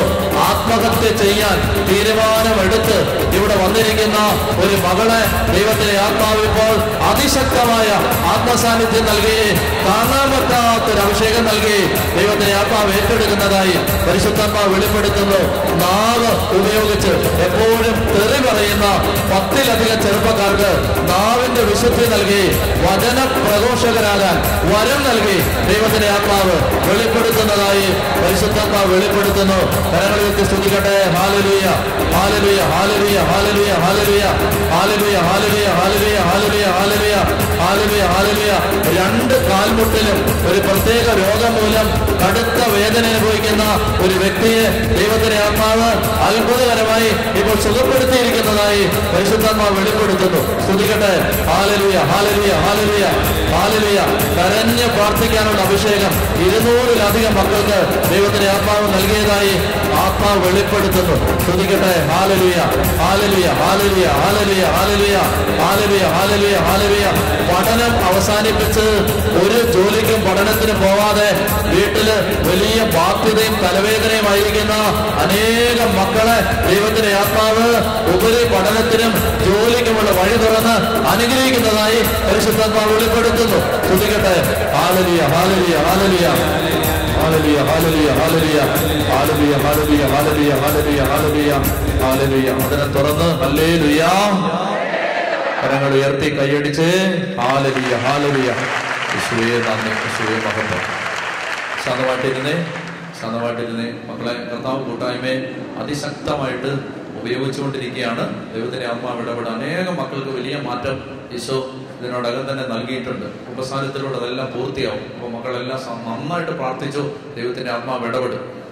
A: ആത്മഹത്യ ചെയ്യാൻ തീരുമാനമെടുത്ത് ഇവിടെ വന്നിരിക്കുന്ന ഒരു മകളെ ദൈവത്തിലെ ആത്മാവ് ഇപ്പോൾ അതിശക്തമായ ആത്മസാന്നിധ്യം നൽകി കാണാൻ പറ്റാത്തൊരു അഭിഷേകം നൽകി ദൈവത്തിലെ ആത്മാവ് ഏറ്റെടുക്കുന്നതായി പരിശുദ്ധാത്മാവ് വെളിപ്പെടുത്തുന്നു. നാവ് ഉപയോഗിച്ച് എപ്പോഴും തെറി പറയുന്ന പത്തിലധികം ചെറുപ്പക്കാർക്ക് നാവിന്റെ വിശുദ്ധി നൽകി വചന പ്രഘോഷകരാകാൻ വരം നൽകി ദൈവത്തിന്റെ ആത്മാവ് വെളിപ്പെടുത്തുന്നതായി പരിശുദ്ധാത്മാവ് വെളിപ്പെടുത്തുന്നു. കരങ്ങളിൽ സ്തുതിക്കട്ടെ. ഹാലലുയ. ഹാലലുയ. ഹാലലുയ. രണ്ട് കാൽമുട്ടിലും ഒരു പ്രത്യേക രോഗം മൂലം കടുത്ത വേദന അനുഭവിക്കുന്ന ഒരു വ്യക്തിയെ ദൈവത്തിന്റെ ആത്മാവ് അത്ഭുതകരമായി ഇപ്പോൾ സുഖപ്പെടുത്തിയിരിക്കുന്നതായി പരിശുദ്ധാത്മാവ് വെളിപ്പെടുത്തുന്നു. സ്തുതിക്കട്ടെ ഹാലലുയ ഹാലലുയ ഹാലലുയ ഹാലലുയ കരഞ്ഞ് പ്രാർത്ഥിക്കാനുള്ള അഭിഷേകം ഇരുന്നൂറിലധികം മക്കൾക്ക് ദൈവത്തിന്റെ ആത്മാവ് നൽകിയതായി ആത്മാവ് വെളിപ്പെടുത്തുന്നു. ശ്രദ്ധിക്കട്ടെ ഹാലലിയ. ഹാലലിയ. ഹാലലിയ. ഹാലലിയ. ഹാലലിയ. ഹാലലിയ. ഹാലലിയ. ഹാലലിയ. പഠനം അവസാനിപ്പിച്ച് ഒരു ജോലിക്കും പഠനത്തിന് പോവാതെ വീട്ടിൽ വലിയ ബാധ്യതയും തലവേദനയുമായിരിക്കുന്ന അനേകം മക്കളെ ദൈവത്തിന്റെ ആത്മാവ് ഉപരി പഠനത്തിനും ജോലിക്കുമുള്ള വഴി തുറന്ന് അനുഗ്രഹിക്കുന്നതായി പരിശുദ്ധാത്മാവ് വെളിപ്പെടുത്തുന്നു. ശ്രദ്ധിക്കട്ടെ ഹാലലിയ. ഹാലലിയ. ഹാലലിയ. ഹാലലിയ hallelujah, hallelujah, hallelujah, hallelujah, hallelujah, hallelujah, hallelujah, hallelujah. അതിനെ തുറന്ന് ഹല്ലേലുയാ. കരങ്ങൾ ഉയർത്തി കൈയടിച്ച്. ഹാലലിയ ഹാലലിയ യേശുവേ നന്ദി. യേശുവേ മഹത്വം. ശാന്തമായിട്ടിരുന്നേ ശാന്തമായിട്ടിരുന്നേ. മക്കളെ കർത്താവ് കൂട്ടായ്മയെ അതിശക്തമായിട്ട് ഉപയോഗിച്ചുകൊണ്ടിരിക്കുകയാണ്. ദൈവത്തിന്റെ ആത്മാവ് ഇടപെട അനേകം മക്കൾക്ക് വലിയ മാറ്റം ഈശോ ഇതിനോടകം തന്നെ നൽകിയിട്ടുണ്ട്. ഉപസാരത്തിലൂടെ അതെല്ലാം പൂർത്തിയാവും. മക്കളെല്ലാം നന്നായിട്ട് പ്രാർത്ഥിച്ചു ദൈവത്തിന്റെ ആത്മാവ് ഇടപെടും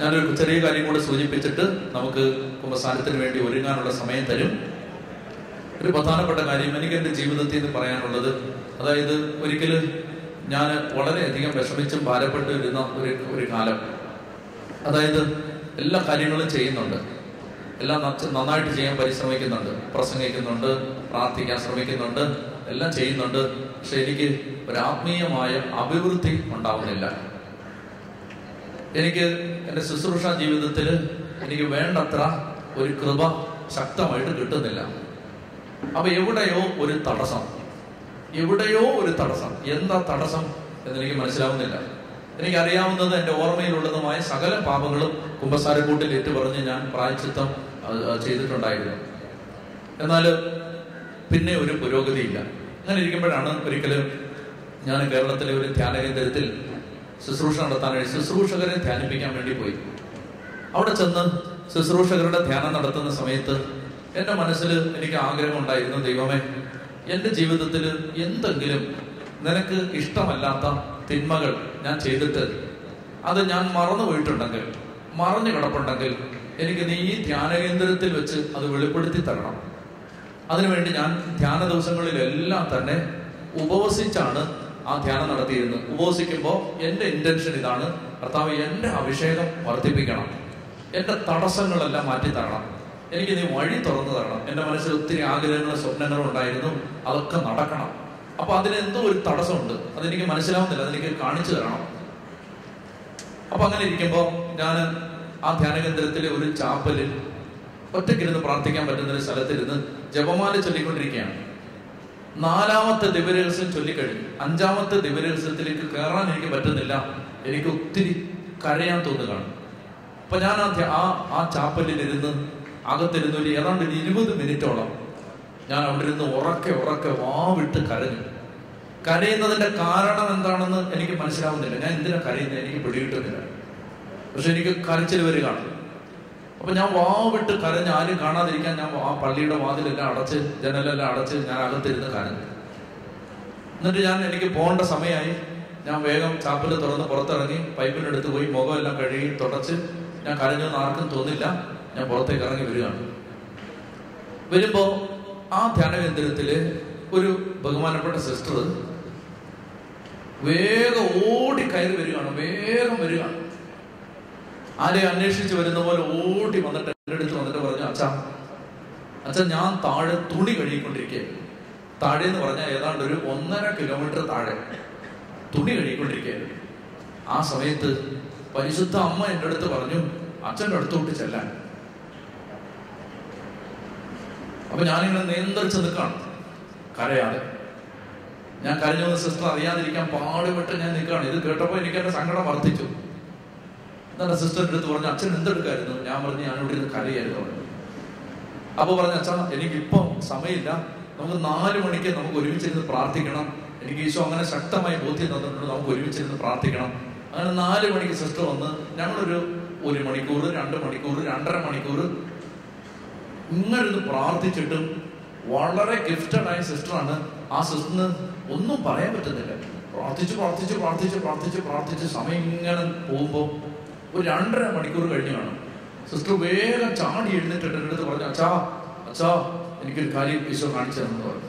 A: ഞാനൊരു ചെറിയ കാര്യം കൂടെ സൂചിപ്പിച്ചിട്ട് നമുക്ക് കുമ്പസാരത്തിന് വേണ്ടി ഒരുങ്ങാനുള്ള സമയം തരും. ഒരു പ്രധാനപ്പെട്ട കാര്യം എനിക്ക് എന്റെ ജീവിതത്തിൽ നിന്ന് പറയാനുള്ളത് അതായത് ഒരിക്കൽ ഞാൻ വളരെയധികം വിഷമിച്ചും ഭാരപ്പെട്ട് ഇരുന്ന ഒരു ഒരു കാലം. അതായത് എല്ലാ കാര്യങ്ങളും ചെയ്യുന്നുണ്ട്. എല്ലാം നന്നായിട്ട് ചെയ്യാൻ പരിശ്രമിക്കുന്നുണ്ട്. പ്രസംഗിക്കുന്നുണ്ട് പ്രാർത്ഥിക്കാൻ ശ്രമിക്കുന്നുണ്ട് എല്ലാം ചെയ്യുന്നുണ്ട്. പക്ഷെ എനിക്ക് ഒരാത്മീയമായ അഭിവൃദ്ധി ഉണ്ടാവുന്നില്ല. എനിക്ക് എന്റെ ശുശ്രൂഷ ജീവിതത്തിൽ എനിക്ക് വേണ്ടത്ര ഒരു കൃപ ശക്തമായിട്ട് കിട്ടുന്നില്ല. അപ്പൊ എവിടെയോ ഒരു തടസ്സം. എവിടെയോ ഒരു തടസ്സം. എന്താ തടസ്സം എന്നെനിക്ക് മനസ്സിലാവുന്നില്ല. എനിക്കറിയാവുന്നത് എന്റെ ഓർമ്മയിലുള്ളതുമായ സകല പാപങ്ങളും കുമ്പസാരക്കൂട്ടിൽ ഏറ്റുപറഞ്ഞ് ഞാൻ പ്രായച്ചിത്തം ചെയ്തിട്ടുണ്ടായിരുന്നു. എന്നാൽ പിന്നെ ഒരു പുരോഗതിയില്ല. അങ്ങനെ ഇരിക്കുമ്പോഴാണ് ഒരിക്കലും ഞാൻ കേരളത്തിലെ ഒരു ധ്യാന കേന്ദ്രത്തിൽ ശുശ്രൂഷ നടത്താനായി ശുശ്രൂഷകരെ ധ്യാനിപ്പിക്കാൻ വേണ്ടി പോയി. അവിടെ ചെന്ന് ശുശ്രൂഷകരുടെ ധ്യാനം നടത്തുന്ന സമയത്ത് എന്റെ മനസ്സിൽ എനിക്ക് ആഗ്രഹം ഉണ്ടായിരുന്നു ദൈവമേ എന്റെ ജീവിതത്തിൽ എന്തെങ്കിലും നിനക്ക് ഇഷ്ടമല്ലാത്ത തിന്മകൾ ഞാൻ ചെയ്തിട്ട് അത് ഞാൻ മറന്നു പോയിട്ടുണ്ടെങ്കിൽ മറഞ്ഞു കിടപ്പുണ്ടെങ്കിൽ എനിക്ക് നീ ഈ ധ്യാന കേന്ദ്രത്തിൽ വെച്ച് അത് വെളിപ്പെടുത്തി തരണം. അതിനുവേണ്ടി ഞാൻ ധ്യാന ദിവസങ്ങളിലെല്ലാം തന്നെ ഉപവസിച്ചാണ് ആ ധ്യാനം നടത്തിയിരുന്നത്. ഉപവസിക്കുമ്പോൾ എന്റെ ഇന്റൻഷൻ ഇതാണ് കർത്താവ് എന്റെ അഭിഷേകം വർദ്ധിപ്പിക്കണം. എന്റെ തടസ്സങ്ങളെല്ലാം മാറ്റി തരണം എനിക്ക് നീ വഴി തുറന്നു തരണം. എന്റെ മനസ്സിൽ ഒത്തിരി ആഗ്രഹങ്ങളും സ്വപ്നങ്ങളും ഉണ്ടായിരുന്നു. അതൊക്കെ നടക്കണം. അപ്പൊ അതിന് എന്തോ ഒരു തടസ്സമുണ്ട്. അതെനിക്ക് മനസ്സിലാവുന്നില്ല. അതെനിക്ക് കാണിച്ചു തരണം. അപ്പൊ അങ്ങനെ ഇരിക്കുമ്പോൾ ഞാൻ ആ ധ്യാന കേന്ദ്രത്തിലെ ഒരു ചാപ്പലിൽ ഒറ്റയ്ക്കിരുന്ന് പ്രാർത്ഥിക്കാൻ പറ്റുന്ന ഒരു സ്ഥലത്തിരുന്ന് ജപമാല ചൊല്ലിക്കൊണ്ടിരിക്കുകയാണ്. നാലാമത്തെ ദിവരഹസ്യം ചൊല്ലിക്കഴിഞ്ഞു. അഞ്ചാമത്തെ ദിവരഹസ്യത്തിലേക്ക് കയറാൻ എനിക്ക് പറ്റുന്നില്ല. എനിക്ക് ഒത്തിരി കരയാൻ തോന്നുകയാണ്. അപ്പൊ ഞാൻ ആദ്യം ആ ആ ചാപ്പലിൽ ഇരുന്ന് അകത്തിരുന്ന് ഒരു ഏതാണ്ട് ഒരു ഇരുപത് മിനിറ്റോളം ഞാൻ അവിടെ ഇരുന്ന് ഉറക്കെ ഉറക്കെ വാവിട്ട് കരഞ്ഞു. കരയുന്നതിന്റെ കാരണം എന്താണെന്ന് എനിക്ക് മനസ്സിലാവുന്നില്ല. ഞാൻ എന്തിനാ കരയുന്നത് എനിക്ക് പിടികിട്ടുന്നില്ല. പക്ഷെ എനിക്ക് കരച്ചിൽ വരികയാണ്. അപ്പൊ ഞാൻ വാവിട്ട് കരഞ്ഞ് ആരും കാണാതിരിക്കാൻ ഞാൻ ആ പള്ളിയുടെ വാതിലെല്ലാം അടച്ച് ജനലെല്ലാം അടച്ച് ഞാൻ അകത്തിരുന്ന് കരഞ്ഞു. എന്നിട്ട് ഞാൻ എനിക്ക് പോകേണ്ട സമയമായി. ഞാൻ വേഗം ചാപ്പൽ തുറന്ന് പുറത്തിറങ്ങി പൈപ്പിനെടുത്ത് പോയി മുഖമെല്ലാം കഴുകി തുടച്ച്. ഞാൻ കരഞ്ഞെന്ന് ആർക്കും തോന്നില്ല. ഞാൻ പുറത്തേക്ക് ഇറങ്ങി വരികയാണ്. വരുമ്പോ ആ ധ്യാന കേന്ദ്രത്തിൽ ഒരു ബഹുമാനപ്പെട്ട സിസ്റ്റർ വേഗം ഓടി കയറി വരികയാണ് വേഗം വരികയാണ്. ആരെ അന്വേഷിച്ച് വരുന്ന പോലെ ഓടി വന്നിട്ട് എന്റെ അടുത്ത് വന്നിട്ട് പറഞ്ഞു അച്ഛാ അച്ഛൻ ഞാൻ താഴെ തുണി കഴുകിക്കൊണ്ടിരിക്കുക താഴെ എന്ന് പറഞ്ഞാൽ ഏതാണ്ട് ഒരു ഒന്നര കിലോമീറ്റർ താഴെ തുണി കഴുകിക്കൊണ്ടിരിക്കുകയായിരുന്നു ആ സമയത്ത് പരിശുദ്ധ അമ്മ എന്റെ അടുത്ത് പറഞ്ഞു അച്ഛന്റെ അടുത്തോട്ട് ചെല്ലാൻ. അപ്പൊ ഞാനിങ്ങനെ നിയന്ത്രിച്ച് നിൽക്കുകയാണ് കരയാതെ. ഞാൻ കരഞ്ഞു സിസ്റ്റർ അറിയാതിരിക്കാൻ പാടുപെട്ട് ഞാൻ നിൽക്കുകയാണ്. ഇത് കേട്ടപ്പോൾ എനിക്ക് എന്റെ സങ്കടം വർദ്ധിച്ചു. എന്നിട്ട് സിസ്റ്ററിന്റെ അടുത്ത് പറഞ്ഞു അച്ഛൻ എന്തെടുക്കായിരുന്നു? ഞാൻ പറഞ്ഞു ഞാൻ ഇവിടെ ഇരുന്ന് കരയായിരുന്നു. പറഞ്ഞു. അപ്പൊ പറഞ്ഞു അച്ഛാ എനിക്കിപ്പം സമയമില്ല. നമുക്ക് നാല് മണിക്ക് നമുക്ക് ഒരുമിച്ചിരുന്ന് പ്രാർത്ഥിക്കണം. എനിക്ക് ഈശോ അങ്ങനെ ശക്തമായി ബോധ്യം തന്നിട്ടുണ്ട്. നമുക്ക് ഒരുമിച്ചിരുന്ന് പ്രാർത്ഥിക്കണം. അങ്ങനെ നാല് മണിക്ക് സിസ്റ്റർ വന്ന് ഞങ്ങളൊരു ഒരു മണിക്കൂർ രണ്ട് മണിക്കൂർ രണ്ടര മണിക്കൂർ ഇങ്ങനെ പ്രാർത്ഥിച്ചിട്ട് വളരെ ഗിഫ്റ്റഡ് ആയ സിസ്റ്ററാണ് ആ സിസ്റ്ററിന് ഒന്നും പറയാൻ പറ്റുന്നില്ല. പ്രാർത്ഥിച്ച് പ്രാർത്ഥിച്ച് പ്രാർത്ഥിച്ച് പ്രാർത്ഥിച്ച് പ്രാർത്ഥിച്ച് സമയം ഇങ്ങനെ പോകുമ്പോൾ ഒരു രണ്ടര മണിക്കൂർ കഴിഞ്ഞു കാണും. സിസ്റ്റർ വേഗം ചാടി എഴുന്നേറ്റ് എന്റെ അടുത്ത് പറഞ്ഞു അച്ഛാ അച്ഛാ എനിക്കൊരു കാര്യം ഈശോ കാണിച്ചു തന്നു പറഞ്ഞു.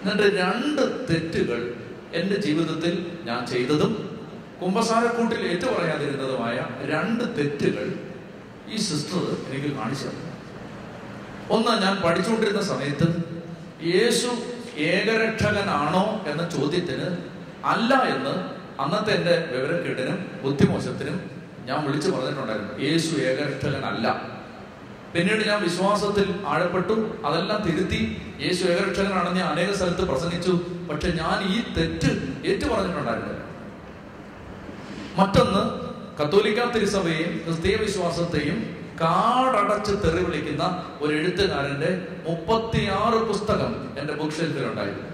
A: എന്നിട്ട് രണ്ട് തെറ്റുകൾ എന്റെ ജീവിതത്തിൽ ഞാൻ ചെയ്തതും കുംഭസാരക്കൂട്ടിൽ ഏറ്റു പറയാതിരുന്നതുമായ രണ്ട് തെറ്റുകൾ ഈ സിസ്റ്റർ എനിക്ക് കാണിച്ചു തന്നു. ഒന്ന് ഞാൻ പഠിച്ചുകൊണ്ടിരുന്ന സമയത്ത് യേശു ഏകരക്ഷകനാണോ എന്ന ചോദ്യത്തിന് അല്ല എന്ന് അന്നത്തെ എന്റെ വിവരക്കേട്ടിനും ബുദ്ധിമോശത്തിനും ഞാൻ വിളിച്ചു പറഞ്ഞിട്ടുണ്ടായിരുന്നു യേശു ഏകരക്ഷകനല്ല. പിന്നീട് ഞാൻ വിശ്വാസത്തിൽ ആഴപ്പെട്ടു അതെല്ലാം തിരുത്തി യേശു ഏകരക്ഷകനാണെന്ന് ഞാൻ അനേക സ്ഥലത്ത് പ്രസംഗിച്ചു പക്ഷെ ഞാൻ ഈ തെറ്റ് ഏറ്റു പറഞ്ഞിട്ടുണ്ടായിരുന്നില്ല മറ്റൊന്ന് കത്തോലിക്ക തിരുസഭയെയും ക്രിസ്തീയ വിശ്വാസത്തെയും കാടടച്ച് തെറി വിളിക്കുന്ന ഒരു എഴുത്തുകാരന്റെ മുപ്പത്തിയാറ് പുസ്തകം എന്റെ ബുക്ക് ഷെൽഫിലുണ്ടായിരുന്നു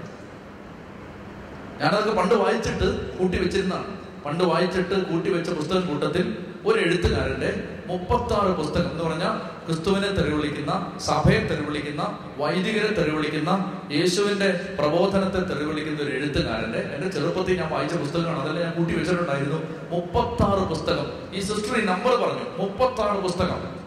A: ഞാനതൊക്കെ പണ്ട് വായിച്ചിട്ട് കൂട്ടി വെച്ചിരുന്നതാണ്. പണ്ട് വായിച്ചിട്ട് കൂട്ടി വെച്ച പുസ്തക കൂട്ടത്തിൽ ഒരു എഴുത്തുകാരന്റെ മുപ്പത്തി ആറ് പുസ്തകം എന്ന് പറഞ്ഞാൽ ക്രിസ്തുവിനെ തെരുവിളിക്കുന്ന സഭയെ തെരുവിളിക്കുന്ന വൈദികരെ തെരുവിളിക്കുന്ന യേശുവിന്റെ പ്രബോധനത്തെ തെരുവിളിക്കുന്ന ഒരു എഴുത്തുകാരന്റെ എന്റെ ചെറുപ്പത്തിൽ ഞാൻ വായിച്ച പുസ്തകമാണ്. അതെല്ലാം ഞാൻ കൂട്ടി വെച്ചിട്ടുണ്ടായിരുന്നു. മുപ്പത്തി ആറ് പുസ്തകം. ഈ സിസ്റ്റർ ഈ നമ്പർ പറഞ്ഞു. മുപ്പത്തി ആറ് പുസ്തകം.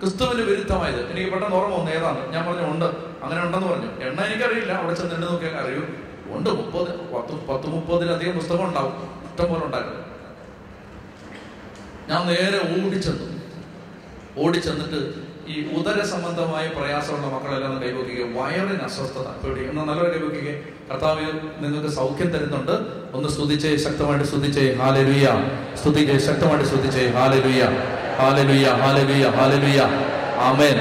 A: ക്രിസ്തുവിന് വിരുദ്ധമായത്. എനിക്ക് പെട്ടെന്ന് ഓർമ്മ വന്നു. ഏതാണ്? ഞാൻ പറഞ്ഞു ഉണ്ട്. അങ്ങനെ ഉണ്ടെന്ന് പറഞ്ഞു. എണ്ണ എനിക്കറിയില്ല. അവിടെ ചെന്ന് നോക്കിയാൽ അറിയൂ. ഉണ്ട്. മുപ്പത് പത്ത് പത്ത് മുപ്പതിലധികം പുസ്തകം ഉണ്ടാവും ഇഷ്ടംപോലെ ഉണ്ടായിരുന്നു. ഞാൻ നേരെ ഓടിച്ചെന്നു. ഓടിച്ചെന്നിട്ട് ഈ ഉദര സംബന്ധമായ പ്രയാസമുള്ള മക്കളെല്ലാം കൈവയ്ക്കുക. വയറിന് അസ്വസ്ഥത. പേടി എന്നാൽ നല്ലവരെ കൈവയ്ക്കുക. കർത്താവ് നിങ്ങൾക്ക് സൗഖ്യം തരുന്നുണ്ട്. ഒന്ന് സ്തുതിച്ചേ ശക്തമായിട്ട് സ്തുതിച്ചേ. ഹാലലുയ. സ്തുതിച്ചേ ശക്തമായിട്ട് സ്തുതിച്ചേ. ഹാലലുയ. ഹാലലുയ ഹാലലുയ ഹാലലുയ. ആമേൻ.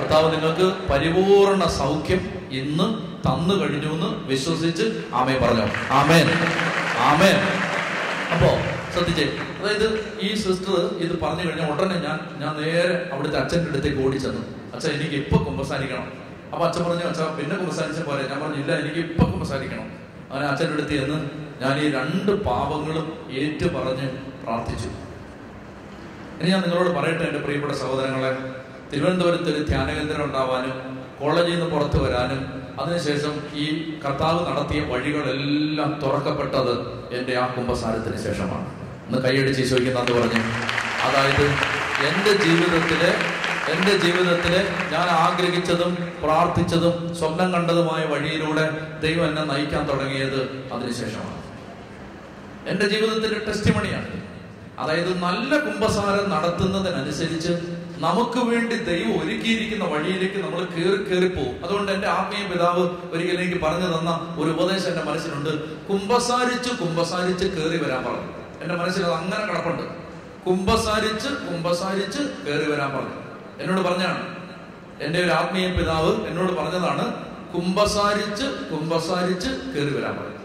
A: കർത്താവ് നിങ്ങൾക്ക് പരിപൂർണ സൗഖ്യം ഇന്ന് തന്നു കഴിഞ്ഞു എന്ന് വിശ്വസിച്ച് ആമേൻ പറഞ്ഞു. ആമേൻ. ആമേൻ. അപ്പോ ശ്രദ്ധിച്ചേ. അതായത് ഈ സിസ്റ്റർ ഇത് പറഞ്ഞു കഴിഞ്ഞാൽ ഉടനെ ഞാൻ ഞാൻ നേരെ അവിടുത്തെ അച്ഛന്റെ അടുത്തേക്ക് ഓടിച്ചെന്നു അച്ഛൻ എനിക്ക് ഇപ്പൊ കുമ്പസാരിക്കണം. അപ്പൊ അച്ഛൻ പറഞ്ഞു അച്ഛാ പിന്നെ കുമ്പസാരിച്ച പോലെ ഞാൻ പറഞ്ഞു ഇല്ല എനിക്ക് ഇപ്പൊ കുമ്പസാരിക്കണം. അങ്ങനെ അച്ഛന്റെ അടുത്ത് ചെന്ന് ഞാൻ ഈ രണ്ട് പാപങ്ങളും ഏറ്റു പറഞ്ഞ് പ്രാർത്ഥിച്ചു. ഇനി ഞാൻ നിങ്ങളോട് പറയട്ടെ എന്റെ പ്രിയപ്പെട്ട സഹോദരങ്ങളെ. തിരുവനന്തപുരത്ത് ഒരു ധ്യാനകേന്ദ്രം ഉണ്ടാവാനും കോളേജിൽ നിന്ന് പുറത്തു വരാനും അതിനുശേഷം ഈ കർത്താവ് നടത്തിയ വഴികളെല്ലാം തുറക്കപ്പെട്ടത് എന്റെ ആ കുംഭസാരത്തിന് ശേഷമാണ്. ഒന്ന് കൈയടിച്ച് ചോദിക്കുന്ന പറഞ്ഞു അതായത് എന്റെ ജീവിതത്തിലെ എന്റെ ജീവിതത്തിലെ ഞാൻ ആഗ്രഹിച്ചതും പ്രാർത്ഥിച്ചതും സ്വപ്നം കണ്ടതുമായ വഴിയിലൂടെ ദൈവം എന്നെ നയിക്കാൻ തുടങ്ങിയത് അതിനുശേഷമാണ് എന്റെ ജീവിതത്തിന്റെ ടെസ്റ്റിമണിയാണ് അതായത് നല്ല കുംഭസാരം നടത്തുന്നതിനനുസരിച്ച് നമുക്ക് വേണ്ടി ദൈവം ഒരുക്കിയിരിക്കുന്ന വഴിയിലേക്ക് നമ്മൾ കയറി കയറി പോകും. അതുകൊണ്ട് എന്റെ ആത്മീയ പിതാവ് ഒരിക്കലും എനിക്ക് പറഞ്ഞു തന്ന ഒരു ഉപദേശം എന്റെ മനസ്സിലുണ്ട്. കുമ്പസാരിച്ച് കുമ്പസാരിച്ച് കയറി വരാൻ പറഞ്ഞു. എന്റെ മനസ്സിൽ അത് അങ്ങനെ കിടപ്പുണ്ട്. കുമ്പസാരിച്ച് കുമ്പസാരിച്ച് കയറി വരാൻ പറഞ്ഞു. എന്നോട് പറഞ്ഞാണ്. എന്റെ ഒരു ആത്മീയ പിതാവ് എന്നോട് പറഞ്ഞതാണ് കുമ്പസാരിച്ച് കുമ്പസാരിച്ച് കയറി വരാൻ പറഞ്ഞു.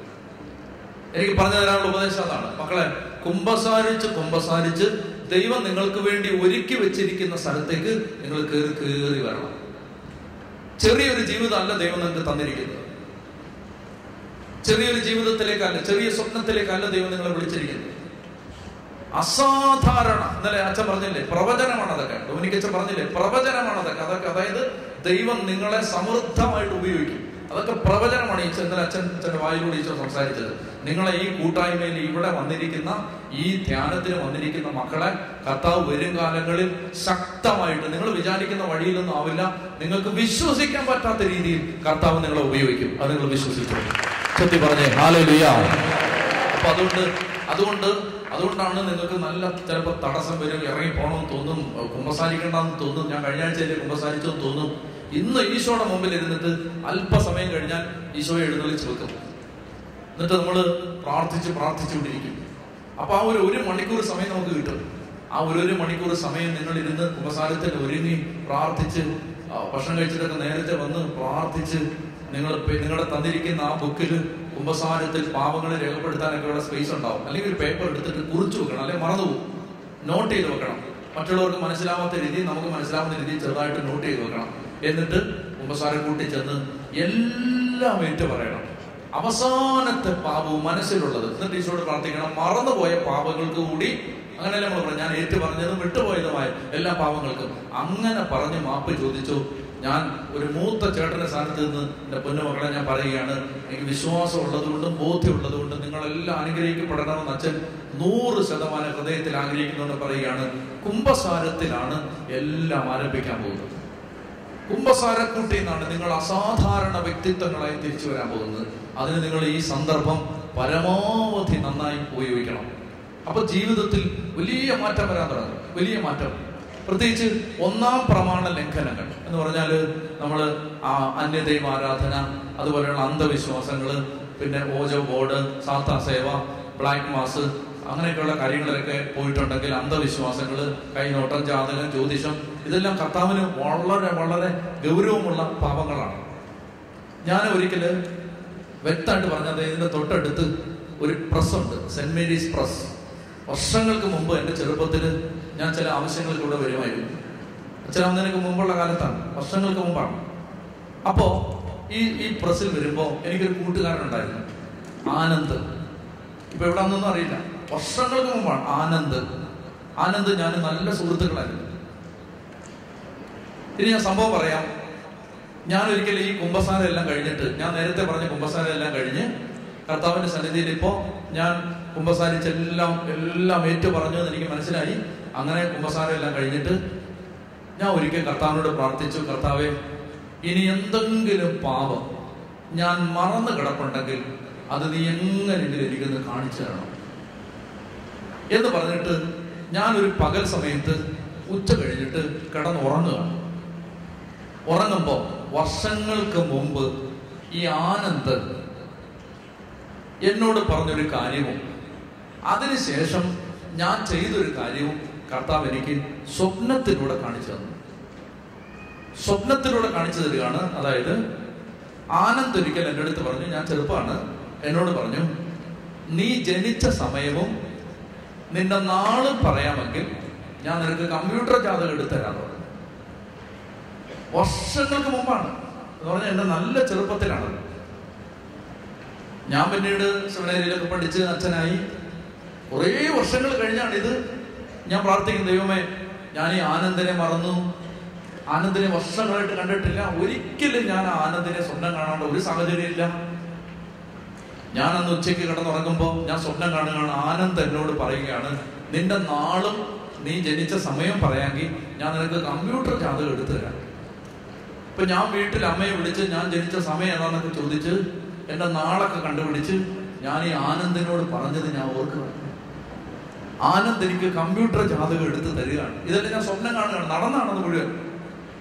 A: എനിക്ക് പറഞ്ഞു തരാനുള്ള ഉപദേശം അതാണ്. മക്കളെ കുമ്പസാരിച്ച് കുംഭസാരിച്ച് ദൈവം നിങ്ങൾക്ക് വേണ്ടി ഒരുക്കി വെച്ചിരിക്കുന്ന സ്ഥലത്തേക്ക് നിങ്ങൾ കയറി കയറി വരണം. ചെറിയൊരു ജീവിതമല്ല ദൈവം നിങ്ങൾക്ക് തന്നിരിക്കുന്നത്. ചെറിയൊരു ജീവിതത്തിലേക്കല്ല ചെറിയ സ്വപ്നത്തിലേക്കല്ല ദൈവം നിങ്ങളെ വിളിച്ചിരിക്കുന്നത്. അസാധാരണ ഇന്നലെ അച്ഛൻ പറഞ്ഞില്ലേ പ്രവചനമാണ് അതൊക്കെ. ഡൊമിനിക്കച്ഛൻ പറഞ്ഞില്ലേ പ്രവചനമാണ് അതൊക്കെ. അതൊക്കെ അതായത് ദൈവം നിങ്ങളെ സമൃദ്ധമായിട്ട് ഉപയോഗിക്കും. അതൊക്കെ പ്രവചനമാണ് ഈ ചെന്തൽ അച്ഛൻ അച്ഛന്റെ വായിലൂടെ ഈശോ സംസാരിച്ചത്. നിങ്ങളെ ഈ കൂട്ടായ്മയിൽ ഇവിടെ വന്നിരിക്കുന്ന ഈ ധ്യാനത്തിന് വന്നിരിക്കുന്ന മക്കളെ കർത്താവ് വരും കാലങ്ങളിൽ ശക്തമായിട്ട് നിങ്ങൾ വിചാരിക്കുന്ന വഴിയിലൊന്നും ആവില്ല. നിങ്ങൾക്ക് വിശ്വസിക്കാൻ പറ്റാത്ത രീതിയിൽ കർത്താവ് നിങ്ങളെ ഉപയോഗിക്കും. അത് നിങ്ങൾ വിശ്വസിക്കും ചെത്തി പറഞ്ഞേ ഹാലേ അപ്പൊ അതുകൊണ്ട് അതുകൊണ്ട് അതുകൊണ്ടാണ് നിങ്ങൾക്ക് നല്ല ചിലപ്പോൾ തടസ്സം വരും ഇറങ്ങി പോകണമെന്ന് തോന്നും കുമ്പസാരിക്കണ്ടെന്ന് തോന്നും. ഞാൻ കഴിഞ്ഞ ആഴ്ചയിൽ കുമ്പസാരിച്ചെന്ന് തോന്നും. ഇന്ന് ഈശോയുടെ മുമ്പിൽ ഇരുന്നിട്ട് അല്പസമയം കഴിഞ്ഞാൽ ഈശോയെ എഴുന്നള്ളിച്ച് വെക്കും എന്നിട്ട് നമ്മൾ പ്രാർത്ഥിച്ച് പ്രാർത്ഥിച്ചുകൊണ്ടിരിക്കും അപ്പൊ ആ ഒരു ഒരു മണിക്കൂർ സമയം നമുക്ക് കിട്ടും. ആ ഒരു ഒരു മണിക്കൂർ സമയം നിങ്ങൾ ഇരുന്ന് ഉപസാരത്തിൽ ഒരുങ്ങി പ്രാർത്ഥിച്ച് ഭക്ഷണം കഴിച്ചിട്ടൊക്കെ നേരത്തെ വന്ന് പ്രാർത്ഥിച്ച് നിങ്ങൾ നിങ്ങളെ നിങ്ങളുടെ തന്നിരിക്കുന്ന ആ ബുക്കിൽ കുംഭസാരത്തിൽ പാപങ്ങളെ രേഖപ്പെടുത്താനൊക്കെ ഉള്ള സ്പേസ് ഉണ്ടാവും. അല്ലെങ്കിൽ ഒരു പേപ്പർ എടുത്തിട്ട് കുറിച്ചു വെക്കണം അല്ലെങ്കിൽ മറന്നുപോകും നോട്ട് ചെയ്ത് വെക്കണം. മറ്റുള്ളവർക്ക് മനസ്സിലാവാത്ത രീതി നമുക്ക് മനസ്സിലാവുന്ന രീതി ചെറുതായിട്ട് നോട്ട് ചെയ്ത് വെക്കണം. എന്നിട്ട് കുംഭസാരം കൂട്ടി ചെന്ന് എല്ലാം ഏറ്റു പറയണം. അവസാനത്തെ പാപവും മനസ്സിലുള്ളത്. എന്നിട്ട് ഈശോട് പ്രാർത്ഥിക്കണം. മറന്നുപോയ പാപങ്ങൾക്ക് കൂടി അങ്ങനെയല്ല നമ്മൾ പറഞ്ഞു ഞാൻ ഏറ്റു പറഞ്ഞതും വിട്ടുപോയതുമായ എല്ലാ പാപങ്ങൾക്കും. അങ്ങനെ പറഞ്ഞ് മാപ്പ് ചോദിച്ചു. ഞാൻ ഒരു മൂത്ത ചേട്ടന്റെ സ്ഥാനത്ത് നിന്ന് എന്റെ പൊന്നുമക്കളെ ഞാൻ പറയുകയാണ് എനിക്ക് വിശ്വാസം ഉള്ളതുകൊണ്ടും ബോധ്യമുള്ളത് കൊണ്ടും നിങ്ങളെല്ലാം അനുഗ്രഹിക്കപ്പെടണമെന്ന് അച്ഛൻ നൂറ് ശതമാനം ഹൃദയത്തിൽ ആഗ്രഹിക്കുന്നുണ്ട് പറയുകയാണ്. കുംഭസാരത്തിലാണ് എല്ലാം ആരംഭിക്കാൻ പോകുന്നത്. കുംഭസാരക്കൂട്ടി എന്നാണ് നിങ്ങൾ അസാധാരണ വ്യക്തിത്വങ്ങളായി തിരിച്ചു വരാൻ പോകുന്നത്. അതിന് നിങ്ങൾ ഈ സന്ദർഭം പരമാവധി നന്നായി ഉപയോഗിക്കണം. അപ്പൊ ജീവിതത്തിൽ വലിയ മാറ്റം വരാൻ തുടങ്ങും. വലിയ മാറ്റം. പ്രത്യേകിച്ച് ഒന്നാം പ്രമാണ ലംഘനങ്ങൾ എന്ന് പറഞ്ഞാൽ നമ്മൾ ആ അന്യദൈവ ആരാധന അതുപോലെയുള്ള അന്ധവിശ്വാസങ്ങൾ പിന്നെ ഓജോ ബോർഡ് സാത്താ സേവ ബ്ലാക്ക് മാസ് അങ്ങനെയൊക്കെയുള്ള കാര്യങ്ങളിലൊക്കെ പോയിട്ടുണ്ടെങ്കിൽ അന്ധവിശ്വാസങ്ങൾ കൈനോട്ടം ജാതകം ജ്യോതിഷം ഇതെല്ലാം കർത്താവിന് വളരെ വളരെ ഗൗരവമുള്ള പാപങ്ങളാണ്. ഞാൻ ഒരിക്കൽ വ്യക്തമായിട്ട് പറഞ്ഞത് ഇതിന്റെ തൊട്ടടുത്ത് ഒരു പ്രസ് ഉണ്ട് മേരീസ് പ്രസ്. വർഷങ്ങൾക്ക് മുമ്പ് എന്റെ ചെറുപ്പത്തിൽ ഞാൻ ചില ആവശ്യങ്ങൾക്കൂടെ വരുമായിരുന്നു. അന്നേക്ക് മുമ്പുള്ള കാലത്താണ് വർഷങ്ങൾക്ക് മുമ്പാണ്. അപ്പോൾ ഈ ഈ പ്രസ്സിൽ വരുമ്പോൾ എനിക്കൊരു കൂട്ടുകാരനുണ്ടായിരുന്നു ആനന്ദ്. ഇപ്പൊ എവിടെ അന്നൊന്നും അറിയില്ല. വർഷങ്ങൾക്ക് മുമ്പാണ് ആനന്ദ്. ആനന്ദ് ഞാൻ നല്ല സുഹൃത്തുക്കളായിരുന്നു. ഇനി ഞാൻ സംഭവം പറയാം. ഞാൻ ഒരിക്കലും ഈ കുംഭസാരം എല്ലാം കഴിഞ്ഞിട്ട് ഞാൻ നേരത്തെ പറഞ്ഞ കുംഭസാരം എല്ലാം കഴിഞ്ഞ് കർത്താവിന്റെ സന്നിധിയിൽ ഇപ്പോ ഞാൻ കുംഭസാരിച്ചെല്ലാം എല്ലാം ഏറ്റു പറഞ്ഞു എന്ന് എനിക്ക് മനസ്സിലായി. അങ്ങനെ കുംഭസാരം എല്ലാം കഴിഞ്ഞിട്ട് ഞാൻ ഒരിക്കൽ കർത്താവിനോട് പ്രാർത്ഥിച്ചു കർത്താവെ ഇനി എന്തെങ്കിലും പാപം ഞാൻ മറന്നു കിടപ്പുണ്ടെങ്കിൽ അത് നീ എങ്ങനെയെങ്കിലും എനിക്കൊന്ന് കാണിച്ചു തരണം? എന്ന് പറഞ്ഞിട്ട് ഞാൻ ഒരു പകൽ സമയത്ത് ഉച്ച കഴിഞ്ഞിട്ട് കിടന്നുറങ്ങുകയാണ്. ഉറങ്ങുമ്പോ വർഷങ്ങൾക്ക് മുമ്പ് ഈ ആനന്ദ് എന്നോട് പറഞ്ഞൊരു കാര്യവും. അതിനുശേഷം ഞാൻ ചെയ്തൊരു കാര്യവും കർത്താവ് എനിക്ക് സ്വപ്നത്തിലൂടെ കാണിച്ചു തന്നു. സ്വപ്നത്തിലൂടെ കാണിച്ചു തരികയാണ്. അതായത് ആനന്ദ് ഒരിക്കൽ എന്റെ അടുത്ത് പറഞ്ഞു ഞാൻ ചെറുപ്പമാണ് എന്നോട് പറഞ്ഞു നീ ജനിച്ച സമയവും നിന്റെ നാളും പറയാമെങ്കിൽ ഞാൻ നിനക്ക് കമ്പ്യൂട്ടർ ജാതകം എടുത്തു പറഞ്ഞു വർഷങ്ങൾക്ക് മുമ്പാണ്. എന്ന് പറഞ്ഞാൽ എന്റെ നല്ല ചെറുപ്പത്തിലാണ്. ഞാൻ പിന്നീട് സെമിനാരിയിലൊക്കെ പഠിച്ച് അച്ഛനായി. കുറേ വർഷങ്ങൾ കഴിഞ്ഞാണ് ഇത്. ഞാൻ പ്രാർത്ഥിക്കുന്നത് ദൈവമേ ഞാൻ ഈ ആനന്ദനെ മറന്നു. ആനന്ദിനെ വർഷങ്ങളായിട്ട് കണ്ടിട്ടില്ല. ഒരിക്കലും ഞാൻ ആ ആനന്ദിനെ സ്വപ്നം കാണാണ്ട് ഒരു സാഹചര്യമില്ല ഞാൻ അന്ന് ഉച്ചയ്ക്ക് കിടന്നുറങ്ങുമ്പോൾ ഞാൻ സ്വപ്നം കാണുകയാണ്. ആനന്ദ് എന്നോട് പറയുകയാണ് നിന്റെ നാളും നീ ജനിച്ച സമയം പറയാമെങ്കിൽ ഞാൻ നിനക്ക് കമ്പ്യൂട്ടർ ജാതകം എടുത്തു തരാം. ഇപ്പൊ ഞാൻ വീട്ടിൽ അമ്മയെ വിളിച്ച് ഞാൻ ജനിച്ച സമയം ഏതാണെന്നൊക്കെ ചോദിച്ച് എന്റെ നാളൊക്കെ കണ്ടുപിടിച്ച് ഞാൻ ഈ ആനന്ദിനോട് പറഞ്ഞത് ഞാൻ ഓർക്കുക ആനന്ദ് എനിക്ക് കമ്പ്യൂട്ടർ ജാതകം എടുത്ത് തരികയാണ്. ഇതെല്ലാം ഞാൻ സ്വപ്നം കാണുകയാണ്. നടന്നാണെന്ന് മുഴുവൻ.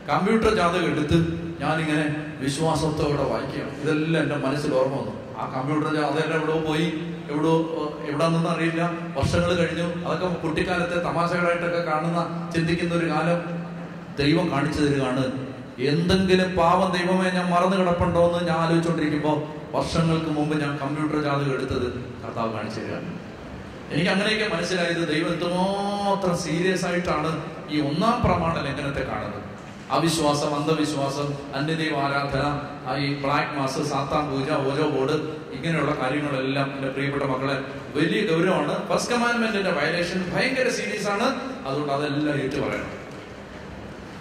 A: കമ്പ്യൂട്ടർ ജാതകം എടുത്ത് ഞാനിങ്ങനെ വിശ്വാസത്തോടെ വായിക്കുകയാണ്. ഇതെല്ലാം എന്റെ മനസ്സിൽ ഓർമ്മ വന്നു. ആ കമ്പ്യൂട്ടർ ജാതകം എവിടെയോ പോയി. എവിടോ നിന്ന് അറിയില്ല. വർഷങ്ങൾ കഴിഞ്ഞു. അതൊക്കെ കുട്ടിക്കാലത്തെ തമാശകളായിട്ടൊക്കെ കാണുന്ന ചിന്തിക്കുന്ന ഒരു കാലം ദൈവം കാണിച്ചു തരികയാണ്. എന്തെങ്കിലും പാവം ദൈവമേ ഞാൻ മറന്നു കിടപ്പുണ്ടോ എന്ന് ഞാൻ ആലോചിച്ചുകൊണ്ടിരിക്കുമ്പോൾ വർഷങ്ങൾക്ക് മുമ്പ് ഞാൻ കമ്പ്യൂട്ടർ ജാതകം എടുത്തത് കർത്താവ് കാണിച്ചു തരികയാണ് എനിക്ക് അങ്ങനെയൊക്കെ മനസ്സിലായത് ദൈവം എത്രമാത്രം സീരിയസ് ആയിട്ടാണ് ഈ ഒന്നാം പ്രമാണ ലംഘനത്തെ കാണുന്നത്. അവിശ്വാസം അന്ധവിശ്വാസം അന്യദൈവ ആരാധന ഈ ബ്ലാക്ക് മാസ് സാത്താൻ പൂജ ഓരോ ബോർഡ് ഇങ്ങനെയുള്ള കാര്യങ്ങളെല്ലാം എന്റെ പ്രിയപ്പെട്ട മക്കളെ വലിയ ഗൗരവമാണ്. ഫസ്റ്റ് കമാൻഡ്മെന്റിന്റെ വയലേഷൻ ഭയങ്കര സീരിയസ് ആണ്. അതുകൊണ്ട് അതെല്ലാം ഏറ്റു പറയണം.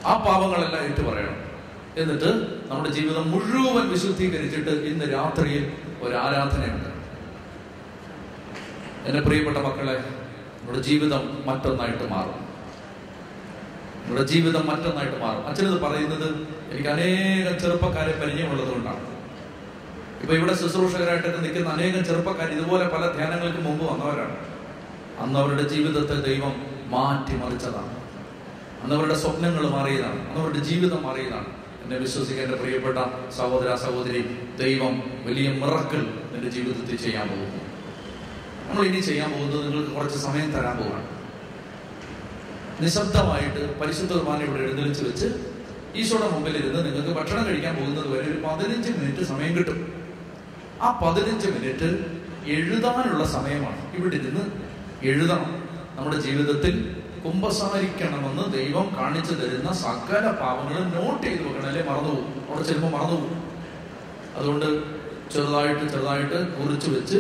A: ആ പാപങ്ങളെല്ലാം ഏറ്റു പറയണം. എന്നിട്ട് നമ്മുടെ ജീവിതം മുഴുവൻ വിശുദ്ധീകരിച്ചിട്ട് ഇന്ന് രാത്രിയിൽ ഒരു ആരാധനയുണ്ട്. എന്റെ പ്രിയപ്പെട്ട മക്കളെ നമ്മുടെ ജീവിതം മറ്റൊന്നായിട്ട് മാറും. നമ്മുടെ ജീവിതം മറ്റൊന്നായിട്ട് മാറും. അച്ഛനത് പറയുന്നത് എനിക്ക് അനേകം ചെറുപ്പക്കാരെ പരിചയമുള്ളത് കൊണ്ടാണ്. ഇപ്പൊ ഇവിടെ ശുശ്രൂഷകരായിട്ടൊക്കെ നിൽക്കുന്ന അനേകം ചെറുപ്പക്കാർ ഇതുപോലെ പല ധ്യാനങ്ങൾക്ക് മുമ്പ് വന്നവരാണ്. അന്ന് അവരുടെ ജീവിതത്തെ ദൈവം മാറ്റിമറിച്ചതാണ്. അന്ന് അവരുടെ സ്വപ്നങ്ങൾ മാറിയതാണ്. അന്ന് അവരുടെ ജീവിതം മാറിയതാണ്. എന്നെ വിശ്വസിക്കേണ്ട പ്രിയപ്പെട്ട സഹോദര സഹോദരി ദൈവം വലിയ മിറക്കൾ നിന്റെ ജീവിതത്തിൽ ചെയ്യാൻ പോകുന്നു. നമ്മൾ ഇനി ചെയ്യാൻ പോകുന്നത് നിങ്ങൾക്ക് കുറച്ച് സമയം തരാൻ പോവുകയാണ്. നിശബ്ദമായിട്ട് പരിശുദ്ധ കുർബാന ഇവിടെ എഴുന്നേൽച്ച് വെച്ച് ഈശോയുടെ മുമ്പിൽ ഇരുന്ന് നിങ്ങൾക്ക് ഭക്ഷണം കഴിക്കാൻ പോകുന്നത് വരെ ഒരു പതിനഞ്ച് മിനിറ്റ് സമയം കിട്ടും. ആ പതിനഞ്ച് മിനിറ്റ് എഴുതാനുള്ള സമയമാണ്. ഇവിടെ ഇരുന്ന് എഴുതണം. നമ്മുടെ ജീവിതത്തിൽ കുംഭസാരിക്കണമെന്ന് ദൈവം കാണിച്ചു തരുന്ന സകല പാപങ്ങളും നോട്ട് ചെയ്ത് വെക്കണം അല്ലെ? മറന്നുപോകും. അവിടെ ചിലപ്പോൾ മറന്നുപോകും. അതുകൊണ്ട് ചെറുതായിട്ട് ചെറുതായിട്ട് കുറിച്ച് വെച്ച്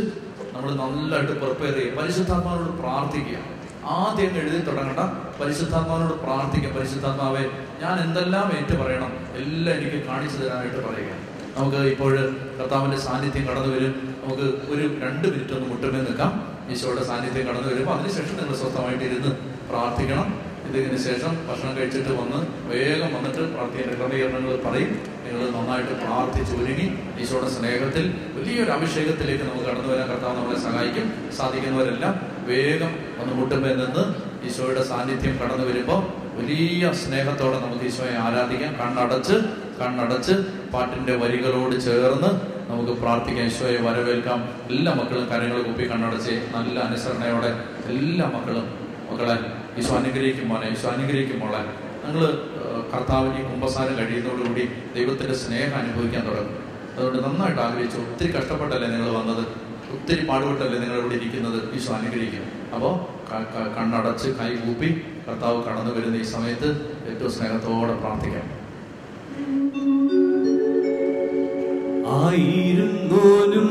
A: നമ്മൾ നല്ലതായിട്ട് പ്രിപ്പയർ ചെയ്യുക. പരിശുദ്ധാത്മാവിനോട് പ്രാർത്ഥിക്കുക. ആദ്യം എഴുതി തുടങ്ങണ്ട. പരിശുദ്ധാത്മാവിനോട് പ്രാർത്ഥിക്കുക പരിശുദ്ധാത്മാവെ ഞാൻ എന്തെല്ലാം ഏറ്റു പറയണം? എല്ലാം എനിക്ക് കാണിച്ചു തരാനായിട്ട് പറയുക. നമുക്ക് ഇപ്പോൾ കർത്താവിന്റെ സാന്നിധ്യം കടന്നു വരും നമുക്ക് ഒരു രണ്ട് മിനിറ്റ് ഒന്ന് മുട്ടുമേ നിൽക്കാം. ഈശോയുടെ സാന്നിധ്യം കടന്നു വരുമ്പോൾ അതിനുശേഷം നിങ്ങൾ സ്വസ്ഥമായിട്ട് ഇരുന്ന് പ്രാർത്ഥിക്കണം. ഇതിന് ശേഷം ഭക്ഷണം കഴിച്ചിട്ട് വന്ന് വേഗം വന്നിട്ട് പ്രാർത്ഥിക്കേണ്ട ക്രമീകരണങ്ങൾ പറയും. നിങ്ങൾ നന്നായിട്ട് പ്രാർത്ഥിച്ച് ഒരുങ്ങി ഈശോയുടെ സ്നേഹത്തിൽ വലിയൊരു അഭിഷേകത്തിലേക്ക് നമുക്ക് കടന്നു വരാൻ കർത്താവ് നമ്മളെ സഹായിക്കും. സാധിക്കുന്നവരെല്ലാം വേഗം ഒന്ന് മുട്ടുമ്പോൾ നിന്ന് ഈശോയുടെ സാന്നിധ്യം കടന്നു വരുമ്പോൾ വലിയ സ്നേഹത്തോടെ നമുക്ക് ഈശോയെ ആരാധിക്കാം. കണ്ണടച്ച് കണ്ണടച്ച് പാട്ടിന്റെ വരികളോട് ചേർന്ന് നമുക്ക് പ്രാർത്ഥിക്കാം ഈശോയെ വരവേൽക്കാം. എല്ലാ മക്കളും കരങ്ങൾ കുപ്പി കണ്ണടച്ച് നല്ല അനുസരണയോടെ എല്ലാ മക്കളും മക്കളെ ഈശോ അനുഗ്രഹിക്കും മോനെ ഈശോ അനുഗ്രഹിക്കും മോളെ. നിങ്ങൾ കർത്താവിന് കുമ്പസാരം കഴിയുന്നതോടുകൂടി ദൈവത്തിന്റെ സ്നേഹം അനുഭവിക്കാൻ തുടങ്ങും. അതുകൊണ്ട് നന്നായിട്ട് ആഗ്രഹിച്ചു ഒത്തിരി കഷ്ടപ്പെട്ടല്ലേ നിങ്ങൾ വന്നത്? ഒത്തിരി പാടുപെട്ടല്ലേ നിങ്ങൾ ഇവിടെ ഇരിക്കുന്നത്? ഈശോ അനുഗ്രഹിക്കും. അപ്പോൾ കണ്ണടച്ച് കൈ കൂപ്പി കർത്താവ് കടന്നു വരുന്ന ഈ സമയത്ത് ഏറ്റവും സ്നേഹത്തോടെ പ്രാർത്ഥിക്കാം.
B: ആയിരുന്നോനും